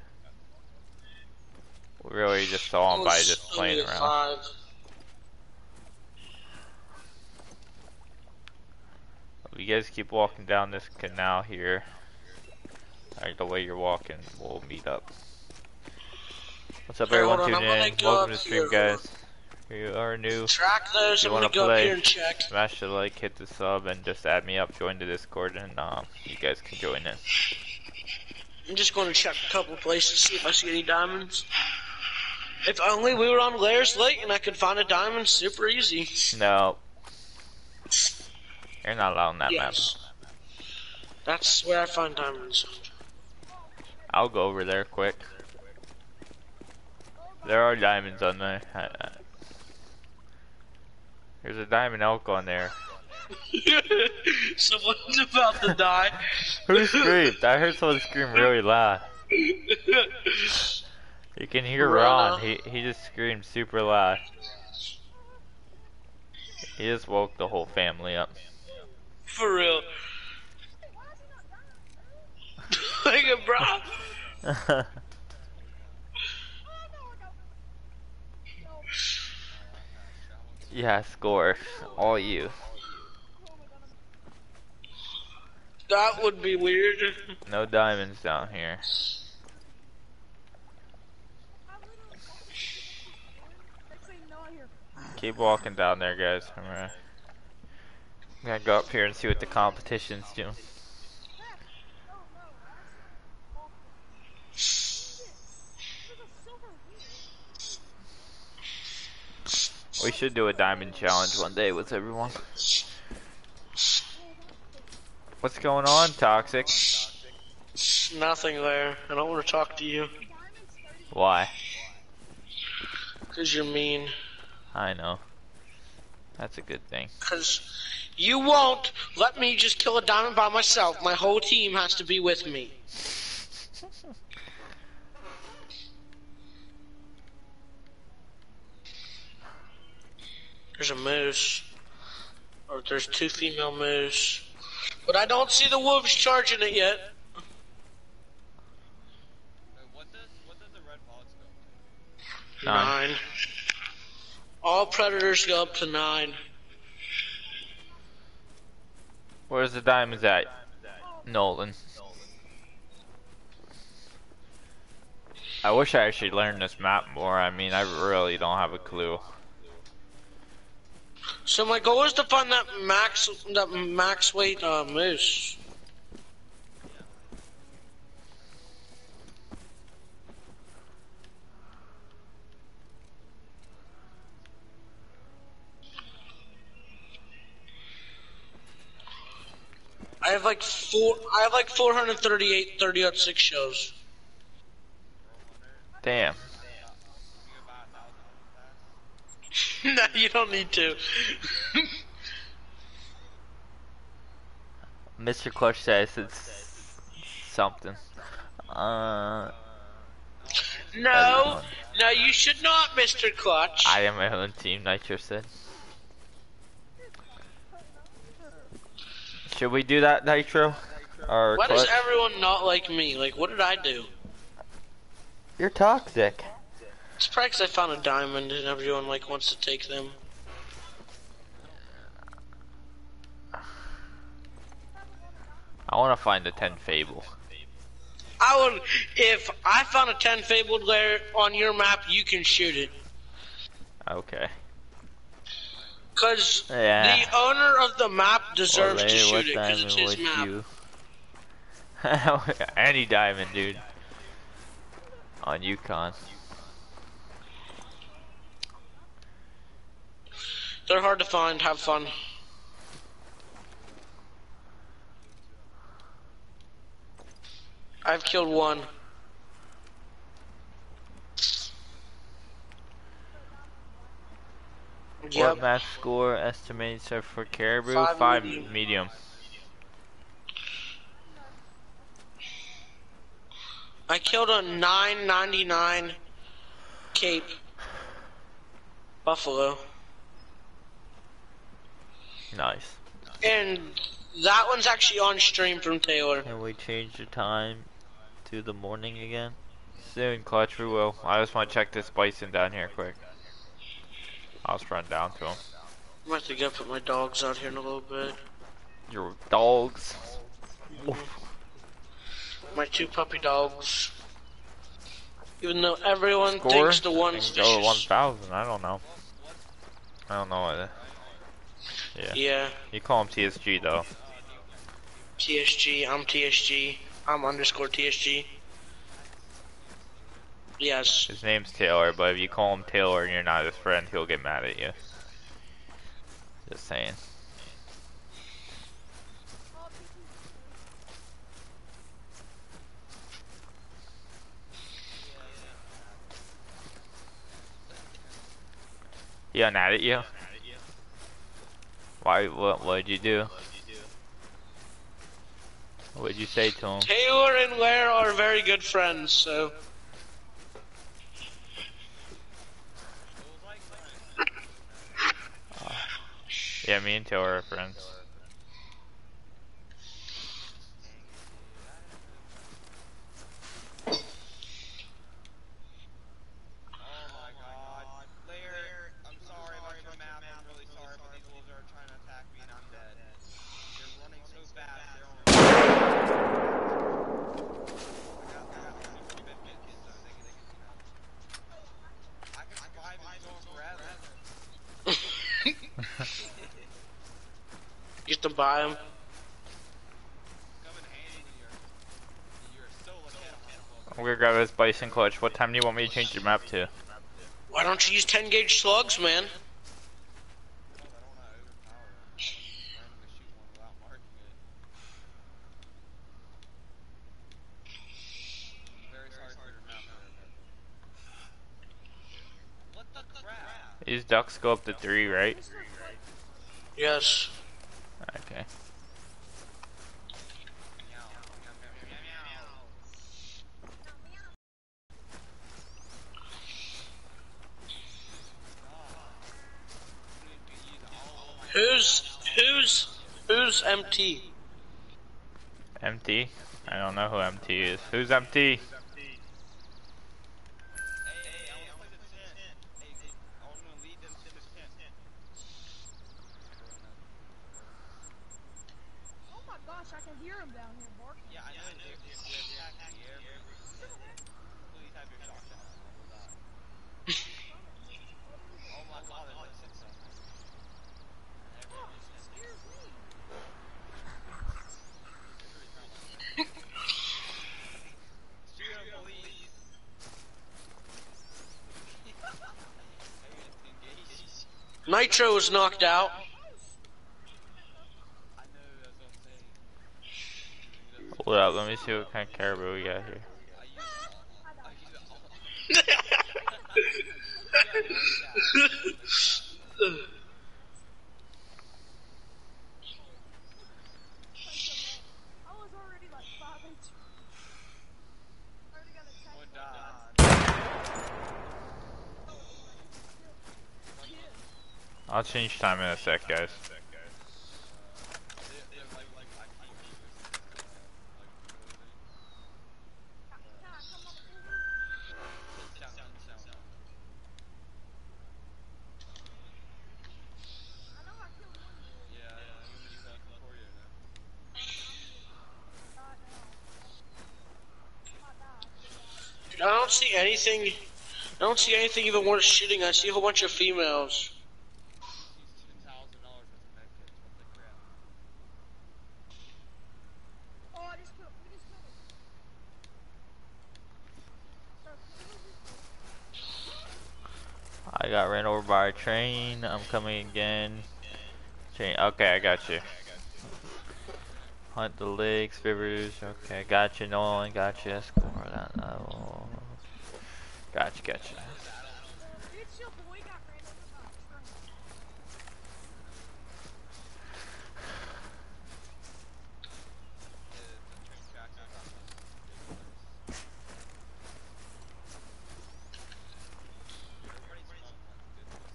[SPEAKER 1] We really just saw him by just playing around.
[SPEAKER 3] Five.
[SPEAKER 1] You guys keep walking down this canal here. The way you're walking, we'll meet up. What's up,
[SPEAKER 3] Hey,
[SPEAKER 1] everyone
[SPEAKER 3] I'm
[SPEAKER 1] in? Welcome to stream,
[SPEAKER 3] here.
[SPEAKER 1] guys. If you are new,
[SPEAKER 3] Track those.
[SPEAKER 1] You
[SPEAKER 3] I'm gonna go
[SPEAKER 1] play?
[SPEAKER 3] up here and check.
[SPEAKER 1] smash the like, hit the sub, and just add me up, join the Discord, and um, you guys can join in.
[SPEAKER 3] I'm just going to check a couple places, to see if I see any diamonds. If only we were on Lairs Lake and I could find a diamond super easy.
[SPEAKER 1] No. You're not allowed on that
[SPEAKER 3] yes.
[SPEAKER 1] map.
[SPEAKER 3] That's where I find diamonds.
[SPEAKER 1] I'll go over there quick. There are diamonds on there. There's a diamond elk on there.
[SPEAKER 3] Someone's about to die.
[SPEAKER 1] Who screamed? I heard someone scream really loud. You can hear
[SPEAKER 3] Rona.
[SPEAKER 1] Ron. He he just screamed super loud. He just woke the whole family up.
[SPEAKER 3] For real. Like a bro.
[SPEAKER 1] yeah, score. All you.
[SPEAKER 3] That would be weird.
[SPEAKER 1] No diamonds down here. Keep walking down there, guys. I'm gonna, I'm gonna go up here and see what the competition's doing. We should do a diamond challenge one day with everyone. What's going on, Toxic?
[SPEAKER 3] Nothing there. I don't want to talk to you.
[SPEAKER 1] Why?
[SPEAKER 3] Because you're mean.
[SPEAKER 1] I know. That's a good thing.
[SPEAKER 3] Because you won't let me just kill a diamond by myself. My whole team has to be with me. There's a moose. Or there's two female moose. But I don't see the wolves charging it yet.
[SPEAKER 2] Wait, what does what does the red box go?
[SPEAKER 1] Nine.
[SPEAKER 3] Nine. All predators go up to nine.
[SPEAKER 1] Where's the diamonds at? Nolan. I wish I actually learned this map more. I mean, I really don't have a clue.
[SPEAKER 3] So my goal is to find that max that max weight uh, moose. I have like four. I have like 438 30 aught six shows.
[SPEAKER 1] Damn.
[SPEAKER 2] You can buy a thousand on that.
[SPEAKER 3] no, you don't need to.
[SPEAKER 1] Mr. Clutch says it's something. Uh,
[SPEAKER 3] no, no, you should not, Mr. Clutch.
[SPEAKER 1] I am my own team, Nitro said. Should we do that, Nitro? Or
[SPEAKER 3] Why does everyone not like me? Like, what did I do?
[SPEAKER 1] You're toxic.
[SPEAKER 3] It's probably 'cause I found a diamond and everyone like wants to take them.
[SPEAKER 1] I want to find the 10 Fable.
[SPEAKER 3] I would, if I found a 10 fabled layer on your map, you can shoot it.
[SPEAKER 1] Okay.
[SPEAKER 3] Cause
[SPEAKER 1] Yeah.
[SPEAKER 3] the owner of the map deserves to shoot it, cause it's his map.
[SPEAKER 1] you- Any diamond, dude. On Yukon.
[SPEAKER 3] They're hard to find. Have fun. I've killed one.
[SPEAKER 1] What
[SPEAKER 3] Yep.
[SPEAKER 1] match score estimates are for Caribou?
[SPEAKER 3] Five
[SPEAKER 1] Five,
[SPEAKER 3] medium.
[SPEAKER 1] medium.
[SPEAKER 3] I killed a 999 Cape Buffalo.
[SPEAKER 1] Nice.
[SPEAKER 3] And that one's actually on stream from Taylor.
[SPEAKER 1] Can we change the time to the morning again? Soon, Clutch, we will. I just want to check this bison down here quick. I'll just run down to him.
[SPEAKER 3] I'm gonna have to go put my dogs out here in a little bit.
[SPEAKER 1] Your dogs.
[SPEAKER 3] My two puppy dogs. Even though everyone
[SPEAKER 1] Score?
[SPEAKER 3] thinks the one's vicious.
[SPEAKER 1] 1,000. I don't know. I don't know what. Yeah.
[SPEAKER 3] Yeah,
[SPEAKER 1] You call him TSG though.
[SPEAKER 3] TSG. I'm TSG. I'm underscore TSG. Yes.
[SPEAKER 1] His name's Taylor, but if you call him Taylor and you're not his friend, he'll get mad at you. Just saying. He got mad at you? Why? What? What'd you do? What'd you say to him?
[SPEAKER 3] Taylor and Ware are very good friends, so.
[SPEAKER 1] Yeah, me and Taylor are friends.
[SPEAKER 2] Oh my god. Lair, I'm sorry about your map. I'm really sorry, but these wolves are trying to attack me and I'm dead. They're running so fast. They're on. I got, I got some pretty bad med kits, though. They can, they can, you know. I can survive in storm forever.
[SPEAKER 3] Get to buy them.
[SPEAKER 2] Come in handy when you're, when you're so ahead on
[SPEAKER 1] I'm gonna grab this bison clutch. What time do you want me to change your map to?
[SPEAKER 3] Why don't you use 10 gauge slugs, man?
[SPEAKER 2] I don't want to overpower them. Randomly shoot one without marking it. I'm very sorry for your mouth. What the crap?
[SPEAKER 1] These ducks go up to three, right?
[SPEAKER 3] Yes.
[SPEAKER 1] Okay.
[SPEAKER 3] Who's who's who's MT?
[SPEAKER 1] MT? I don't know who MT is. Who's MT?
[SPEAKER 2] Hey, hey, I wanna play the tent. Hey, I wanna lead them to the tent.
[SPEAKER 4] Oh my gosh, I can hear him down here barking.
[SPEAKER 2] Yeah, I know they're, they're, they're attacking the air. Please have your shotgun on. Hold on. Oh my god, there's like six of them.
[SPEAKER 3] Nitro is knocked out.
[SPEAKER 2] I know, that's what I'm saying.
[SPEAKER 1] Hold up, let me see what kind of caribou we got here.
[SPEAKER 2] I use it all. I use it all.
[SPEAKER 4] I was already like 5 HP. Already got attacked
[SPEAKER 2] One
[SPEAKER 4] by
[SPEAKER 2] died.
[SPEAKER 1] I'll change time in a sec, guys.
[SPEAKER 2] They- they're like- like, I can't use it, uh, like,
[SPEAKER 4] Can I come up with
[SPEAKER 2] clothing. Sound, sound, sound.
[SPEAKER 4] I know I killed one dude.
[SPEAKER 2] Yeah, yeah, I'm gonna use that you now.
[SPEAKER 4] Not now. Not now.
[SPEAKER 3] Dude, I don't see anything. I don't see anything even worth shooting. I see a whole bunch of females.
[SPEAKER 2] He's two thousand dollars worth of medkits. What the crap?
[SPEAKER 4] Oh, I just killed. We just killed him. Bro, who was this?
[SPEAKER 1] I got ran over by a train. I'm coming again. Train. Okay, I got you. Hunt the lakes, rivers. Okay, got you. Nolan, got you. Score that. Oh. Gotcha, gotcha.
[SPEAKER 4] Dude, chill, boy. Got ran over by a train.
[SPEAKER 2] The, the train tracks are not ridiculous. Everybody's fun, like, goodness.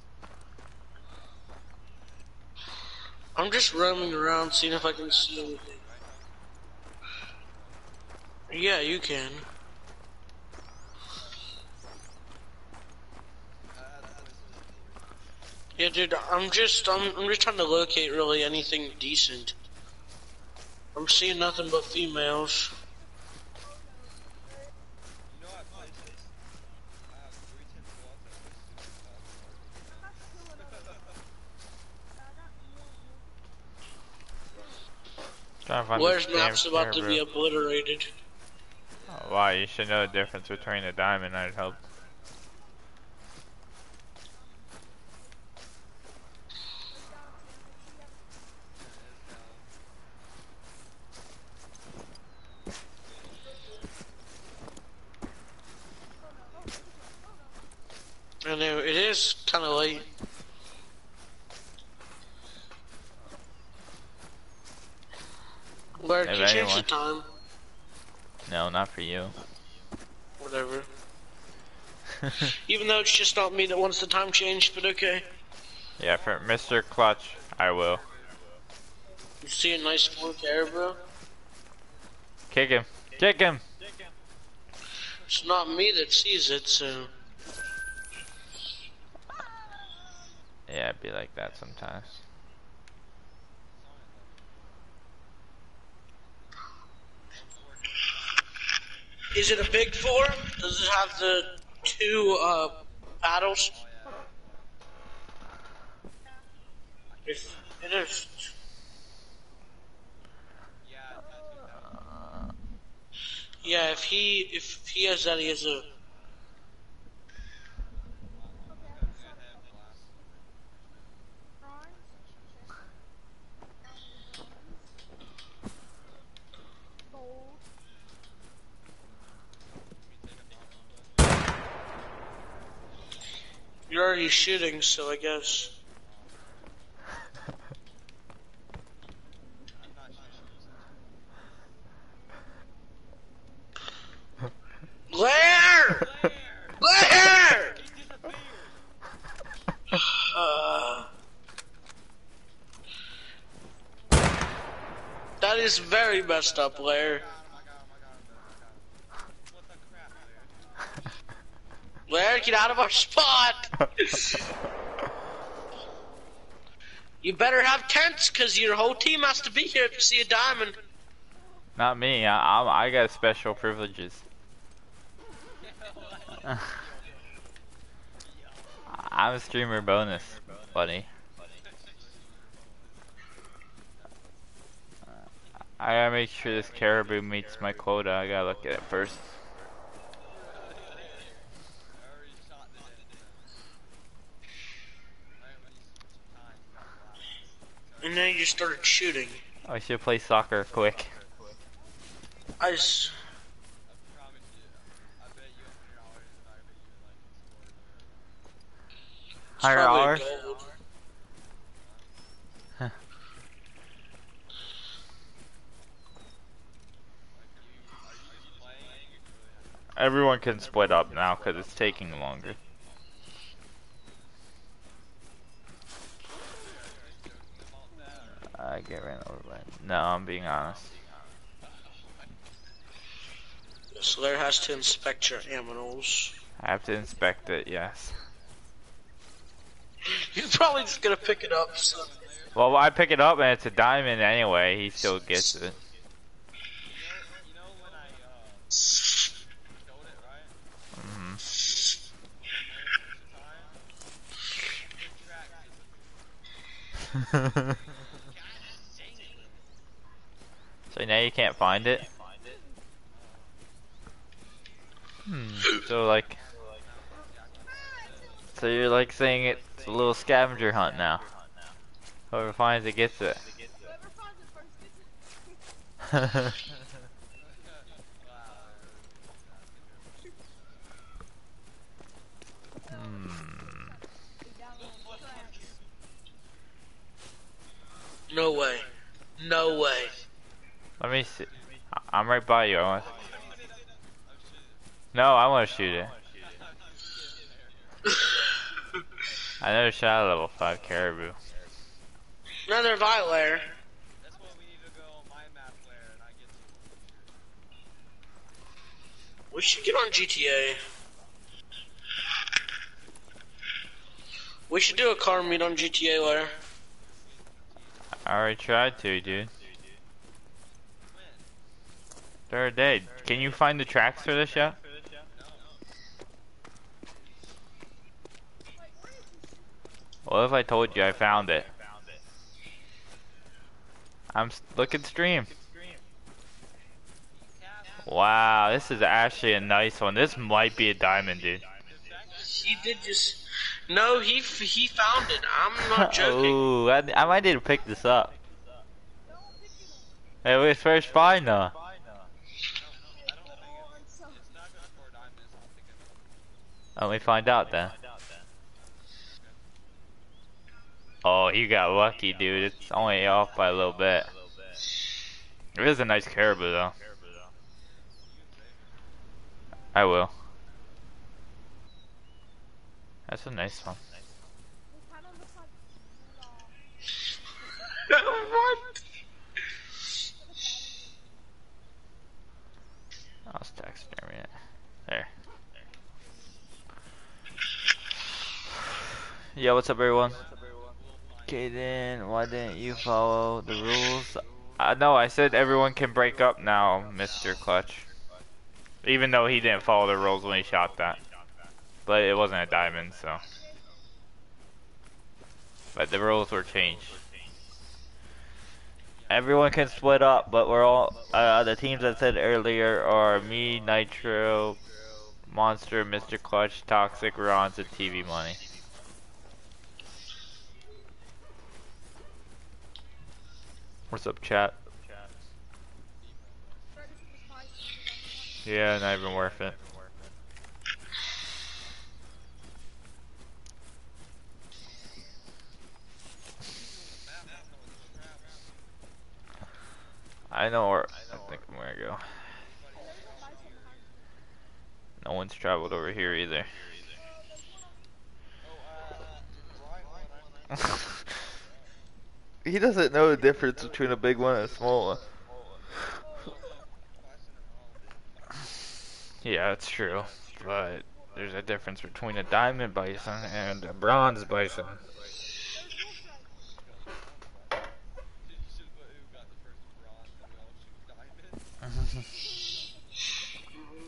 [SPEAKER 3] I'm just roaming around, seeing if I can see anything. Yeah, you can. Yeah, dude, I'm just, I'm, I'm just trying to locate really anything decent. I'm seeing nothing but females.
[SPEAKER 2] You know, I played this. I have three ten squads that was super fast.
[SPEAKER 4] I'm not killing him. I got one.
[SPEAKER 1] Trying to find
[SPEAKER 3] Lair's
[SPEAKER 1] this damn
[SPEAKER 3] map's about to be obliterated.
[SPEAKER 1] Oh, wow, you should know the difference between a diamond. I'd hope.
[SPEAKER 3] I know, it is kind of late.
[SPEAKER 1] Lair,
[SPEAKER 3] can you change the time?
[SPEAKER 1] No, not for you.
[SPEAKER 3] Whatever. Even though it's just not me that wants the time changed, but okay.
[SPEAKER 1] yeah, for Mr. Clutch, I will.
[SPEAKER 3] You see a nice blue caribou?
[SPEAKER 1] Kick him. Kick him.
[SPEAKER 3] It's not me that sees it, so.
[SPEAKER 1] Yeah, it'd be like that sometimes.
[SPEAKER 3] Is it a big four? Does it have the two uh, paddles? If it is.
[SPEAKER 2] Yeah,
[SPEAKER 3] if he if he has that, he has a. You're already shooting, so I guess. Lair! Lair! Uh, that is very messed up, Lair.
[SPEAKER 2] What the crap, Lair?
[SPEAKER 3] Lair, get out of our spot! You better have tents, cause your whole team has to be here if you see a diamond.
[SPEAKER 1] Not me. I, I, I got special privileges. I'm a streamer bonus, buddy. I gotta make sure this caribou meets my quota. I gotta look at it first.
[SPEAKER 2] I already shot the dead man. Alright, when he's
[SPEAKER 3] and then you just started shooting.
[SPEAKER 1] I should play soccer quick.
[SPEAKER 3] I just,
[SPEAKER 2] I promise you. I bet you a hundred dollars and I bet you like score.
[SPEAKER 1] Hundred
[SPEAKER 3] it's probably
[SPEAKER 1] hours?
[SPEAKER 3] gold.
[SPEAKER 2] You, are you just playing? You really have
[SPEAKER 1] Everyone can split up now because it's taking longer.
[SPEAKER 2] joking about that. Or?
[SPEAKER 1] I get ran over by. No, I'm being honest.
[SPEAKER 3] Slayer has to inspect your aminals.
[SPEAKER 1] I have to inspect it. Yes.
[SPEAKER 3] He's probably just gonna pick it up. So.
[SPEAKER 1] Well, I pick it up and it's a diamond anyway. He still gets it.
[SPEAKER 2] You mm-hmm know, you know when I uh killed it, right?
[SPEAKER 1] hmm
[SPEAKER 2] The track is
[SPEAKER 1] so now you can't find it. Hmm. So like, so you're like saying it's a little scavenger hunt now. Whoever finds it gets it.
[SPEAKER 4] Whoever finds it first gets it.
[SPEAKER 1] hmm.
[SPEAKER 4] Be down on the tracks.
[SPEAKER 3] No way. No way.
[SPEAKER 1] Let me see. I'm right by you. I want. No, I want to shoot it. I never shot a level five caribou.
[SPEAKER 3] Another.
[SPEAKER 2] That's what we need to go on my map where and I get
[SPEAKER 3] We should get on GTA. We should do a car meet on GTA later.
[SPEAKER 1] I already tried to, dude. Third dead. Can you find the tracks for this yet? What if I told you I found it? I'm look at stream. Wow, this is actually a nice one. This might be a diamond, dude.
[SPEAKER 3] He did just. No, he f- he found it. I'm not joking.
[SPEAKER 1] Ooh, I, I might need to pick this up. It was first find though.
[SPEAKER 2] I don't think it's, it's not good for diamonds. I don't think it
[SPEAKER 1] Let me find out then. Oh, you got lucky, dude. It's only off by a little bit. It is a nice caribou, though. I will. That's a nice one.
[SPEAKER 4] It kind of looks like
[SPEAKER 3] what?
[SPEAKER 1] I'll just taxidermy it. There. Yeah, what's up, everyone? Kaden, why didn't you follow the rules? Uh, no, I said everyone can break up now, Mr. Clutch. Even though he didn't follow the rules when he shot that. But it wasn't a diamond, so. But the rules were changed. Everyone can split up, but we're all uh, the teams I said earlier are me, Nitro, Monster, Mr. Clutch, Toxic, Rons, and TV Money. What's up, chat? Yeah, not even worth it. I know where I think I'm gonna go. No one's traveled over here either. he doesn't know the difference between a big one and a small one. Yeah, that's true. But there's a difference between a diamond bison and a bronze bison.
[SPEAKER 2] You should put who got the first bronze and we all shoot diamonds. I am, uh, uh, very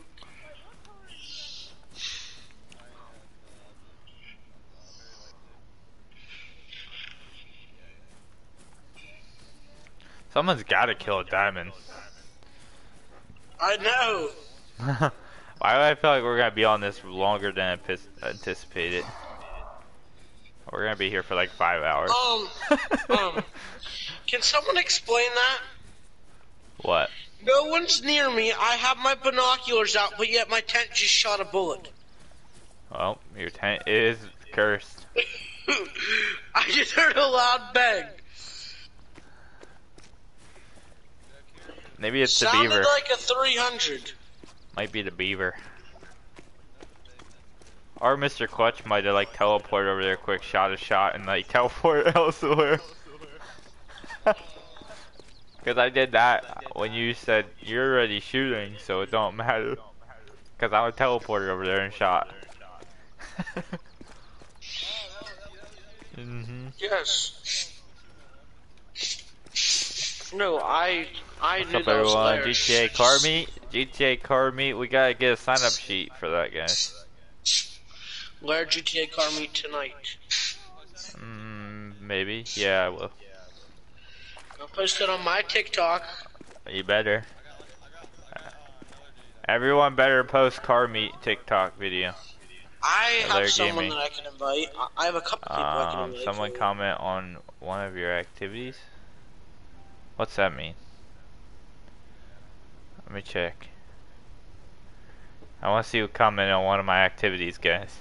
[SPEAKER 2] light
[SPEAKER 1] Someone's gotta kill a diamond.
[SPEAKER 3] I know.
[SPEAKER 1] Why do I feel like we're gonna be on this longer than anticipated? We're gonna be here for like five hours.
[SPEAKER 3] Um, um, can someone explain that?
[SPEAKER 1] what?
[SPEAKER 3] No one's near me. I have my binoculars out, but yet my tent just shot a bullet.
[SPEAKER 1] Well, your tent is cursed.
[SPEAKER 3] I just heard a loud bang.
[SPEAKER 1] Maybe it's the
[SPEAKER 3] Sounded
[SPEAKER 1] beaver.
[SPEAKER 3] like a 300.
[SPEAKER 1] Might be the beaver. Or Mr. Clutch might have like teleported over there quick, shot a shot, and like teleport elsewhere. Cause I did that when you said you're already shooting, so it don't matter. Cause I was teleported over there and shot. mhm.
[SPEAKER 3] Yes. No, I I
[SPEAKER 1] What's up, everyone?
[SPEAKER 3] there.
[SPEAKER 1] GTA car meet. GTA car meet. We gotta get a sign up sheet for that, guys.
[SPEAKER 3] Where GTA car meet tonight?
[SPEAKER 1] Mm, maybe. Yeah, I will.
[SPEAKER 3] I'll post it on my TikTok.
[SPEAKER 1] You better. Everyone better post car meet TikTok video.
[SPEAKER 3] I have someone
[SPEAKER 1] gaming.
[SPEAKER 3] that I can invite. I- have a couple people I can
[SPEAKER 1] Um,
[SPEAKER 3] invite.
[SPEAKER 1] someone comment on one of your activities. What's that mean? Let me check. I want to see who commented on one of my activities, guys.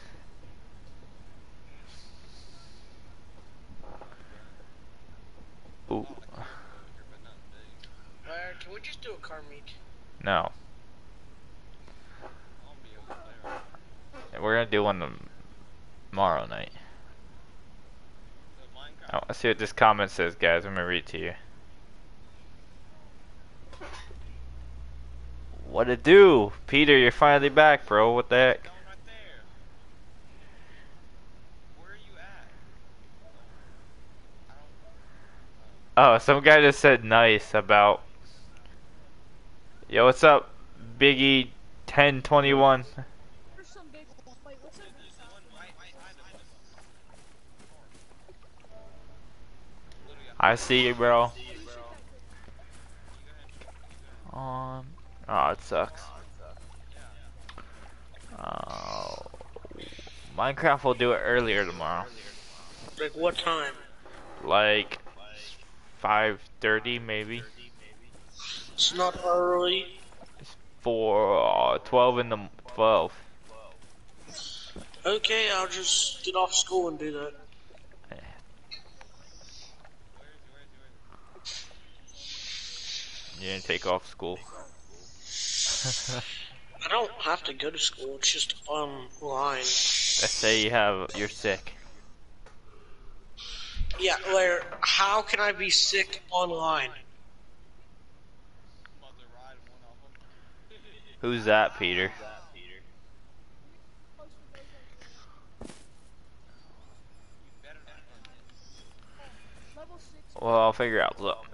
[SPEAKER 1] Ooh,
[SPEAKER 3] Where can we just do a car meet?
[SPEAKER 1] no. We're gonna do one tomorrow night. I want to see what this comment says, guys. I'm gonna read to you. What it do? Peter, you're finally back, bro. What the heck?
[SPEAKER 2] Down right there. Where are you at? I don't.
[SPEAKER 1] Oh, some guy just said nice about. Yo, what's up, Biggie? Ten twenty one.
[SPEAKER 4] There's some big one. Wait, what's
[SPEAKER 2] There's
[SPEAKER 4] that?
[SPEAKER 2] one right behind us. Literally,
[SPEAKER 1] I see you, bro.
[SPEAKER 2] You go ahead.
[SPEAKER 1] Um. Oh, it sucks. Oh. Minecraft will do it earlier tomorrow,
[SPEAKER 3] Like what time?
[SPEAKER 1] like five thirty maybe.
[SPEAKER 3] It's not early.
[SPEAKER 1] For uh, twelve in the twelve.
[SPEAKER 3] Okay, I'll just get off school and do that.
[SPEAKER 1] You didn't take off school.
[SPEAKER 3] I don't have to go to school. It's just online.
[SPEAKER 1] Let's say you have you're sick.
[SPEAKER 3] Yeah, Lair, How can I be sick online?
[SPEAKER 2] I'm about to ride one of them.
[SPEAKER 1] Who's that, Peter?
[SPEAKER 2] You better not run this.
[SPEAKER 4] Level six.
[SPEAKER 1] Well, I'll figure out. Look,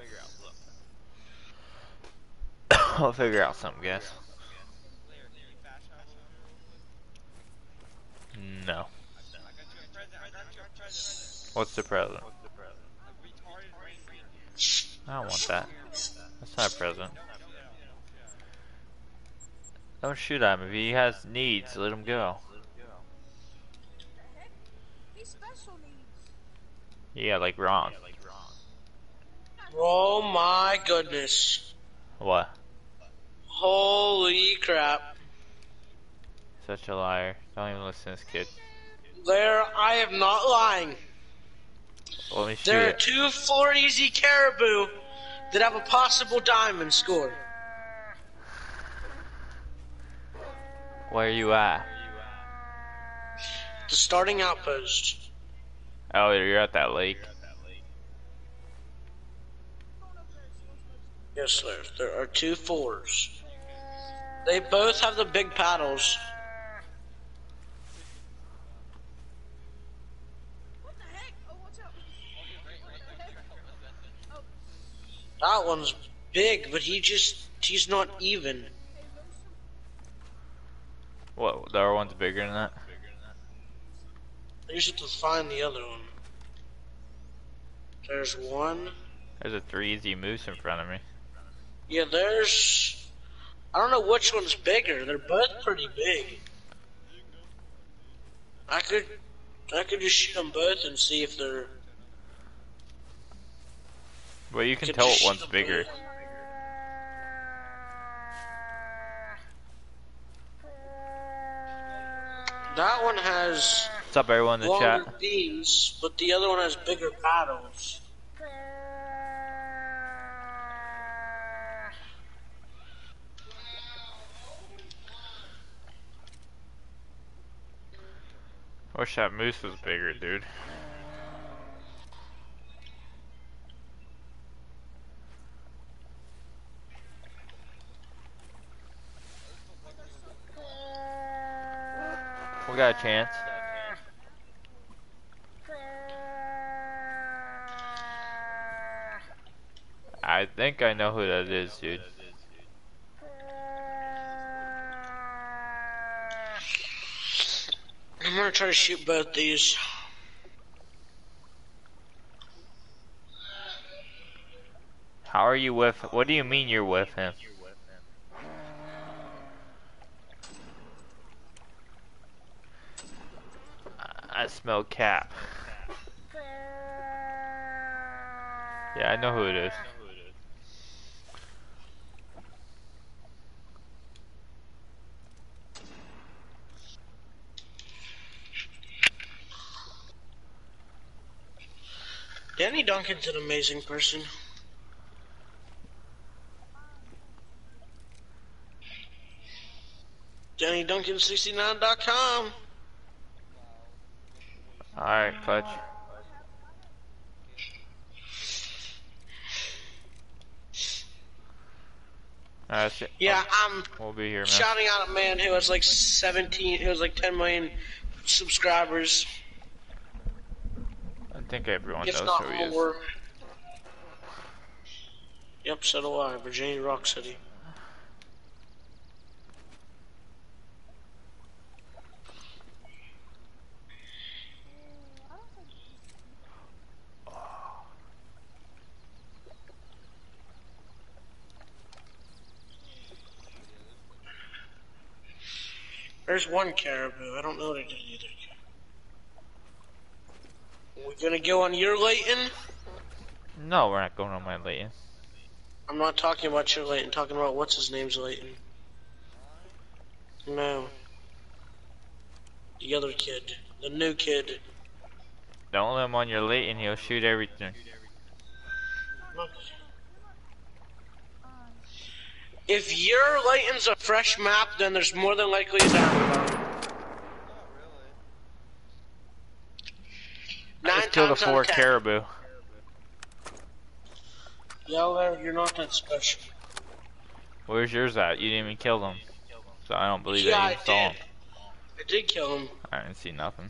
[SPEAKER 1] I'll figure out something, guys.
[SPEAKER 2] Lair, can you fast travel real quick?
[SPEAKER 1] No.
[SPEAKER 2] I got you a present. I got you a present.
[SPEAKER 1] What's the present?
[SPEAKER 2] A retarded rain meter.
[SPEAKER 1] I don't want that. That's not a present. Don't shoot at him. If he has needs, let him go.
[SPEAKER 4] Heck, he's special needs.
[SPEAKER 1] Yeah, like wrong.
[SPEAKER 3] Oh my goodness.
[SPEAKER 1] What?
[SPEAKER 3] Holy crap.
[SPEAKER 1] Such a liar. Don't even listen to this kid.
[SPEAKER 3] There, I am not lying.
[SPEAKER 1] Let me
[SPEAKER 3] There are
[SPEAKER 1] it.
[SPEAKER 3] two four easy caribou that have a possible diamond score.
[SPEAKER 1] Where are you at?
[SPEAKER 3] The starting outpost.
[SPEAKER 1] Oh, you're at that lake.
[SPEAKER 4] Going over there, so let's go.
[SPEAKER 3] Yes, sir. There are two fours. They both have the big paddles.
[SPEAKER 4] What the heck? Oh, what's up? What the heck? Oh,
[SPEAKER 3] That one's big, but he just, he's not even.
[SPEAKER 4] hey, there's some.
[SPEAKER 1] What? The other one's bigger than that?
[SPEAKER 3] I just have to find the other one. There's one.
[SPEAKER 1] There's a three easy moose in front of me.
[SPEAKER 3] Yeah, there's. I don't know which one's bigger. They're both pretty big. I could I could just shoot them both and see if they're.
[SPEAKER 1] Well, you can tell what one's bigger.
[SPEAKER 3] both. That one has
[SPEAKER 1] What's up, everyone in the chat?
[SPEAKER 3] beams, but the other one has bigger paddles.
[SPEAKER 1] Wish that moose was bigger, dude. We got a chance. I think I know who that is, dude.
[SPEAKER 3] I'm gonna try to shoot both these.
[SPEAKER 1] How are you with? What do you mean you're with him? I smell cat. Yeah, I know who it is.
[SPEAKER 3] Danny Duncan's an amazing person. DannyDuncan69.com.
[SPEAKER 1] Alright, clutch. Alright, that's it.
[SPEAKER 3] Yeah, oh, I'm
[SPEAKER 1] We'll be here, man.
[SPEAKER 3] shouting out a man who has like 17, who has like 10 million subscribers,
[SPEAKER 1] think everyone
[SPEAKER 3] if
[SPEAKER 1] knows
[SPEAKER 3] not
[SPEAKER 1] who he is.
[SPEAKER 3] more. Yep, so do I. Virginia Rock City. There's one caribou. I don't know what it did either. We gonna go on your Leighton?
[SPEAKER 1] No, we're not going on my Leighton.
[SPEAKER 3] I'm not talking about your Leighton. Talking about what's his name's Leighton. No. The other kid. The new kid.
[SPEAKER 1] Don't let him on your Leighton, he'll shoot everything.
[SPEAKER 3] If your Leighton's a fresh map, then there's more than likely a download.
[SPEAKER 2] Not really.
[SPEAKER 1] I
[SPEAKER 3] Nine
[SPEAKER 1] just killed a four caribou.
[SPEAKER 3] Yeller, you're not that special.
[SPEAKER 1] Where's yours at? You didn't even kill them. So I don't believe
[SPEAKER 3] yeah,
[SPEAKER 1] that
[SPEAKER 3] I
[SPEAKER 1] you saw
[SPEAKER 3] did.
[SPEAKER 1] him.
[SPEAKER 3] I did kill him,
[SPEAKER 1] I didn't see nothing.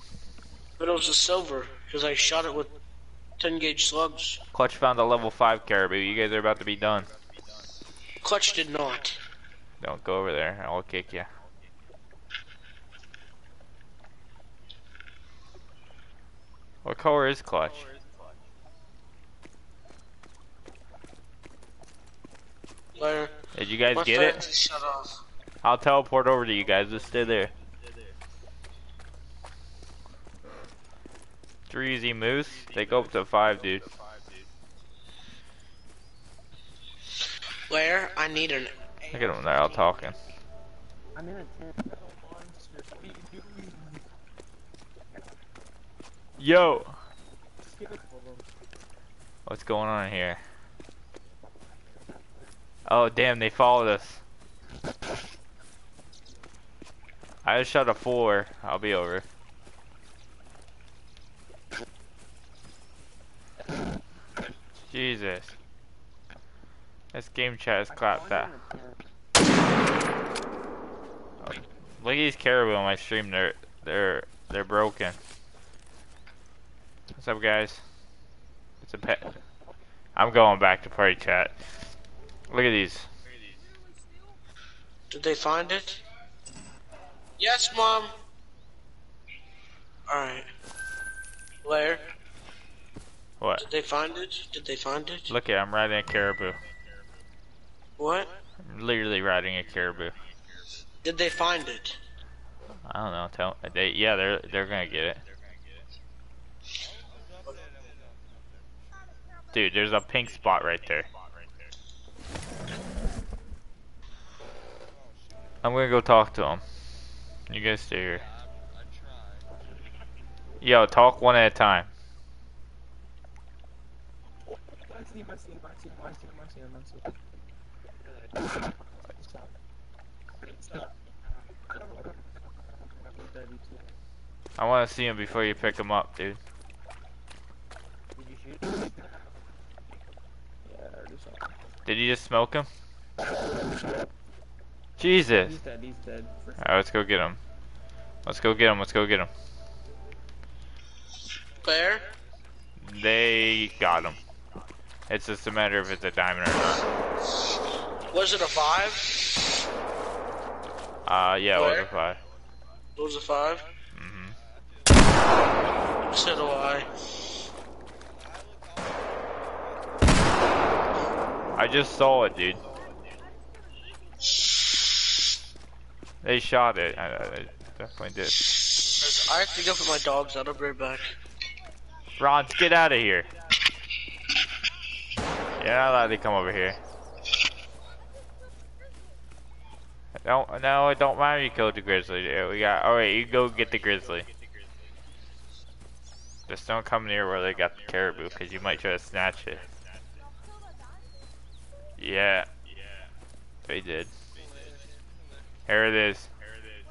[SPEAKER 3] but it was a silver because I shot it with 10 gauge slugs.
[SPEAKER 1] Clutch found a level 5 caribou. You guys are about to be done.
[SPEAKER 3] Clutch did not.
[SPEAKER 1] Don't go over there. I'll kick you. What color is Clutch?
[SPEAKER 3] Where
[SPEAKER 1] Did you guys
[SPEAKER 3] my
[SPEAKER 1] get it?
[SPEAKER 3] just shut off.
[SPEAKER 1] I'll teleport over to you guys. Just stay there. Three easy moose. They go up to five, dude.
[SPEAKER 3] Where I need an.
[SPEAKER 1] Look at them. They're all talking.
[SPEAKER 5] I'm in a tent.
[SPEAKER 1] Yo, what's going on here? Oh damn, they followed us. I just shot a four. I'll be over. Jesus. This game chat has clapped that. Look at these caribou on my stream. They're they're they're broken. What's up, guys? It's a pet. I'm going back to party chat. Look at these.
[SPEAKER 3] Did they find it? Yes, mom. Alright. Where?
[SPEAKER 1] What?
[SPEAKER 3] Did they find it? Did they find it?
[SPEAKER 1] Look at I'm riding a caribou.
[SPEAKER 3] What?
[SPEAKER 1] I'm literally riding a caribou.
[SPEAKER 3] Did they find it?
[SPEAKER 1] I don't know. Tell they yeah they're they're gonna get it. Dude, there's a pink spot right there. I'm gonna go talk to him. You guys stay here. Yo, talk one at a time.
[SPEAKER 5] I
[SPEAKER 1] want to see him before you pick him up, dude.
[SPEAKER 5] Did you shoot him? Yeah, I already saw him.
[SPEAKER 1] Did you just smoke him? Jesus.
[SPEAKER 5] He's dead, he's dead.
[SPEAKER 1] Alright, let's go get him. Let's go get him. Let's go get him.
[SPEAKER 3] Claire?
[SPEAKER 1] They got him. It's just a matter of if it's a diamond or not.
[SPEAKER 3] Was it a five?
[SPEAKER 1] Uh, yeah, it was a five.
[SPEAKER 3] It was a five?
[SPEAKER 1] Mm-hmm.
[SPEAKER 3] So do I.
[SPEAKER 1] I just saw it, dude. They shot it. I, I definitely did.
[SPEAKER 3] I have to go put my dogs out. I'll be right back.
[SPEAKER 1] Ron, get out of here. You're not allowed to come over here. Don't no, it don't matter. You killed the grizzly. Yeah, we got. Oh, All right, you go get the grizzly. Just don't come near where they got the caribou, cause you might try to snatch it. Yeah. Yeah. They did. Here it is. Here it is.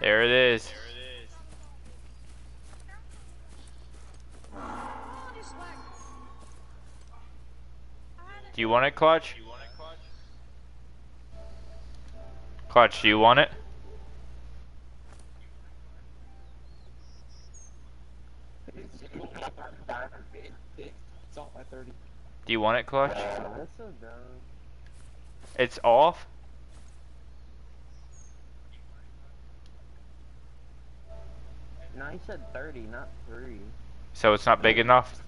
[SPEAKER 1] There it is. Do you want it, Clutch? Clutch, do you want it?
[SPEAKER 5] It's off by 30.
[SPEAKER 1] Do you want it, Clutch?
[SPEAKER 5] That's so dumb.
[SPEAKER 1] It's off?
[SPEAKER 5] No, he said 30, not 3.
[SPEAKER 1] So it's not big enough?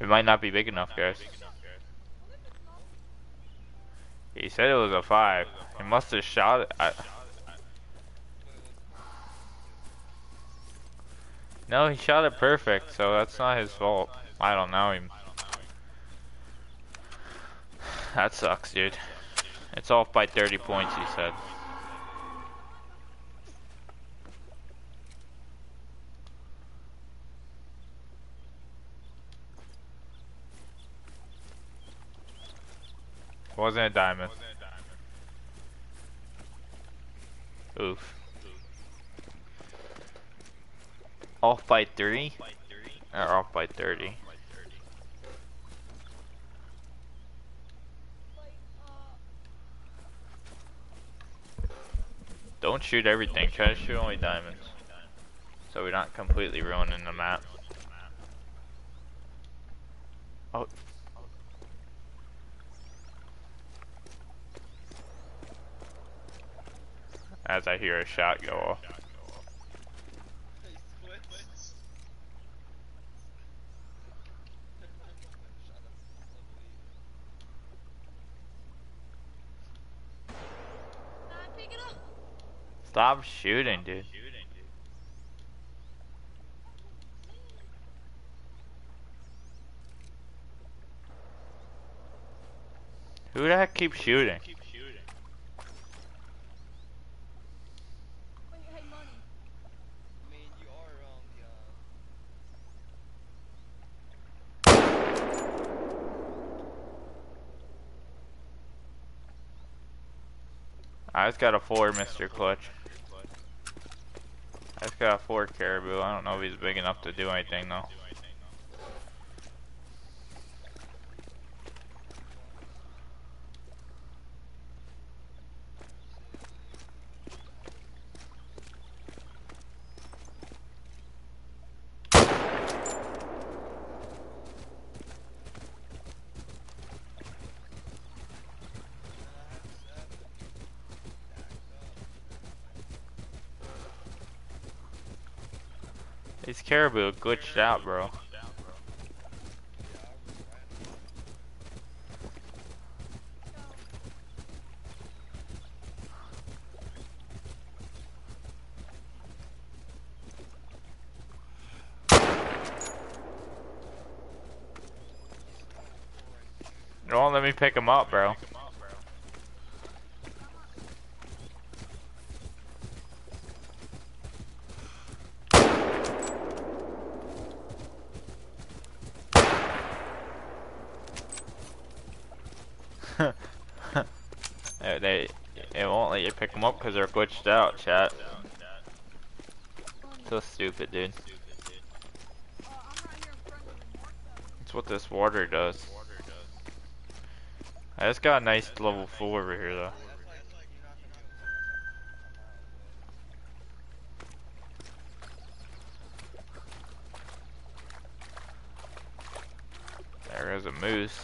[SPEAKER 1] It might not be big enough, guys. He said it was a 5. He must have shot it. I... No, he shot it perfect, so that's not his fault. I don't know him. That sucks, dude. It's off by 30 points, he said. Wasn't a diamond. Oof. Off by three? Or off by 30? Don't shoot everything, try to shoot only diamonds. So we're not completely ruining the map. Oh. As I hear a shot go off. Stop shooting, dude. Who the heck keeps shooting?
[SPEAKER 2] I
[SPEAKER 1] just got a four, Mr. Clutch. Just got a four caribou. I don't know if he's big enough to do anything though. These caribou glitched out, bro. Don't let me pick him up, bro. They're glitched out, chat. So stupid, dude. That's what this water does. I just got a nice level 4 over here, though. There is a moose.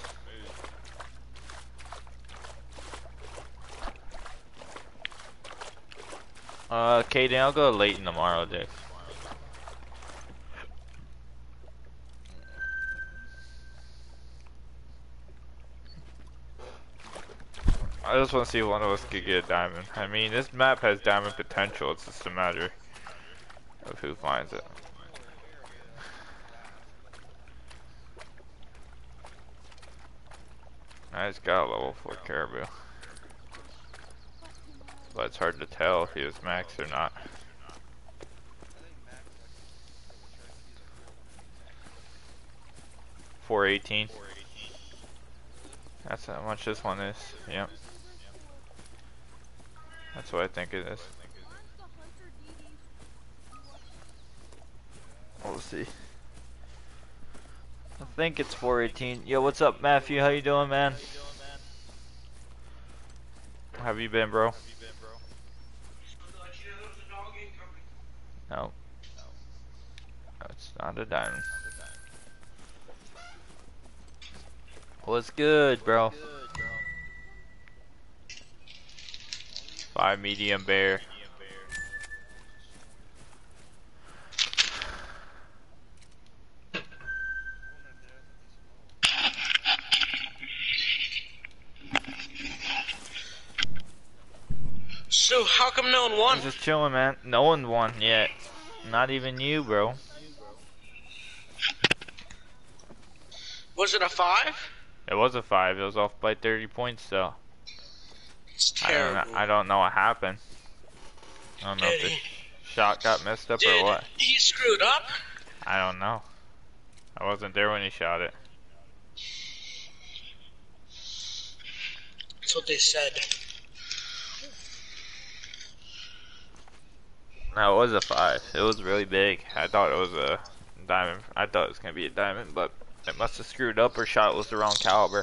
[SPEAKER 1] Uh, Kaden, I'll go late in tomorrow, Dick. I just want to see if one of us could get a diamond. I mean, this map has diamond potential. It's just a matter of who finds it. I just got a level 4 caribou. But it's hard to tell if he was max or not. Four eighteen. That's how much this one is. Yep. That's what I think it is.
[SPEAKER 4] Where's the hunter DD?
[SPEAKER 1] We'll see. I think it's 418. Yo, what's up, Matthew? How you doing, man? How have you been, bro? No. It's not a diamond. What's good, bro? Five medium bear.
[SPEAKER 3] So how come no one won?
[SPEAKER 1] I'm just chilling, man. No one won yet. Not even you, bro.
[SPEAKER 3] Was it a five?
[SPEAKER 1] It was a five. It was off by 30 points, though.
[SPEAKER 3] It's
[SPEAKER 1] I don't, know, I don't know what happened. I don't know if the
[SPEAKER 3] he,
[SPEAKER 1] shot got messed up or what.
[SPEAKER 3] he screwed up?
[SPEAKER 1] I don't know. I wasn't there when he shot it.
[SPEAKER 3] That's what they said.
[SPEAKER 1] No, it was a five. It was really big. I thought it was a diamond. I thought it was gonna be a diamond, but it must have screwed up or shot was the wrong caliber.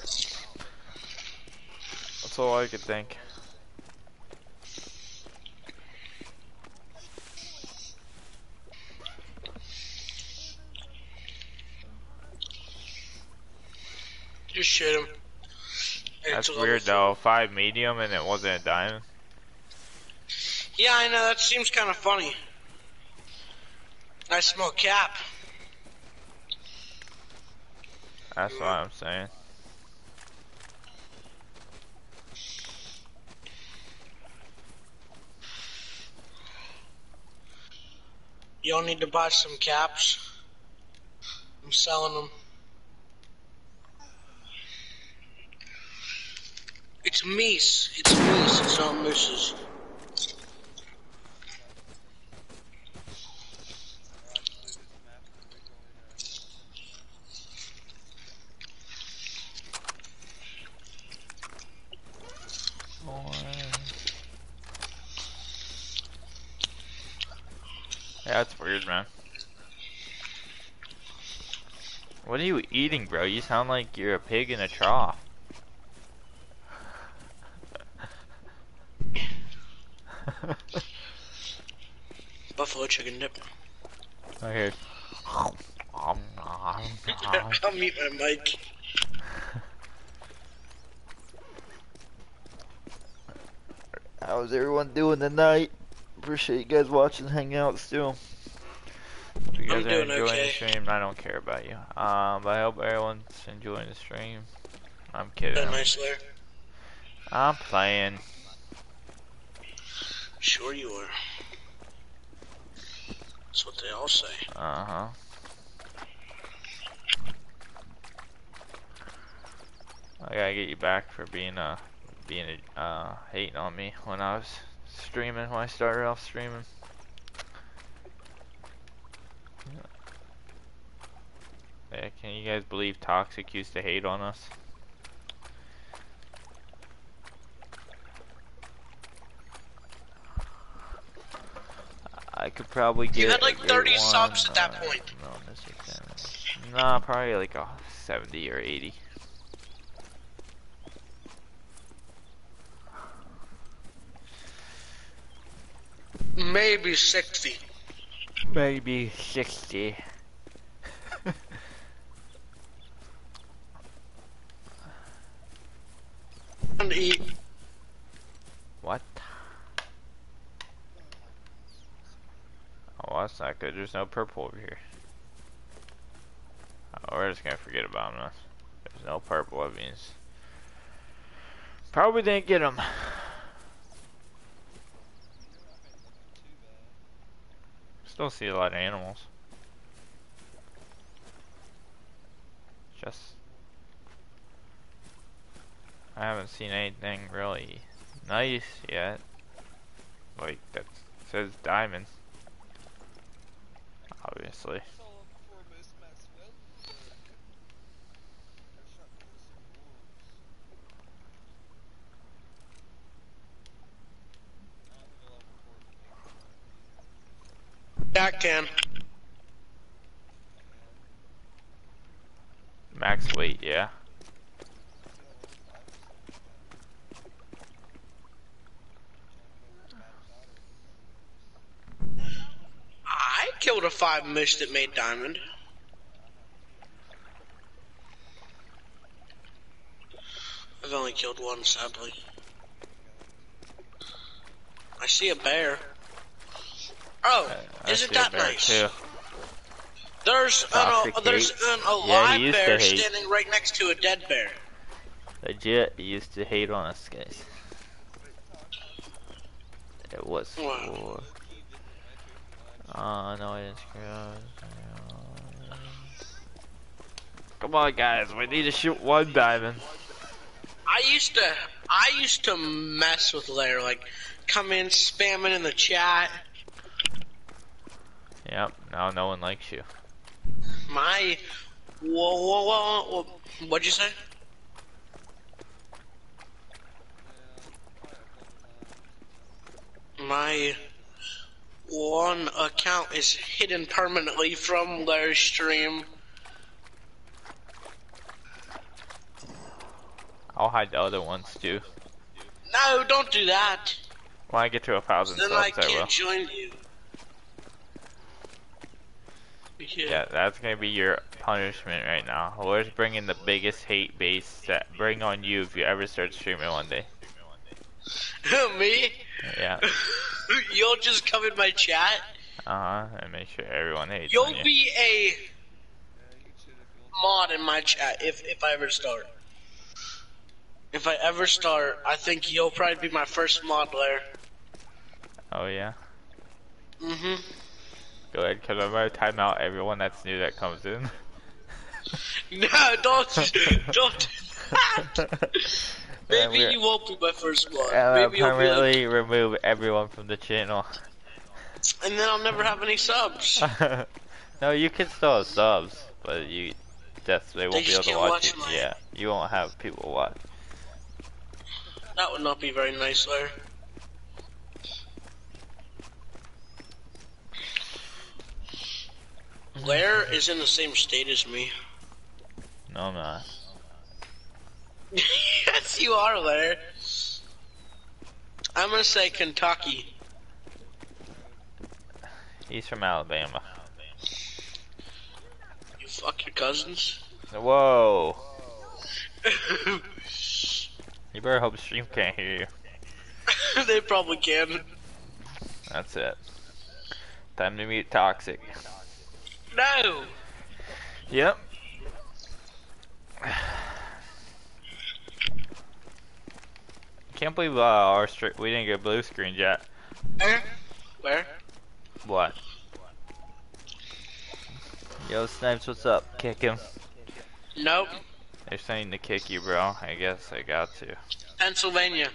[SPEAKER 1] That's all I could think.
[SPEAKER 3] Just shoot him.
[SPEAKER 1] That's weird though. Five medium and it wasn't a diamond.
[SPEAKER 3] Yeah, I know. That seems kind of funny. I smell cap.
[SPEAKER 1] That's what I'm saying.
[SPEAKER 3] Y'all need to buy some caps. I'm selling them. It's meese. It's meese. It's not mooses.
[SPEAKER 1] Yeah, that's weird, man. What are you eating, bro? You sound like you're a pig in a trough.
[SPEAKER 3] Buffalo chicken dip.
[SPEAKER 1] I hear.
[SPEAKER 3] I'll mute my mic.
[SPEAKER 1] How's everyone doing tonight? Appreciate you guys watching, hanging out still. If you guys
[SPEAKER 3] I'm
[SPEAKER 1] are enjoying
[SPEAKER 3] okay.
[SPEAKER 1] the stream, I don't care about you. Um, but I hope everyone's enjoying the stream. I'm kidding. I'm,
[SPEAKER 3] nice Slayer.
[SPEAKER 1] I'm playing.
[SPEAKER 3] Sure you are. That's what they all say.
[SPEAKER 1] Uh huh. I gotta get you back for being uh being uh hating on me when I was streaming when I started off streaming. Yeah, can you guys believe Toxic used to hate on us? I could probably get
[SPEAKER 3] You had, like,
[SPEAKER 1] great
[SPEAKER 3] 30
[SPEAKER 1] one,
[SPEAKER 3] subs at that point.
[SPEAKER 1] No, Nah, probably like a 70 or 80.
[SPEAKER 3] Maybe 60.
[SPEAKER 1] Maybe 60.
[SPEAKER 3] And eat.
[SPEAKER 1] What? Oh, that's not good. There's no purple over here. Oh, we're just gonna forget about them. There's no purple. That means probably didn't get him. Still see a lot of animals. Just I haven't seen anything really nice yet. Like that says diamonds. Obviously.
[SPEAKER 3] That can.
[SPEAKER 1] Max weight, yeah.
[SPEAKER 3] I killed a five mish that made diamond. I've only killed one, sadly. I see a bear. Oh,
[SPEAKER 1] I- I
[SPEAKER 3] isn't
[SPEAKER 1] a
[SPEAKER 3] that nice?
[SPEAKER 1] too.
[SPEAKER 3] There's an,
[SPEAKER 1] Toxic
[SPEAKER 3] uh, there's an alive
[SPEAKER 1] used to
[SPEAKER 3] bear standing right next to a dead bear.
[SPEAKER 1] Legit, used to hate on us guys. It was for. Oh no, I didn't screw up. Come on, guys, we need to shoot one diamond.
[SPEAKER 3] I used to, I used to mess with Lair, like come in spamming in the chat.
[SPEAKER 1] Yep, now no one likes you.
[SPEAKER 3] My, whoa, whoa, whoa, whoa, what'd you say? My one account is hidden permanently from Lair's stream.
[SPEAKER 1] I'll hide the other ones too.
[SPEAKER 3] No, don't do that.
[SPEAKER 1] When I get to a thousand
[SPEAKER 3] Then
[SPEAKER 1] subs,
[SPEAKER 3] I
[SPEAKER 1] I
[SPEAKER 3] can't
[SPEAKER 1] will.
[SPEAKER 3] join you.
[SPEAKER 1] Yeah, that's gonna be your punishment right now. We're bringing the biggest hate base that bring on you if you ever start streaming one day.
[SPEAKER 3] Me?
[SPEAKER 1] Yeah.
[SPEAKER 3] You'll just come in my chat.
[SPEAKER 1] Uh huh. And make sure everyone hates
[SPEAKER 3] You'll
[SPEAKER 1] you.
[SPEAKER 3] be a mod in my chat if if I ever start. If I ever start, I think you'll probably be my first mod player.
[SPEAKER 1] Oh yeah.
[SPEAKER 3] Mhm.
[SPEAKER 1] Go ahead, cause I'm gonna time out everyone that's new that comes in.
[SPEAKER 3] No, don't don't. Maybe you won't be my first mod.
[SPEAKER 1] And I'll
[SPEAKER 3] Maybe you'll like,
[SPEAKER 1] remove everyone from the channel.
[SPEAKER 3] and then I'll never have any subs.
[SPEAKER 1] no, you can still have subs, but you just they won't be able to watch
[SPEAKER 3] watch
[SPEAKER 1] it.
[SPEAKER 3] mine.
[SPEAKER 1] Yeah, you won't have people watch.
[SPEAKER 3] That would not be very nice, Lair. Lair is in the same state as me.
[SPEAKER 1] No, I'm not.
[SPEAKER 3] yes, you are, Lair. I'm gonna say Kentucky.
[SPEAKER 1] He's from Alabama.
[SPEAKER 3] You fuck your cousins.
[SPEAKER 1] Whoa! You better hope stream can't hear you.
[SPEAKER 3] they probably can.
[SPEAKER 1] That's it. Time to mute toxic.
[SPEAKER 3] No.
[SPEAKER 1] Yep. Can't believe uh, our stri- we didn't get blue screen yet.
[SPEAKER 3] Where? Where?
[SPEAKER 1] What? Yo, Snipes, what's up? Kick him.
[SPEAKER 3] Nope.
[SPEAKER 1] They're saying to kick you, bro. I guess I got to.
[SPEAKER 3] Pennsylvania.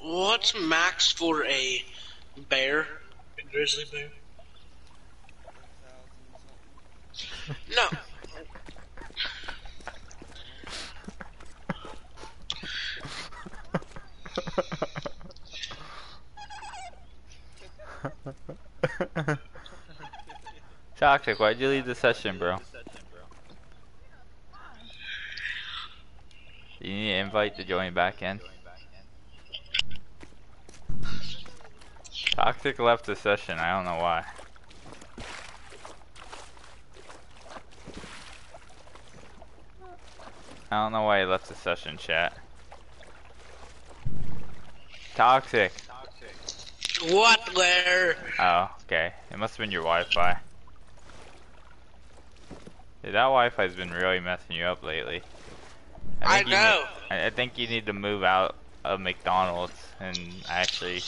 [SPEAKER 3] What's max for a bear? A grizzly bear? No.
[SPEAKER 1] Toxic, why'd you leave the session, bro? You need an invite to join back in. Toxic left the session, I don't know why. I don't know why he left the session, chat. Toxic.
[SPEAKER 3] What, Blair?
[SPEAKER 1] Oh, okay. It must have been your Wi-Fi. Dude, that Wi-Fi's been really messing you up lately.
[SPEAKER 3] I
[SPEAKER 1] you
[SPEAKER 3] know.
[SPEAKER 1] I I think you need to move out of McDonald's and actually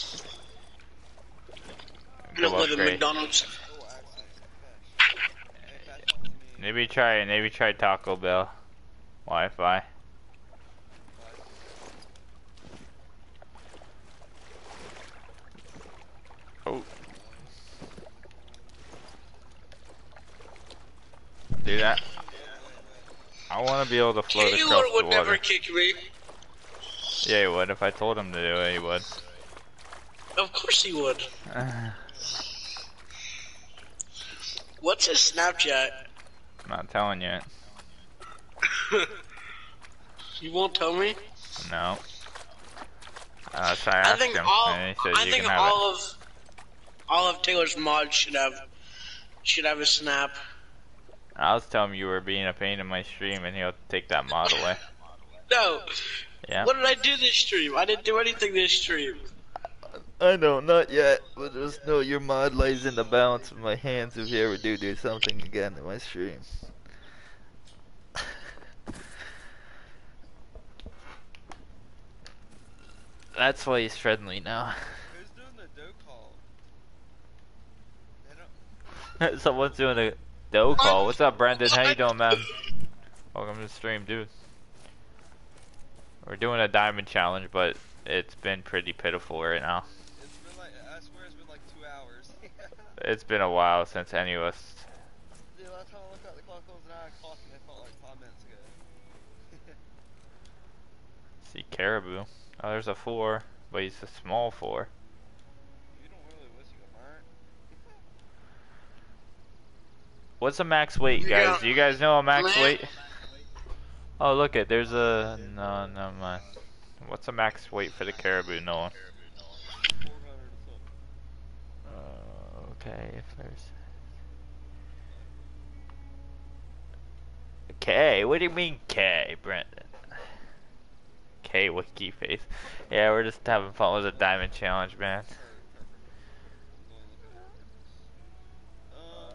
[SPEAKER 3] I don't
[SPEAKER 1] go
[SPEAKER 3] live in. McDonald's.
[SPEAKER 2] Accent. Gosh. Hey, that's telling me-
[SPEAKER 1] Maybe try maybe try Taco Bell Wi-Fi. Oh. Do that. I want to be able to float across the
[SPEAKER 3] would
[SPEAKER 1] water.
[SPEAKER 3] never kick me.
[SPEAKER 1] Yeah, he would. If I told him to do it, he would.
[SPEAKER 3] Of course he would. What's his Snapchat?
[SPEAKER 1] I'm not telling you.
[SPEAKER 3] You won't tell me?
[SPEAKER 1] No. Uh, so I
[SPEAKER 3] I think
[SPEAKER 1] him,
[SPEAKER 3] all
[SPEAKER 1] and he said
[SPEAKER 3] I think all of all of Taylor's mods should have should have a snap.
[SPEAKER 1] I was telling him you were being a pain in my stream, and he'll take that mod away.
[SPEAKER 3] No.
[SPEAKER 1] Yeah.
[SPEAKER 3] What did I do this stream? I didn't do anything this stream.
[SPEAKER 1] I know, not yet, but just know your mod lays in the balance of my hands if you ever do do something again in my stream. That's why he's friendly now.
[SPEAKER 2] Who's doing the dough call? They don't.
[SPEAKER 1] Someone's doing a dough call. What's up, Brendan? How you doing, man? Welcome to the stream, dude. We're doing a diamond challenge, but it's been pretty pitiful right now.
[SPEAKER 2] It's been like I swear it's been like two hours.
[SPEAKER 1] It's been a while since any of us.
[SPEAKER 2] Dude, last time I looked at the clock, it was nine o'clock, and it felt like five minutes ago.
[SPEAKER 1] See caribou. Oh, there's a four, but he's a small four.
[SPEAKER 2] you don't really wish you could.
[SPEAKER 1] What's a max weight, guys?
[SPEAKER 3] Yeah.
[SPEAKER 1] Do you guys know a max
[SPEAKER 3] Man.
[SPEAKER 1] weight? Oh, look it. There's a no, no mind. What's a max weight for the caribou? No one.
[SPEAKER 2] Four hundred or something.
[SPEAKER 1] Uh, okay, if there's. K. What do you mean K, Brendan? K wiki face. Yeah, we're just having fun with the diamond challenge, man.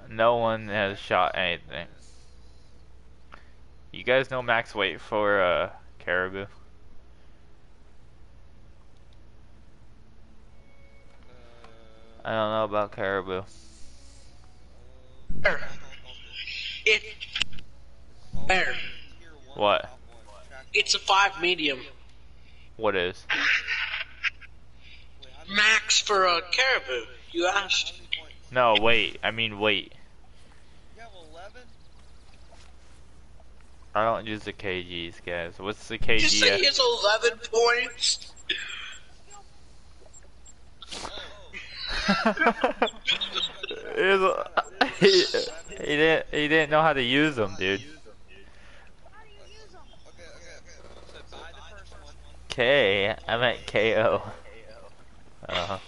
[SPEAKER 1] No one has shot anything. You guys know max weight for uh, caribou? I don't know about caribou.
[SPEAKER 3] Bear. It Bear.
[SPEAKER 1] What?
[SPEAKER 3] it's a five medium.
[SPEAKER 1] What is?
[SPEAKER 3] Max for a caribou. You asked.
[SPEAKER 1] No, wait. I mean weight.
[SPEAKER 2] You have 11?
[SPEAKER 1] I don't use the kgs, guys. What's the
[SPEAKER 3] Did you say
[SPEAKER 1] kg?
[SPEAKER 3] he has eleven points?
[SPEAKER 1] He, he didn't. He didn't know how to use them, dude. K. I meant KO. Uh huh.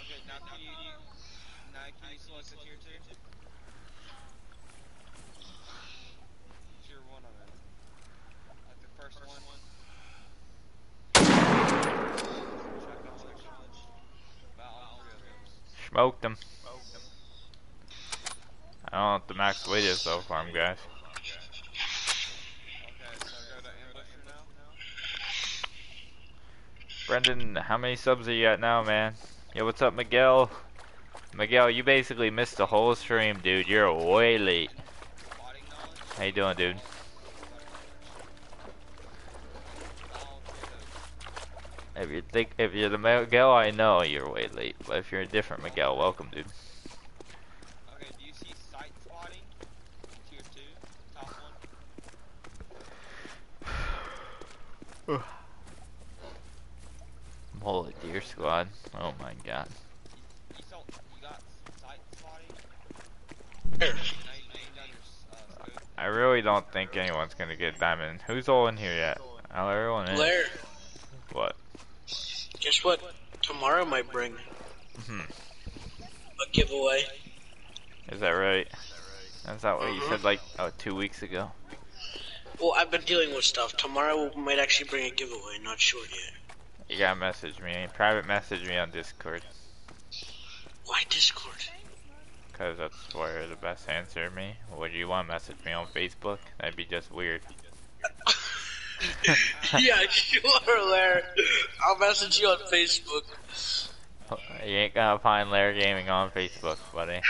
[SPEAKER 2] Okay, now can you, you now can you select the tier two? Tier one on it. Like the first one. Check out selection. About all three of those.
[SPEAKER 1] Smoked them. I don't know what the max weight is though for him, guys. Brendan, how many subs are you at now, man? Yo, what's up, Miguel? Miguel, you basically missed the whole stream, dude. You're way late. How you doing, dude? If you think if you're the Miguel I know, you're way late. But if you're a different Miguel, welcome, dude.
[SPEAKER 2] Okay, do you see site swatting? Tier 2, top one?
[SPEAKER 1] Holy deer squad. Oh my god.
[SPEAKER 2] You saw, you got site swatting?
[SPEAKER 3] Here.
[SPEAKER 2] Now you named on your scope.
[SPEAKER 1] I really don't think anyone's gonna get diamond. Who's all in here yet? Oh, everyone in.
[SPEAKER 3] Blair,
[SPEAKER 1] What?
[SPEAKER 3] Guess what? Tomorrow might bring
[SPEAKER 1] Hmm.
[SPEAKER 3] a giveaway.
[SPEAKER 1] Is that right? That's not what you
[SPEAKER 3] Mhm.
[SPEAKER 1] said like oh two weeks ago.
[SPEAKER 3] Well, I've been dealing with stuff. Tomorrow might actually bring a giveaway. Not sure yet.
[SPEAKER 1] You gotta message me. Private message me on Discord.
[SPEAKER 3] Why Discord?
[SPEAKER 1] Cause that's where the best answer me. Would you want to message me on Facebook? That'd be just weird.
[SPEAKER 3] yeah, sure, Larry. I'll message you on Facebook.
[SPEAKER 1] You ain't gonna find Lair Gaming on Facebook, buddy.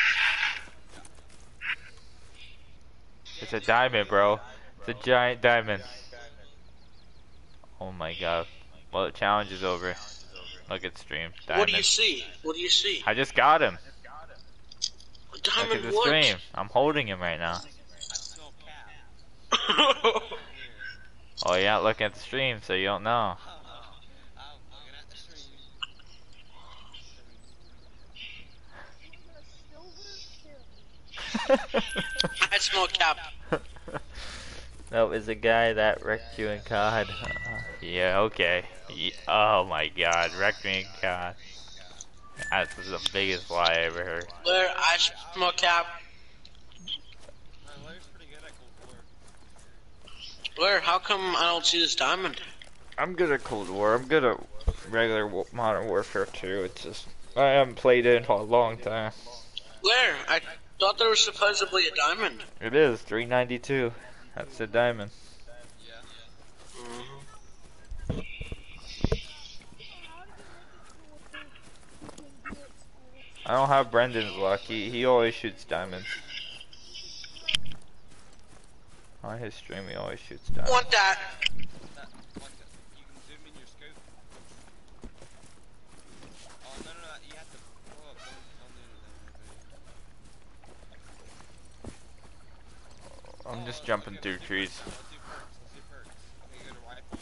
[SPEAKER 1] It's a diamond, bro. It's a giant diamond. Oh my god. Well, the challenge is over. Look at stream. Diamond.
[SPEAKER 3] What do you see? What do you see?
[SPEAKER 1] I just got him.
[SPEAKER 3] A
[SPEAKER 1] Look at the
[SPEAKER 3] what?
[SPEAKER 1] stream. I'm holding him right now.
[SPEAKER 2] I smell cap. Here.
[SPEAKER 1] Oh, you're not looking at the stream, so you don't know.
[SPEAKER 2] I'm looking at the stream.
[SPEAKER 3] I smell cap.
[SPEAKER 1] no, it's a guy that wrecked you in COD. Uh, yeah, okay. Ye- oh my god, wrecked me in COD. That's the biggest lie I ever heard.
[SPEAKER 3] Blair, I smell cap.
[SPEAKER 2] Man, Larry's pretty good at Cold War.
[SPEAKER 3] Blair, how come I don't see this diamond?
[SPEAKER 1] I'm good at Cold War. I'm good at regular Modern Warfare too. It's just I haven't played it in a long time.
[SPEAKER 3] Blair, I thought there was supposedly a diamond.
[SPEAKER 1] It is 392. That's a diamond.
[SPEAKER 3] Mhm.
[SPEAKER 1] I don't have Brendan's luck. He he always shoots diamonds. On his stream, he always shoots diamonds.
[SPEAKER 3] Want that?
[SPEAKER 2] That, like, that, you can zoom in your scope. Oh, no, no, no, you have to pull up. Don't, don't do anything.
[SPEAKER 1] I'm just jumping through trees.
[SPEAKER 2] perks, Let's do perks. Let's do perks. Okay, go to rifle.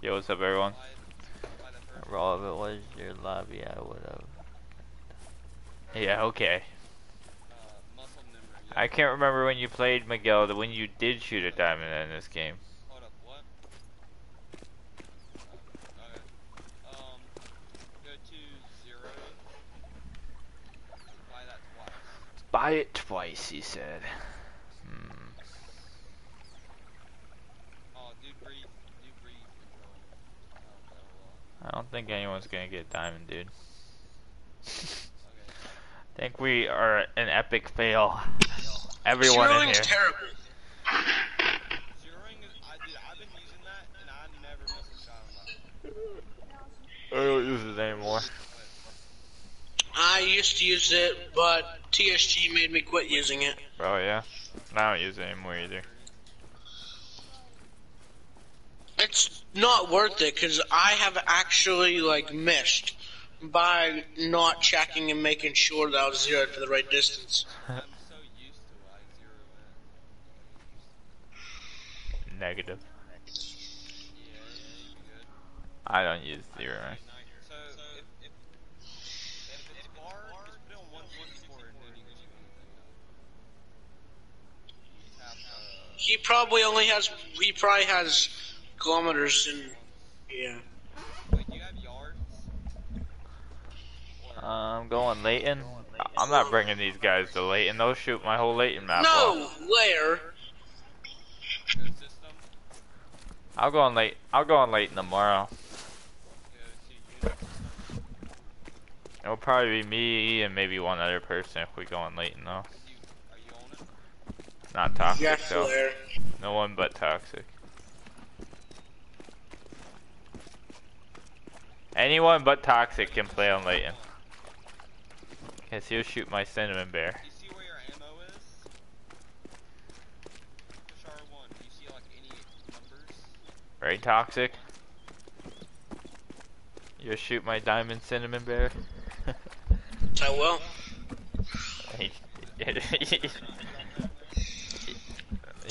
[SPEAKER 1] Yo, what's up, everyone?
[SPEAKER 2] Apply, apply.
[SPEAKER 1] Raw, if it was your lobby, I would have. Yeah, okay.
[SPEAKER 2] Uh, muscle memory. Yeah.
[SPEAKER 1] I can't remember when you played Miguel, the when you did shoot a diamond in this game.
[SPEAKER 2] Hold up, what? Um, go to zero. Apply that twice.
[SPEAKER 1] Buy it twice, he said. Hmm.
[SPEAKER 2] Do breathe, do breathe control. That will,
[SPEAKER 1] I don't think anyone's gonna get diamond, dude.
[SPEAKER 2] okay.
[SPEAKER 1] think we are an epic fail. Everyone in
[SPEAKER 3] Zeroing's
[SPEAKER 1] here.
[SPEAKER 3] terrible.
[SPEAKER 2] Zeroing is, I did, I've been using that, and I never miss a shot on that.
[SPEAKER 1] I don't use it anymore.
[SPEAKER 3] I used to use it, but TSG made me quit using it.
[SPEAKER 1] Oh yeah? I don't use it anymore either.
[SPEAKER 3] It's not worth it because I have actually like missed by not checking and making sure that I was zeroed to the right distance.
[SPEAKER 2] I'm so used to it, I zero in.
[SPEAKER 1] Negative.
[SPEAKER 2] Yeah, yeah, you good.
[SPEAKER 1] I don't use zero.
[SPEAKER 2] Night, night. So, if, if, if it's far, just put it on 124 and then you can shoot anything else. Tap,
[SPEAKER 3] He probably only has. He probably has kilometers and yeah.
[SPEAKER 2] wait, do you have yards? Or,
[SPEAKER 1] I'm going Layton. I- I'm not bringing these guys to Layton. They'll shoot my whole Layton map
[SPEAKER 3] No,
[SPEAKER 1] off.
[SPEAKER 3] Lair.
[SPEAKER 1] I'll go on late. I'll go on Layton tomorrow.
[SPEAKER 2] go to unit system.
[SPEAKER 1] It'll probably be me and maybe one other person if we go on Layton though.
[SPEAKER 2] You, are you on it?
[SPEAKER 1] Not toxic
[SPEAKER 3] Yes,
[SPEAKER 1] though. No one but toxic. Anyone but toxic can play on Layton. Cause he'll shoot my cinnamon bear.
[SPEAKER 2] You see where your ammo is?
[SPEAKER 1] Push R1. Do you see like any numbers? Very toxic. You'll shoot my diamond cinnamon bear.
[SPEAKER 3] I will.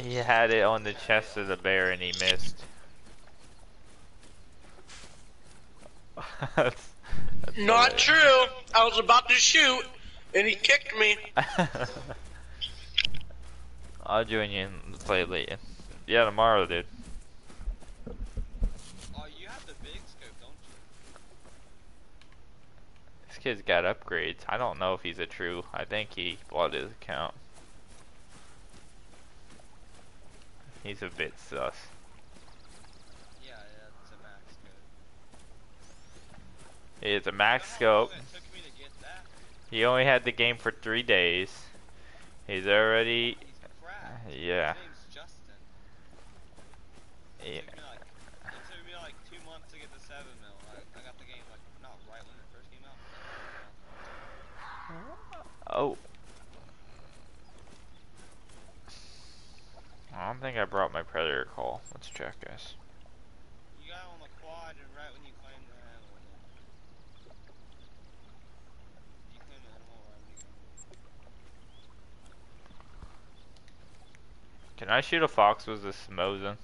[SPEAKER 1] he had it on the chest of the bear and he missed. That's- that's
[SPEAKER 3] Not true. I was about to shoot, and he kicked me.
[SPEAKER 1] I'll join you and play late. Yeah, tomorrow, dude.
[SPEAKER 2] Oh, you have the big scope, don't you?
[SPEAKER 1] This kid's got upgrades. I don't know if he's a true. I think he bought his account. He's a bit sus.
[SPEAKER 2] Yeah, yeah, it's a max
[SPEAKER 1] It's a max scope. He only had the game for three days. He's already. Yeah. Yeah. Oh. I don't think I brought my predator call. Let's check, guys.
[SPEAKER 2] You got it on the quad and right when you claimed the animal. You claimed the animal right when you
[SPEAKER 1] Can I shoot a fox with this Mosin?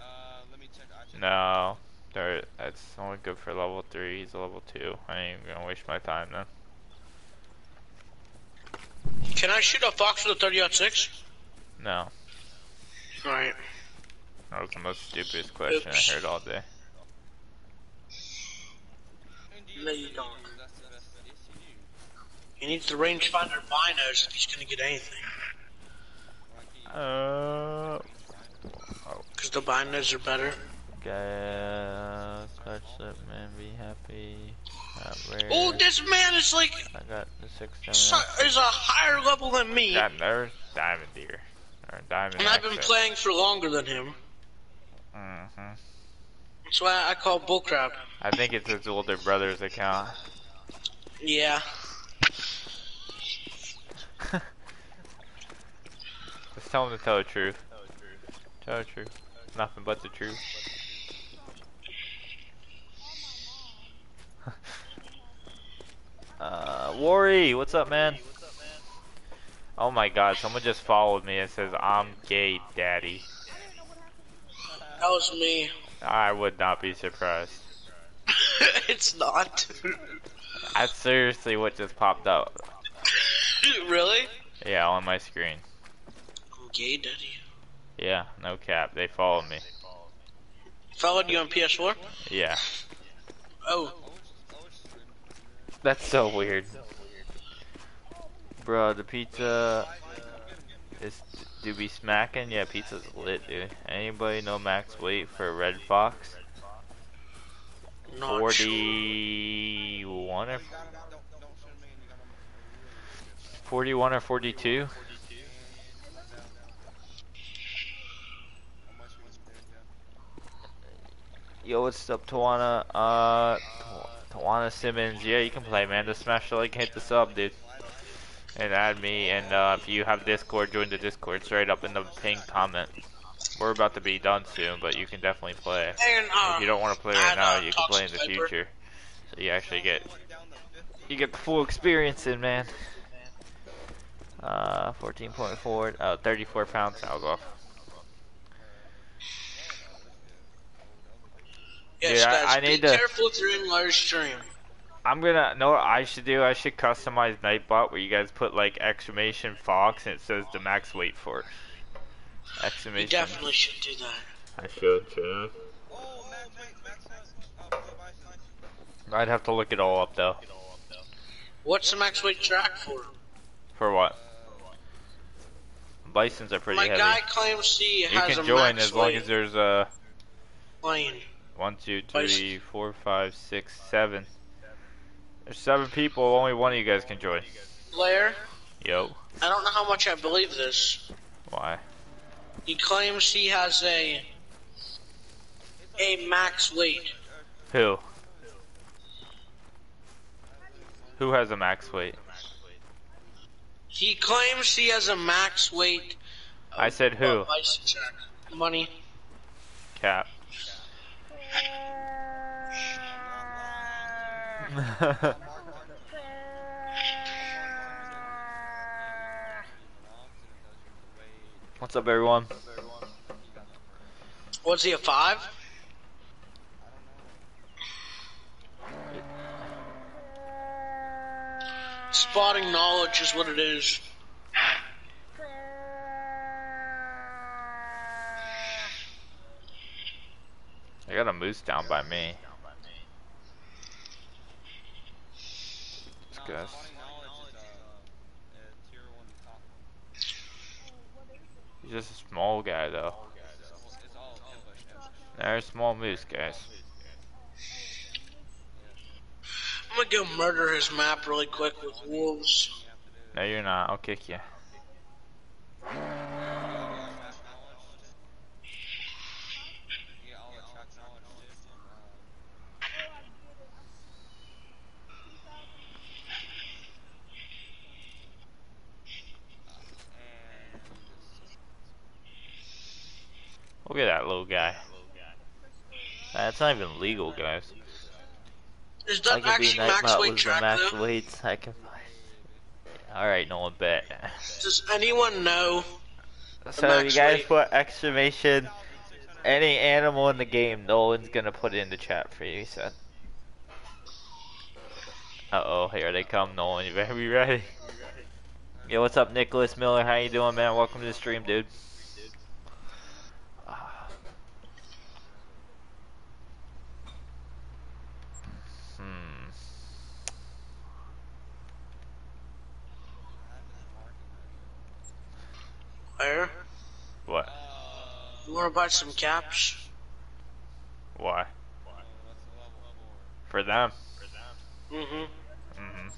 [SPEAKER 2] Uh, let me check. I.
[SPEAKER 1] No. There, that's only good for level 3. He's a level 2. I ain't even gonna waste my time then.
[SPEAKER 3] Can I shoot a fox with a 30 six?
[SPEAKER 1] No.
[SPEAKER 3] Alright.
[SPEAKER 1] That was the most stupidest question
[SPEAKER 3] Oops.
[SPEAKER 1] I heard all day.
[SPEAKER 3] No, you
[SPEAKER 2] do
[SPEAKER 3] don't.
[SPEAKER 2] That's, that's, yes, you do.
[SPEAKER 3] He needs the rangefinder binos if he's gonna get anything.
[SPEAKER 2] Like,
[SPEAKER 1] Uh.
[SPEAKER 3] Because the binders are better.
[SPEAKER 1] Guys, touch that man, be happy.
[SPEAKER 3] Oh, this man is like,
[SPEAKER 1] I got the six
[SPEAKER 3] so, is a higher level than me.
[SPEAKER 1] Got there's diamond deer. Or diamond.
[SPEAKER 3] And I've been
[SPEAKER 1] access.
[SPEAKER 3] playing for longer than him.
[SPEAKER 1] Mhm.
[SPEAKER 3] That's why I call bullcrap.
[SPEAKER 1] I think it's his older brother's account.
[SPEAKER 3] Yeah.
[SPEAKER 1] Tell him to tell the truth. Tell the truth. Nothing but the truth. uh, Worry, what's up, man? Oh my god, someone just followed me and says, I'm gay, daddy.
[SPEAKER 3] That was me.
[SPEAKER 1] I would not be surprised.
[SPEAKER 3] it's not.
[SPEAKER 1] That's seriously what just popped up.
[SPEAKER 3] really?
[SPEAKER 1] Yeah, on my screen.
[SPEAKER 3] I'm gay, daddy.
[SPEAKER 1] Yeah, no cap. They followed me.
[SPEAKER 3] Followed you on PS4?
[SPEAKER 1] Yeah.
[SPEAKER 3] Oh,
[SPEAKER 1] That's so weird. Bro, the pizza is do be smacking? Yeah, pizza's lit, dude. Anybody know max weight for Red Fox?
[SPEAKER 3] not sure.
[SPEAKER 1] 41 or
[SPEAKER 2] You got him, don't, don't show me, and you got him a really
[SPEAKER 1] 41 or 42?
[SPEAKER 2] good- How much was it,
[SPEAKER 1] Yo, what's up, Tawana? Uh, Tawana Simmons. Yeah, you can play, man. Just smash the like, hit the sub, dude. And add me. And uh, if you have Discord, join the Discord straight up in the pinned comment. We're about to be done soon, but you can definitely play.
[SPEAKER 3] And, uh,
[SPEAKER 1] If you don't want to play right now,
[SPEAKER 3] uh,
[SPEAKER 1] you can play in the future. So you actually get
[SPEAKER 2] Went down to 50.
[SPEAKER 1] you get the full experience in, man. Uh, 14.4, uh, 34 pounds. I'll go.
[SPEAKER 3] Yes,
[SPEAKER 1] Dude, I-
[SPEAKER 3] guys,
[SPEAKER 1] I need
[SPEAKER 3] be
[SPEAKER 1] to-
[SPEAKER 3] careful if you're in live stream.
[SPEAKER 1] I'm gonna know what I should do. I should customize Nightbot where you guys put like exclamation fox and it says the max weight for it.
[SPEAKER 3] You
[SPEAKER 1] Exclamation.
[SPEAKER 3] definitely should do that.
[SPEAKER 1] I should. should
[SPEAKER 2] max weight, max weight. Blue bison.
[SPEAKER 1] I? I'd have to look it all up though.
[SPEAKER 3] What's the max weight track for?
[SPEAKER 1] For what? Bisons are pretty
[SPEAKER 3] My
[SPEAKER 1] heavy.
[SPEAKER 3] guy claims he has a max weight.
[SPEAKER 1] you can join as long
[SPEAKER 3] weight
[SPEAKER 1] as there's a.
[SPEAKER 3] playing.
[SPEAKER 1] One, two, three, four, five, six, seven. There's seven people. Only one of you guys can join.
[SPEAKER 3] Blair,
[SPEAKER 1] Yo.
[SPEAKER 3] I don't know how much I believe this.
[SPEAKER 1] Why?
[SPEAKER 3] He claims he has a a max weight.
[SPEAKER 1] Who? Who has a max weight?
[SPEAKER 3] He claims he has a max weight.
[SPEAKER 1] I said who?
[SPEAKER 3] Money.
[SPEAKER 1] Cap. What's up, everyone?
[SPEAKER 3] What's he a five? Spotting knowledge is what it is.
[SPEAKER 1] I got a moose down by me.
[SPEAKER 2] No,
[SPEAKER 1] good.
[SPEAKER 2] spotting knowledge is a tier one top.
[SPEAKER 1] He's just a small guy, though.
[SPEAKER 2] It's almost it's all ambush. ambush.
[SPEAKER 1] There's small moose, guys.
[SPEAKER 3] I'm gonna go murder his map really quick with wolves.
[SPEAKER 2] You have to do it.
[SPEAKER 1] No, you're not. I'll kick you.
[SPEAKER 2] Track knowledge. You get all the track knowledge too from, uh, and
[SPEAKER 1] Look at that little guy. That's not even legal, guys.
[SPEAKER 3] Is
[SPEAKER 1] I
[SPEAKER 3] that
[SPEAKER 1] can be
[SPEAKER 3] actually max weight
[SPEAKER 1] with
[SPEAKER 3] track
[SPEAKER 1] max
[SPEAKER 3] though?
[SPEAKER 1] weights. I can. find. Alright, no one bet.
[SPEAKER 3] Does anyone know?
[SPEAKER 1] So you
[SPEAKER 3] max
[SPEAKER 1] guys
[SPEAKER 3] weight.
[SPEAKER 1] put exclamation any animal in the game, Nolan's gonna put it in the chat for you, he said. Uh oh, here they come, Nolan, you better be ready. Yo, what's up, Nicholas Miller? How you doing, man? Welcome to the stream, dude. Ah. Hmm.
[SPEAKER 3] Where?
[SPEAKER 1] What?
[SPEAKER 3] You wanna buy some caps?
[SPEAKER 1] Why? For them.
[SPEAKER 3] Mm-hmm.
[SPEAKER 1] Mm-hmm.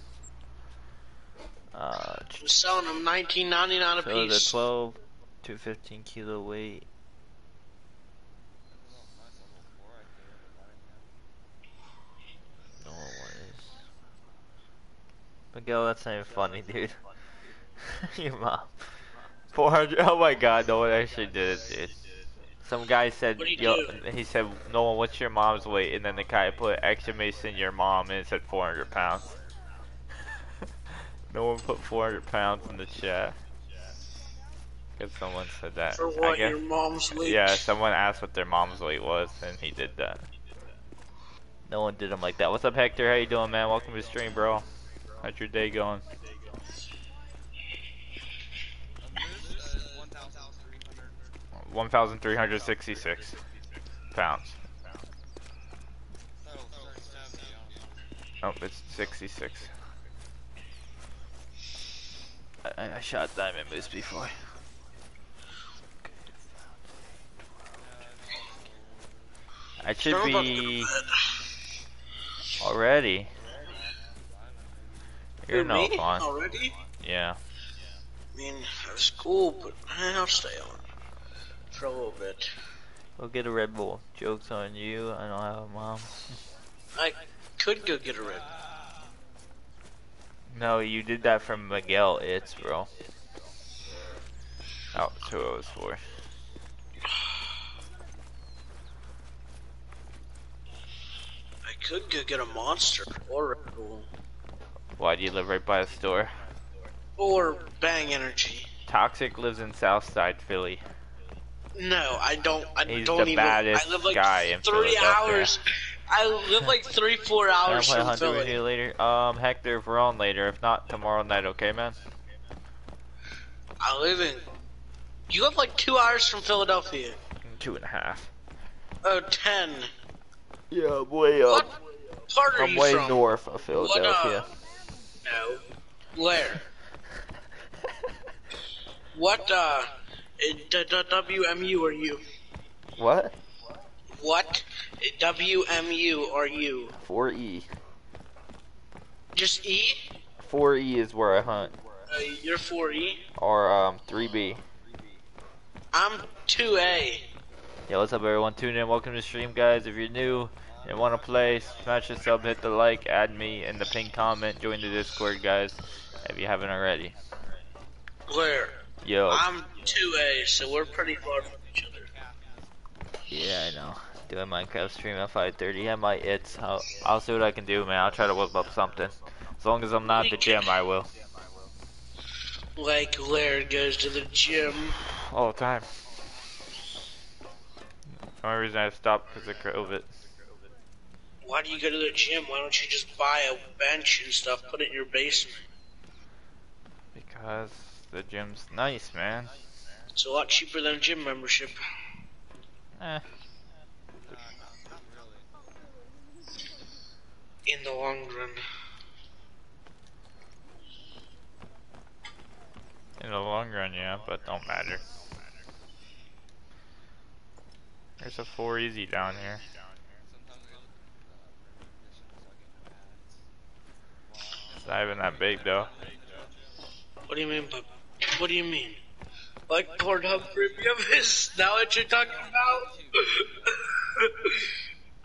[SPEAKER 1] Uh,
[SPEAKER 3] I'm selling them 19.99 a
[SPEAKER 1] so
[SPEAKER 3] piece.
[SPEAKER 1] 12 to 15 kilo weight. No. Miguel, that's not even funny, dude. Your mom. 400. Oh my god, no one actually did it, dude. Some guy said,
[SPEAKER 3] he
[SPEAKER 1] yo,
[SPEAKER 3] do?
[SPEAKER 1] he said, Nolan, what's your mom's weight? And then the guy put exclamation your mom and it said 400 pounds. no one put 400 pounds in the chat. Cause someone said that.
[SPEAKER 3] For what
[SPEAKER 1] guess,
[SPEAKER 3] your mom's weight?
[SPEAKER 1] yeah, someone asked what their mom's weight was, and he did that. No one did him like that. What's up, Hector? How you doing, man? Welcome to the stream, bro. How's your day going? One thousand three hundred sixty-six pounds. Oh, it's sixty-six. I, I shot diamond moose before. I should
[SPEAKER 3] I'm about to go
[SPEAKER 1] be already. You're
[SPEAKER 3] Who,
[SPEAKER 1] no fun.
[SPEAKER 3] Already?
[SPEAKER 1] Yeah.
[SPEAKER 3] I mean, it's cool, but I'll stay on for a little bit.
[SPEAKER 1] Go get a Red Bull. Joke's on you. I don't have a mom.
[SPEAKER 3] I could go get a red.
[SPEAKER 1] No, you did that from Miguel. It's bro. Oh, that's who it was for.
[SPEAKER 3] I could go get a monster or Red Bull
[SPEAKER 1] Why do you live right by the store?
[SPEAKER 3] or Bang Energy.
[SPEAKER 1] Toxic lives in Southside Philly.
[SPEAKER 3] No, I don't. I
[SPEAKER 1] He's
[SPEAKER 3] don't
[SPEAKER 1] the
[SPEAKER 3] even.
[SPEAKER 1] baddest
[SPEAKER 3] I live like
[SPEAKER 1] guy in
[SPEAKER 3] three hours. I live like three, four
[SPEAKER 1] Can I
[SPEAKER 3] hours
[SPEAKER 1] play
[SPEAKER 3] from
[SPEAKER 1] Hunter with
[SPEAKER 3] Philly.
[SPEAKER 1] you later? Um, Hector, if we're on later. If not, tomorrow night, okay, man?
[SPEAKER 3] I live in. You live like two hours from Philadelphia.
[SPEAKER 1] Two and a half.
[SPEAKER 3] Oh, ten.
[SPEAKER 1] Yeah, way
[SPEAKER 3] What part are
[SPEAKER 1] I'm
[SPEAKER 3] you
[SPEAKER 1] way
[SPEAKER 3] from?
[SPEAKER 1] north of
[SPEAKER 3] What,
[SPEAKER 1] Philadelphia.
[SPEAKER 3] uh, No. Where? What, uh, WMU are you?
[SPEAKER 1] what?
[SPEAKER 3] What WMU are you?
[SPEAKER 1] 4E.
[SPEAKER 3] Just E?
[SPEAKER 1] 4E is where I hunt.
[SPEAKER 3] Uh, you're 4E?
[SPEAKER 1] Or, um, 3B.
[SPEAKER 3] I'm 2A.
[SPEAKER 1] Yo, what's up, everyone? Tune in. Welcome to the stream, guys. If you're new and want to play, smash the sub, hit the like, add me in the pin comment, join the Discord, guys, if you haven't already.
[SPEAKER 3] Where?
[SPEAKER 1] Yo,
[SPEAKER 3] I'm 2A, so we're pretty far from each other.
[SPEAKER 1] Yeah, I know. Doing Minecraft stream at 5:30. I might. It's. I'll, I'll see what I can do, man. I'll try to whip up something. As long as I'm not at the gym, I will.
[SPEAKER 3] Like Laird goes to the gym.
[SPEAKER 1] All the time. The only reason I stopped because of COVID.
[SPEAKER 3] Why do you go to the gym? Why don't you just buy a bench and stuff, put it in your basement?
[SPEAKER 1] Because the gym's nice, man.
[SPEAKER 3] It's a lot cheaper than a gym membership.
[SPEAKER 1] Eh.
[SPEAKER 2] Not, not really.
[SPEAKER 3] In the long run.
[SPEAKER 1] In the long run, yeah, but don't matter. There's a four easy down here.
[SPEAKER 2] Sometimes I go to conditions,
[SPEAKER 1] It's not even that big though.
[SPEAKER 3] What do you mean by what do you mean? Like Pornhub Premium is that what you're talking about?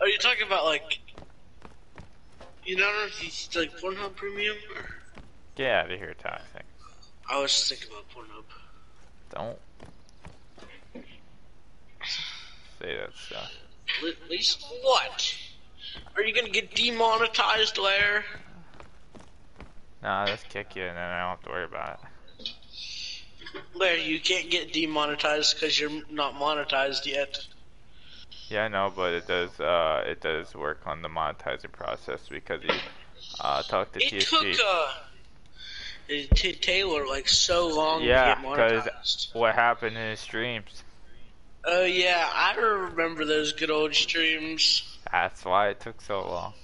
[SPEAKER 3] Are you talking about like you know if you like Pornhub Premium or
[SPEAKER 1] Get out of here, toxic.
[SPEAKER 3] I was just thinking about Pornhub.
[SPEAKER 1] Don't say that stuff.
[SPEAKER 3] At least what? Are you gonna get demonetized, Lair?
[SPEAKER 1] Nah, just kick you and then I don't have to worry about it.
[SPEAKER 3] Lair, you can't get demonetized because you're not monetized yet.
[SPEAKER 1] Yeah, I know, but it does. Uh, it does work on the monetizing process because you uh talk to
[SPEAKER 3] It took
[SPEAKER 1] TSG.
[SPEAKER 3] uh, it took Taylor like so long
[SPEAKER 1] Yeah,
[SPEAKER 3] to get monetized.
[SPEAKER 1] Yeah, What happened in his streams?
[SPEAKER 3] Oh yeah, I remember those good old streams.
[SPEAKER 1] That's why it took so long.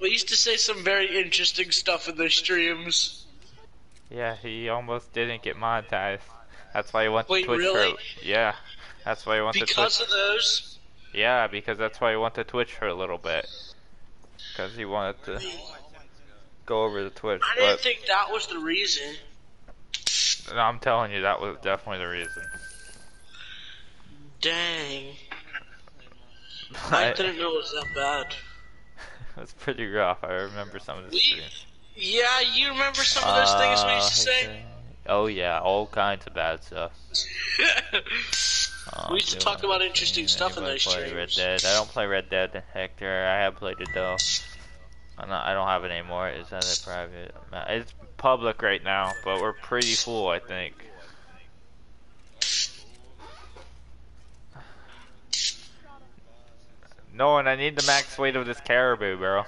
[SPEAKER 3] We used to say some very interesting stuff in those streams.
[SPEAKER 1] Yeah, he almost didn't get monetized. That's why he went
[SPEAKER 3] Wait,
[SPEAKER 1] to Twitch
[SPEAKER 3] really?
[SPEAKER 1] for. Yeah, that's why he went to Twitch.
[SPEAKER 3] Because of those,
[SPEAKER 1] Yeah, because that's why he went to Twitch for a little bit. Because he wanted to go over to Twitch.
[SPEAKER 3] I didn't think that was the reason.
[SPEAKER 1] no, I'm telling you, that was definitely the reason.
[SPEAKER 3] Dang, I
[SPEAKER 1] I-
[SPEAKER 3] didn't know it was that bad.
[SPEAKER 1] It's pretty rough. I remember some of the
[SPEAKER 3] We-
[SPEAKER 1] streams.
[SPEAKER 3] Yeah, you remember some of those things we used to
[SPEAKER 1] Uh,
[SPEAKER 3] say?
[SPEAKER 1] Oh yeah, all kinds of bad stuff. Um,
[SPEAKER 3] We used to talk about interesting stuff in those
[SPEAKER 1] play Red. Dead. I don't play Red Dead, Hector. I have played it though. I'm not, I don't have it anymore. Is that a private? Uh, It's public right now, but we're pretty full, I think. No, and I need the max weight of this caribou, bro.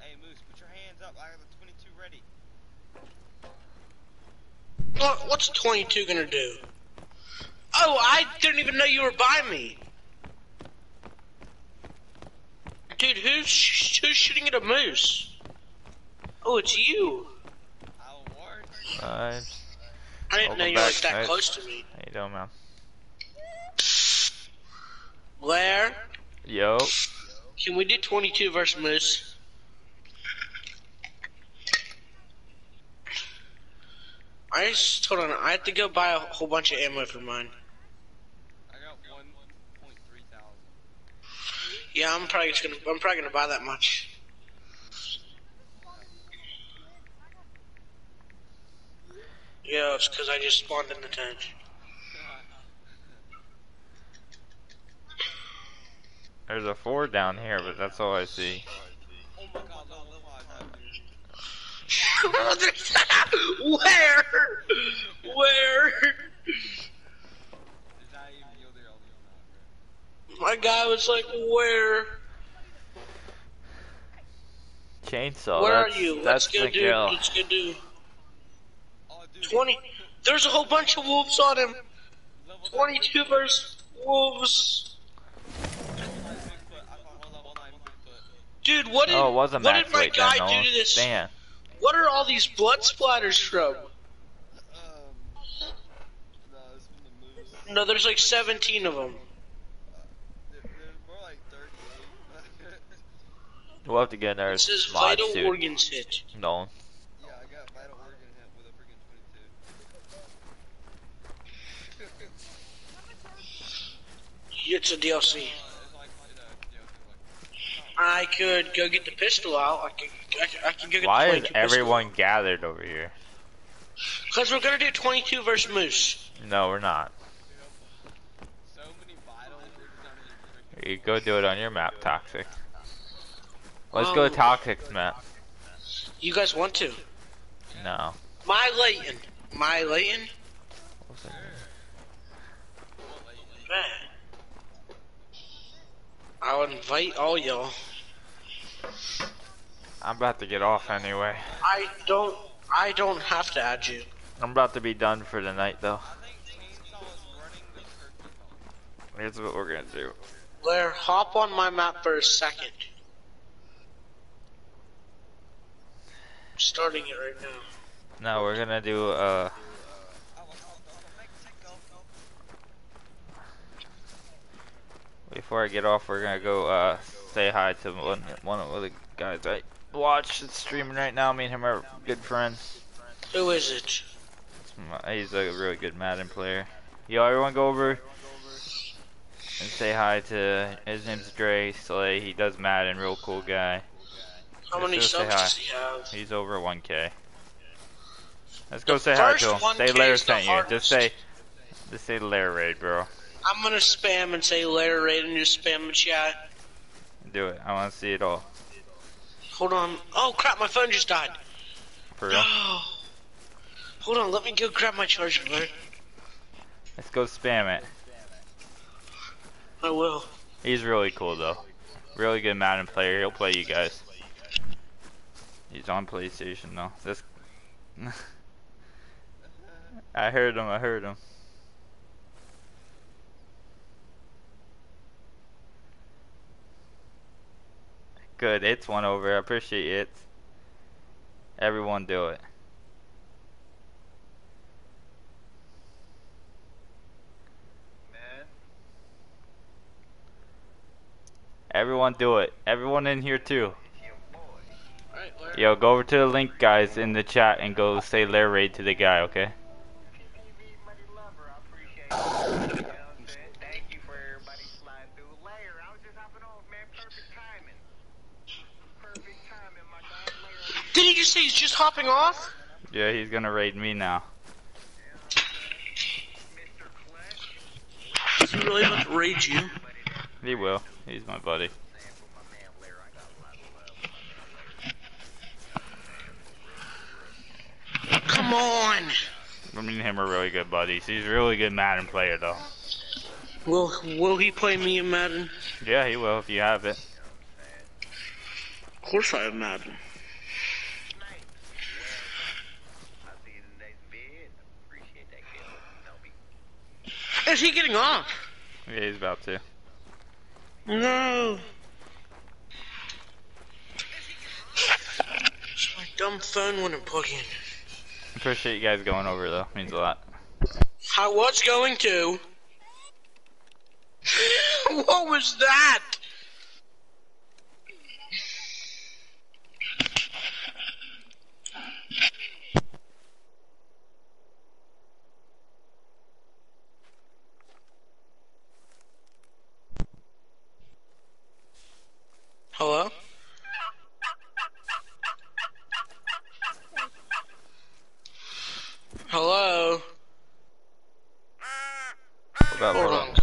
[SPEAKER 2] Hey Moose, put your hands up. I got the 22 ready.
[SPEAKER 3] What, what's 22 gonna do? Oh, I didn't even know you were by me. Dude, who's sh- who's shooting at a moose? Oh, it's you.
[SPEAKER 1] Uh,
[SPEAKER 3] I didn't know you were like that close to me.
[SPEAKER 1] how you doing, man?
[SPEAKER 3] Blair,
[SPEAKER 1] Yo.
[SPEAKER 3] can we do 22 versus moose? I just hold on. I have to go buy a whole bunch of ammo for mine.
[SPEAKER 2] I got 1.3 thousand.
[SPEAKER 3] Yeah, I'm probably just gonna. I'm probably gonna buy that much. Yeah, it's because I just spawned in the tent.
[SPEAKER 1] There's a four down here, but that's all I see.
[SPEAKER 2] Oh my god, no, no, I
[SPEAKER 3] Where? Where?
[SPEAKER 2] Did not even yield there all the Where?
[SPEAKER 3] My guy was like, "Where?
[SPEAKER 1] Chainsaw.
[SPEAKER 3] Where are you?
[SPEAKER 1] That's
[SPEAKER 3] Let's go
[SPEAKER 1] the
[SPEAKER 3] do.
[SPEAKER 1] kill.
[SPEAKER 3] Let's go do. 20. There's a whole bunch of wolves on him. 22 versus wolves.
[SPEAKER 2] Level 9 Bigfoot. I found one level 9 Bigfoot.
[SPEAKER 3] Dude, what did
[SPEAKER 1] Oh, it was a
[SPEAKER 3] what did my guy do to this?
[SPEAKER 1] Damn.
[SPEAKER 3] What are all these blood splatters from?
[SPEAKER 2] Um. No, it's from the moose.
[SPEAKER 3] No, there's like 17 of them.
[SPEAKER 2] There- There's more like 38.
[SPEAKER 1] We'll have to get our
[SPEAKER 3] It says
[SPEAKER 1] mod
[SPEAKER 3] vital
[SPEAKER 1] suit.
[SPEAKER 3] organs hit.
[SPEAKER 1] Nolan.
[SPEAKER 2] yeah, I got vital organ hit with a freaking 22.
[SPEAKER 3] It's a DLC.
[SPEAKER 2] Uh, it's like, uh, you know, like,
[SPEAKER 3] I could go get the pistol out. I could, I could, I could go get
[SPEAKER 1] Why
[SPEAKER 3] the
[SPEAKER 1] is
[SPEAKER 3] 22 pistol.
[SPEAKER 1] everyone gathered over here?
[SPEAKER 3] Because we're gonna do 22 versus Moose.
[SPEAKER 1] No, we're not.
[SPEAKER 2] So many vitals, we're just not even drinking.
[SPEAKER 1] You go do it on your map, Toxic. Let's go
[SPEAKER 3] Oh.
[SPEAKER 1] to Toxic's map.
[SPEAKER 3] You guys want to?
[SPEAKER 1] No.
[SPEAKER 3] My Layton. My Layton?
[SPEAKER 1] What's that?
[SPEAKER 3] Man. I'll invite all y'all.
[SPEAKER 1] I'm about to get off anyway.
[SPEAKER 3] I don't. I don't have to add you.
[SPEAKER 1] I'm about to be done for the night though.
[SPEAKER 2] I think Chainsaw is running the turkey farm.
[SPEAKER 1] Here's what we're gonna do.
[SPEAKER 3] Blair, hop on my map for a second. Starting it right now.
[SPEAKER 1] No, we're gonna do uh before I get off we're gonna go uh say hi to one one of the guys I watch streaming right now. Me and him are good friends.
[SPEAKER 3] Who is it?
[SPEAKER 1] My- He's a really good Madden player. Yo, everyone go over and say hi to his name's Dre Slay. He does Madden, real cool guy.
[SPEAKER 3] How many subs does he have?
[SPEAKER 1] He's over 1k. Let's go
[SPEAKER 3] The
[SPEAKER 1] say hi to him.
[SPEAKER 3] 1K
[SPEAKER 1] Say Lair sent you.
[SPEAKER 3] hardest.
[SPEAKER 1] Just say, just say Lair raid, bro.
[SPEAKER 3] I'm gonna spam and say Lair Raid and just spam the chat.
[SPEAKER 1] Do it. I want to see it all.
[SPEAKER 3] Hold on. Oh crap, my phone just died.
[SPEAKER 1] For real.
[SPEAKER 3] Hold on, let me go grab my charger, Blair.
[SPEAKER 1] Let's go spam it.
[SPEAKER 3] I will.
[SPEAKER 1] He's really cool though. Really good Madden player. He'll play you guys. He's on PlayStation though. This. I heard him. I heard him. Good. It's one over. I appreciate it. Everyone do it. Everyone do it. Everyone in here too. Yo, go over to the link, guys, in the chat and go say Lair raid to the guy, okay?
[SPEAKER 3] Did he just say he's just hopping off?
[SPEAKER 1] Yeah, he's gonna raid me now.
[SPEAKER 3] Is he really about to raid you?
[SPEAKER 1] He will. He's my buddy.
[SPEAKER 3] Come on.
[SPEAKER 1] Me and him are really good buddies. He's a really good Madden player, though.
[SPEAKER 3] Will Will he play me in Madden?
[SPEAKER 1] Yeah, he will if you have it.
[SPEAKER 3] Of course I have Madden. Is he getting off?
[SPEAKER 1] Yeah, he's about to.
[SPEAKER 3] No. My dumb phone wouldn't plug in.
[SPEAKER 1] Appreciate you guys going over, though. Means a lot.
[SPEAKER 3] I was going to. what was that? Hello? Hello?
[SPEAKER 1] What about,
[SPEAKER 3] Hold
[SPEAKER 1] hold
[SPEAKER 3] on.
[SPEAKER 1] on.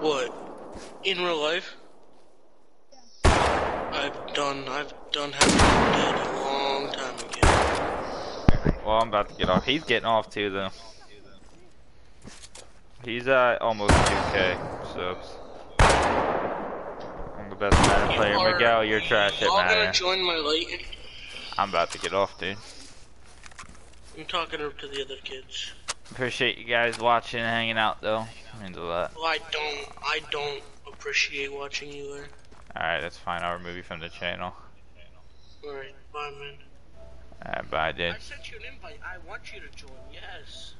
[SPEAKER 3] What? In real life? I've done, I've done have dead a long time ago.
[SPEAKER 1] Well, I'm about to get off. He's getting off, too, though. He's at almost 2k subs. I'm the best Madden player.
[SPEAKER 3] Are-
[SPEAKER 1] Miguel, you're trash at
[SPEAKER 3] Y'all gonna join my Layton?
[SPEAKER 1] I'm about to get off, dude.
[SPEAKER 3] I'm talking to the other kids.
[SPEAKER 1] Appreciate you guys watching and hanging out, though. Means a lot.
[SPEAKER 3] Well, I don't, I don't appreciate watching you there.
[SPEAKER 1] Alright, that's fine. I'll remove you from the channel.
[SPEAKER 3] Alright, bye, man.
[SPEAKER 1] Alright, bye, dude.
[SPEAKER 3] I sent you an invite. I want you to join. Yes.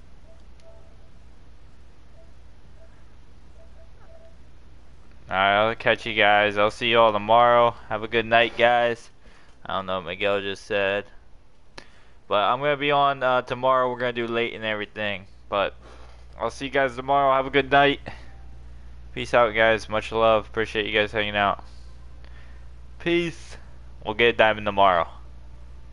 [SPEAKER 1] Alright, I'll catch you guys. I'll see you all tomorrow. Have a good night, guys. I don't know what Miguel just said. But I'm going to be on uh, tomorrow. We're going to do late and everything. But I'll see you guys tomorrow. Have a good night. Peace out, guys. Much love. Appreciate you guys hanging out. Peace. We'll get diamond tomorrow.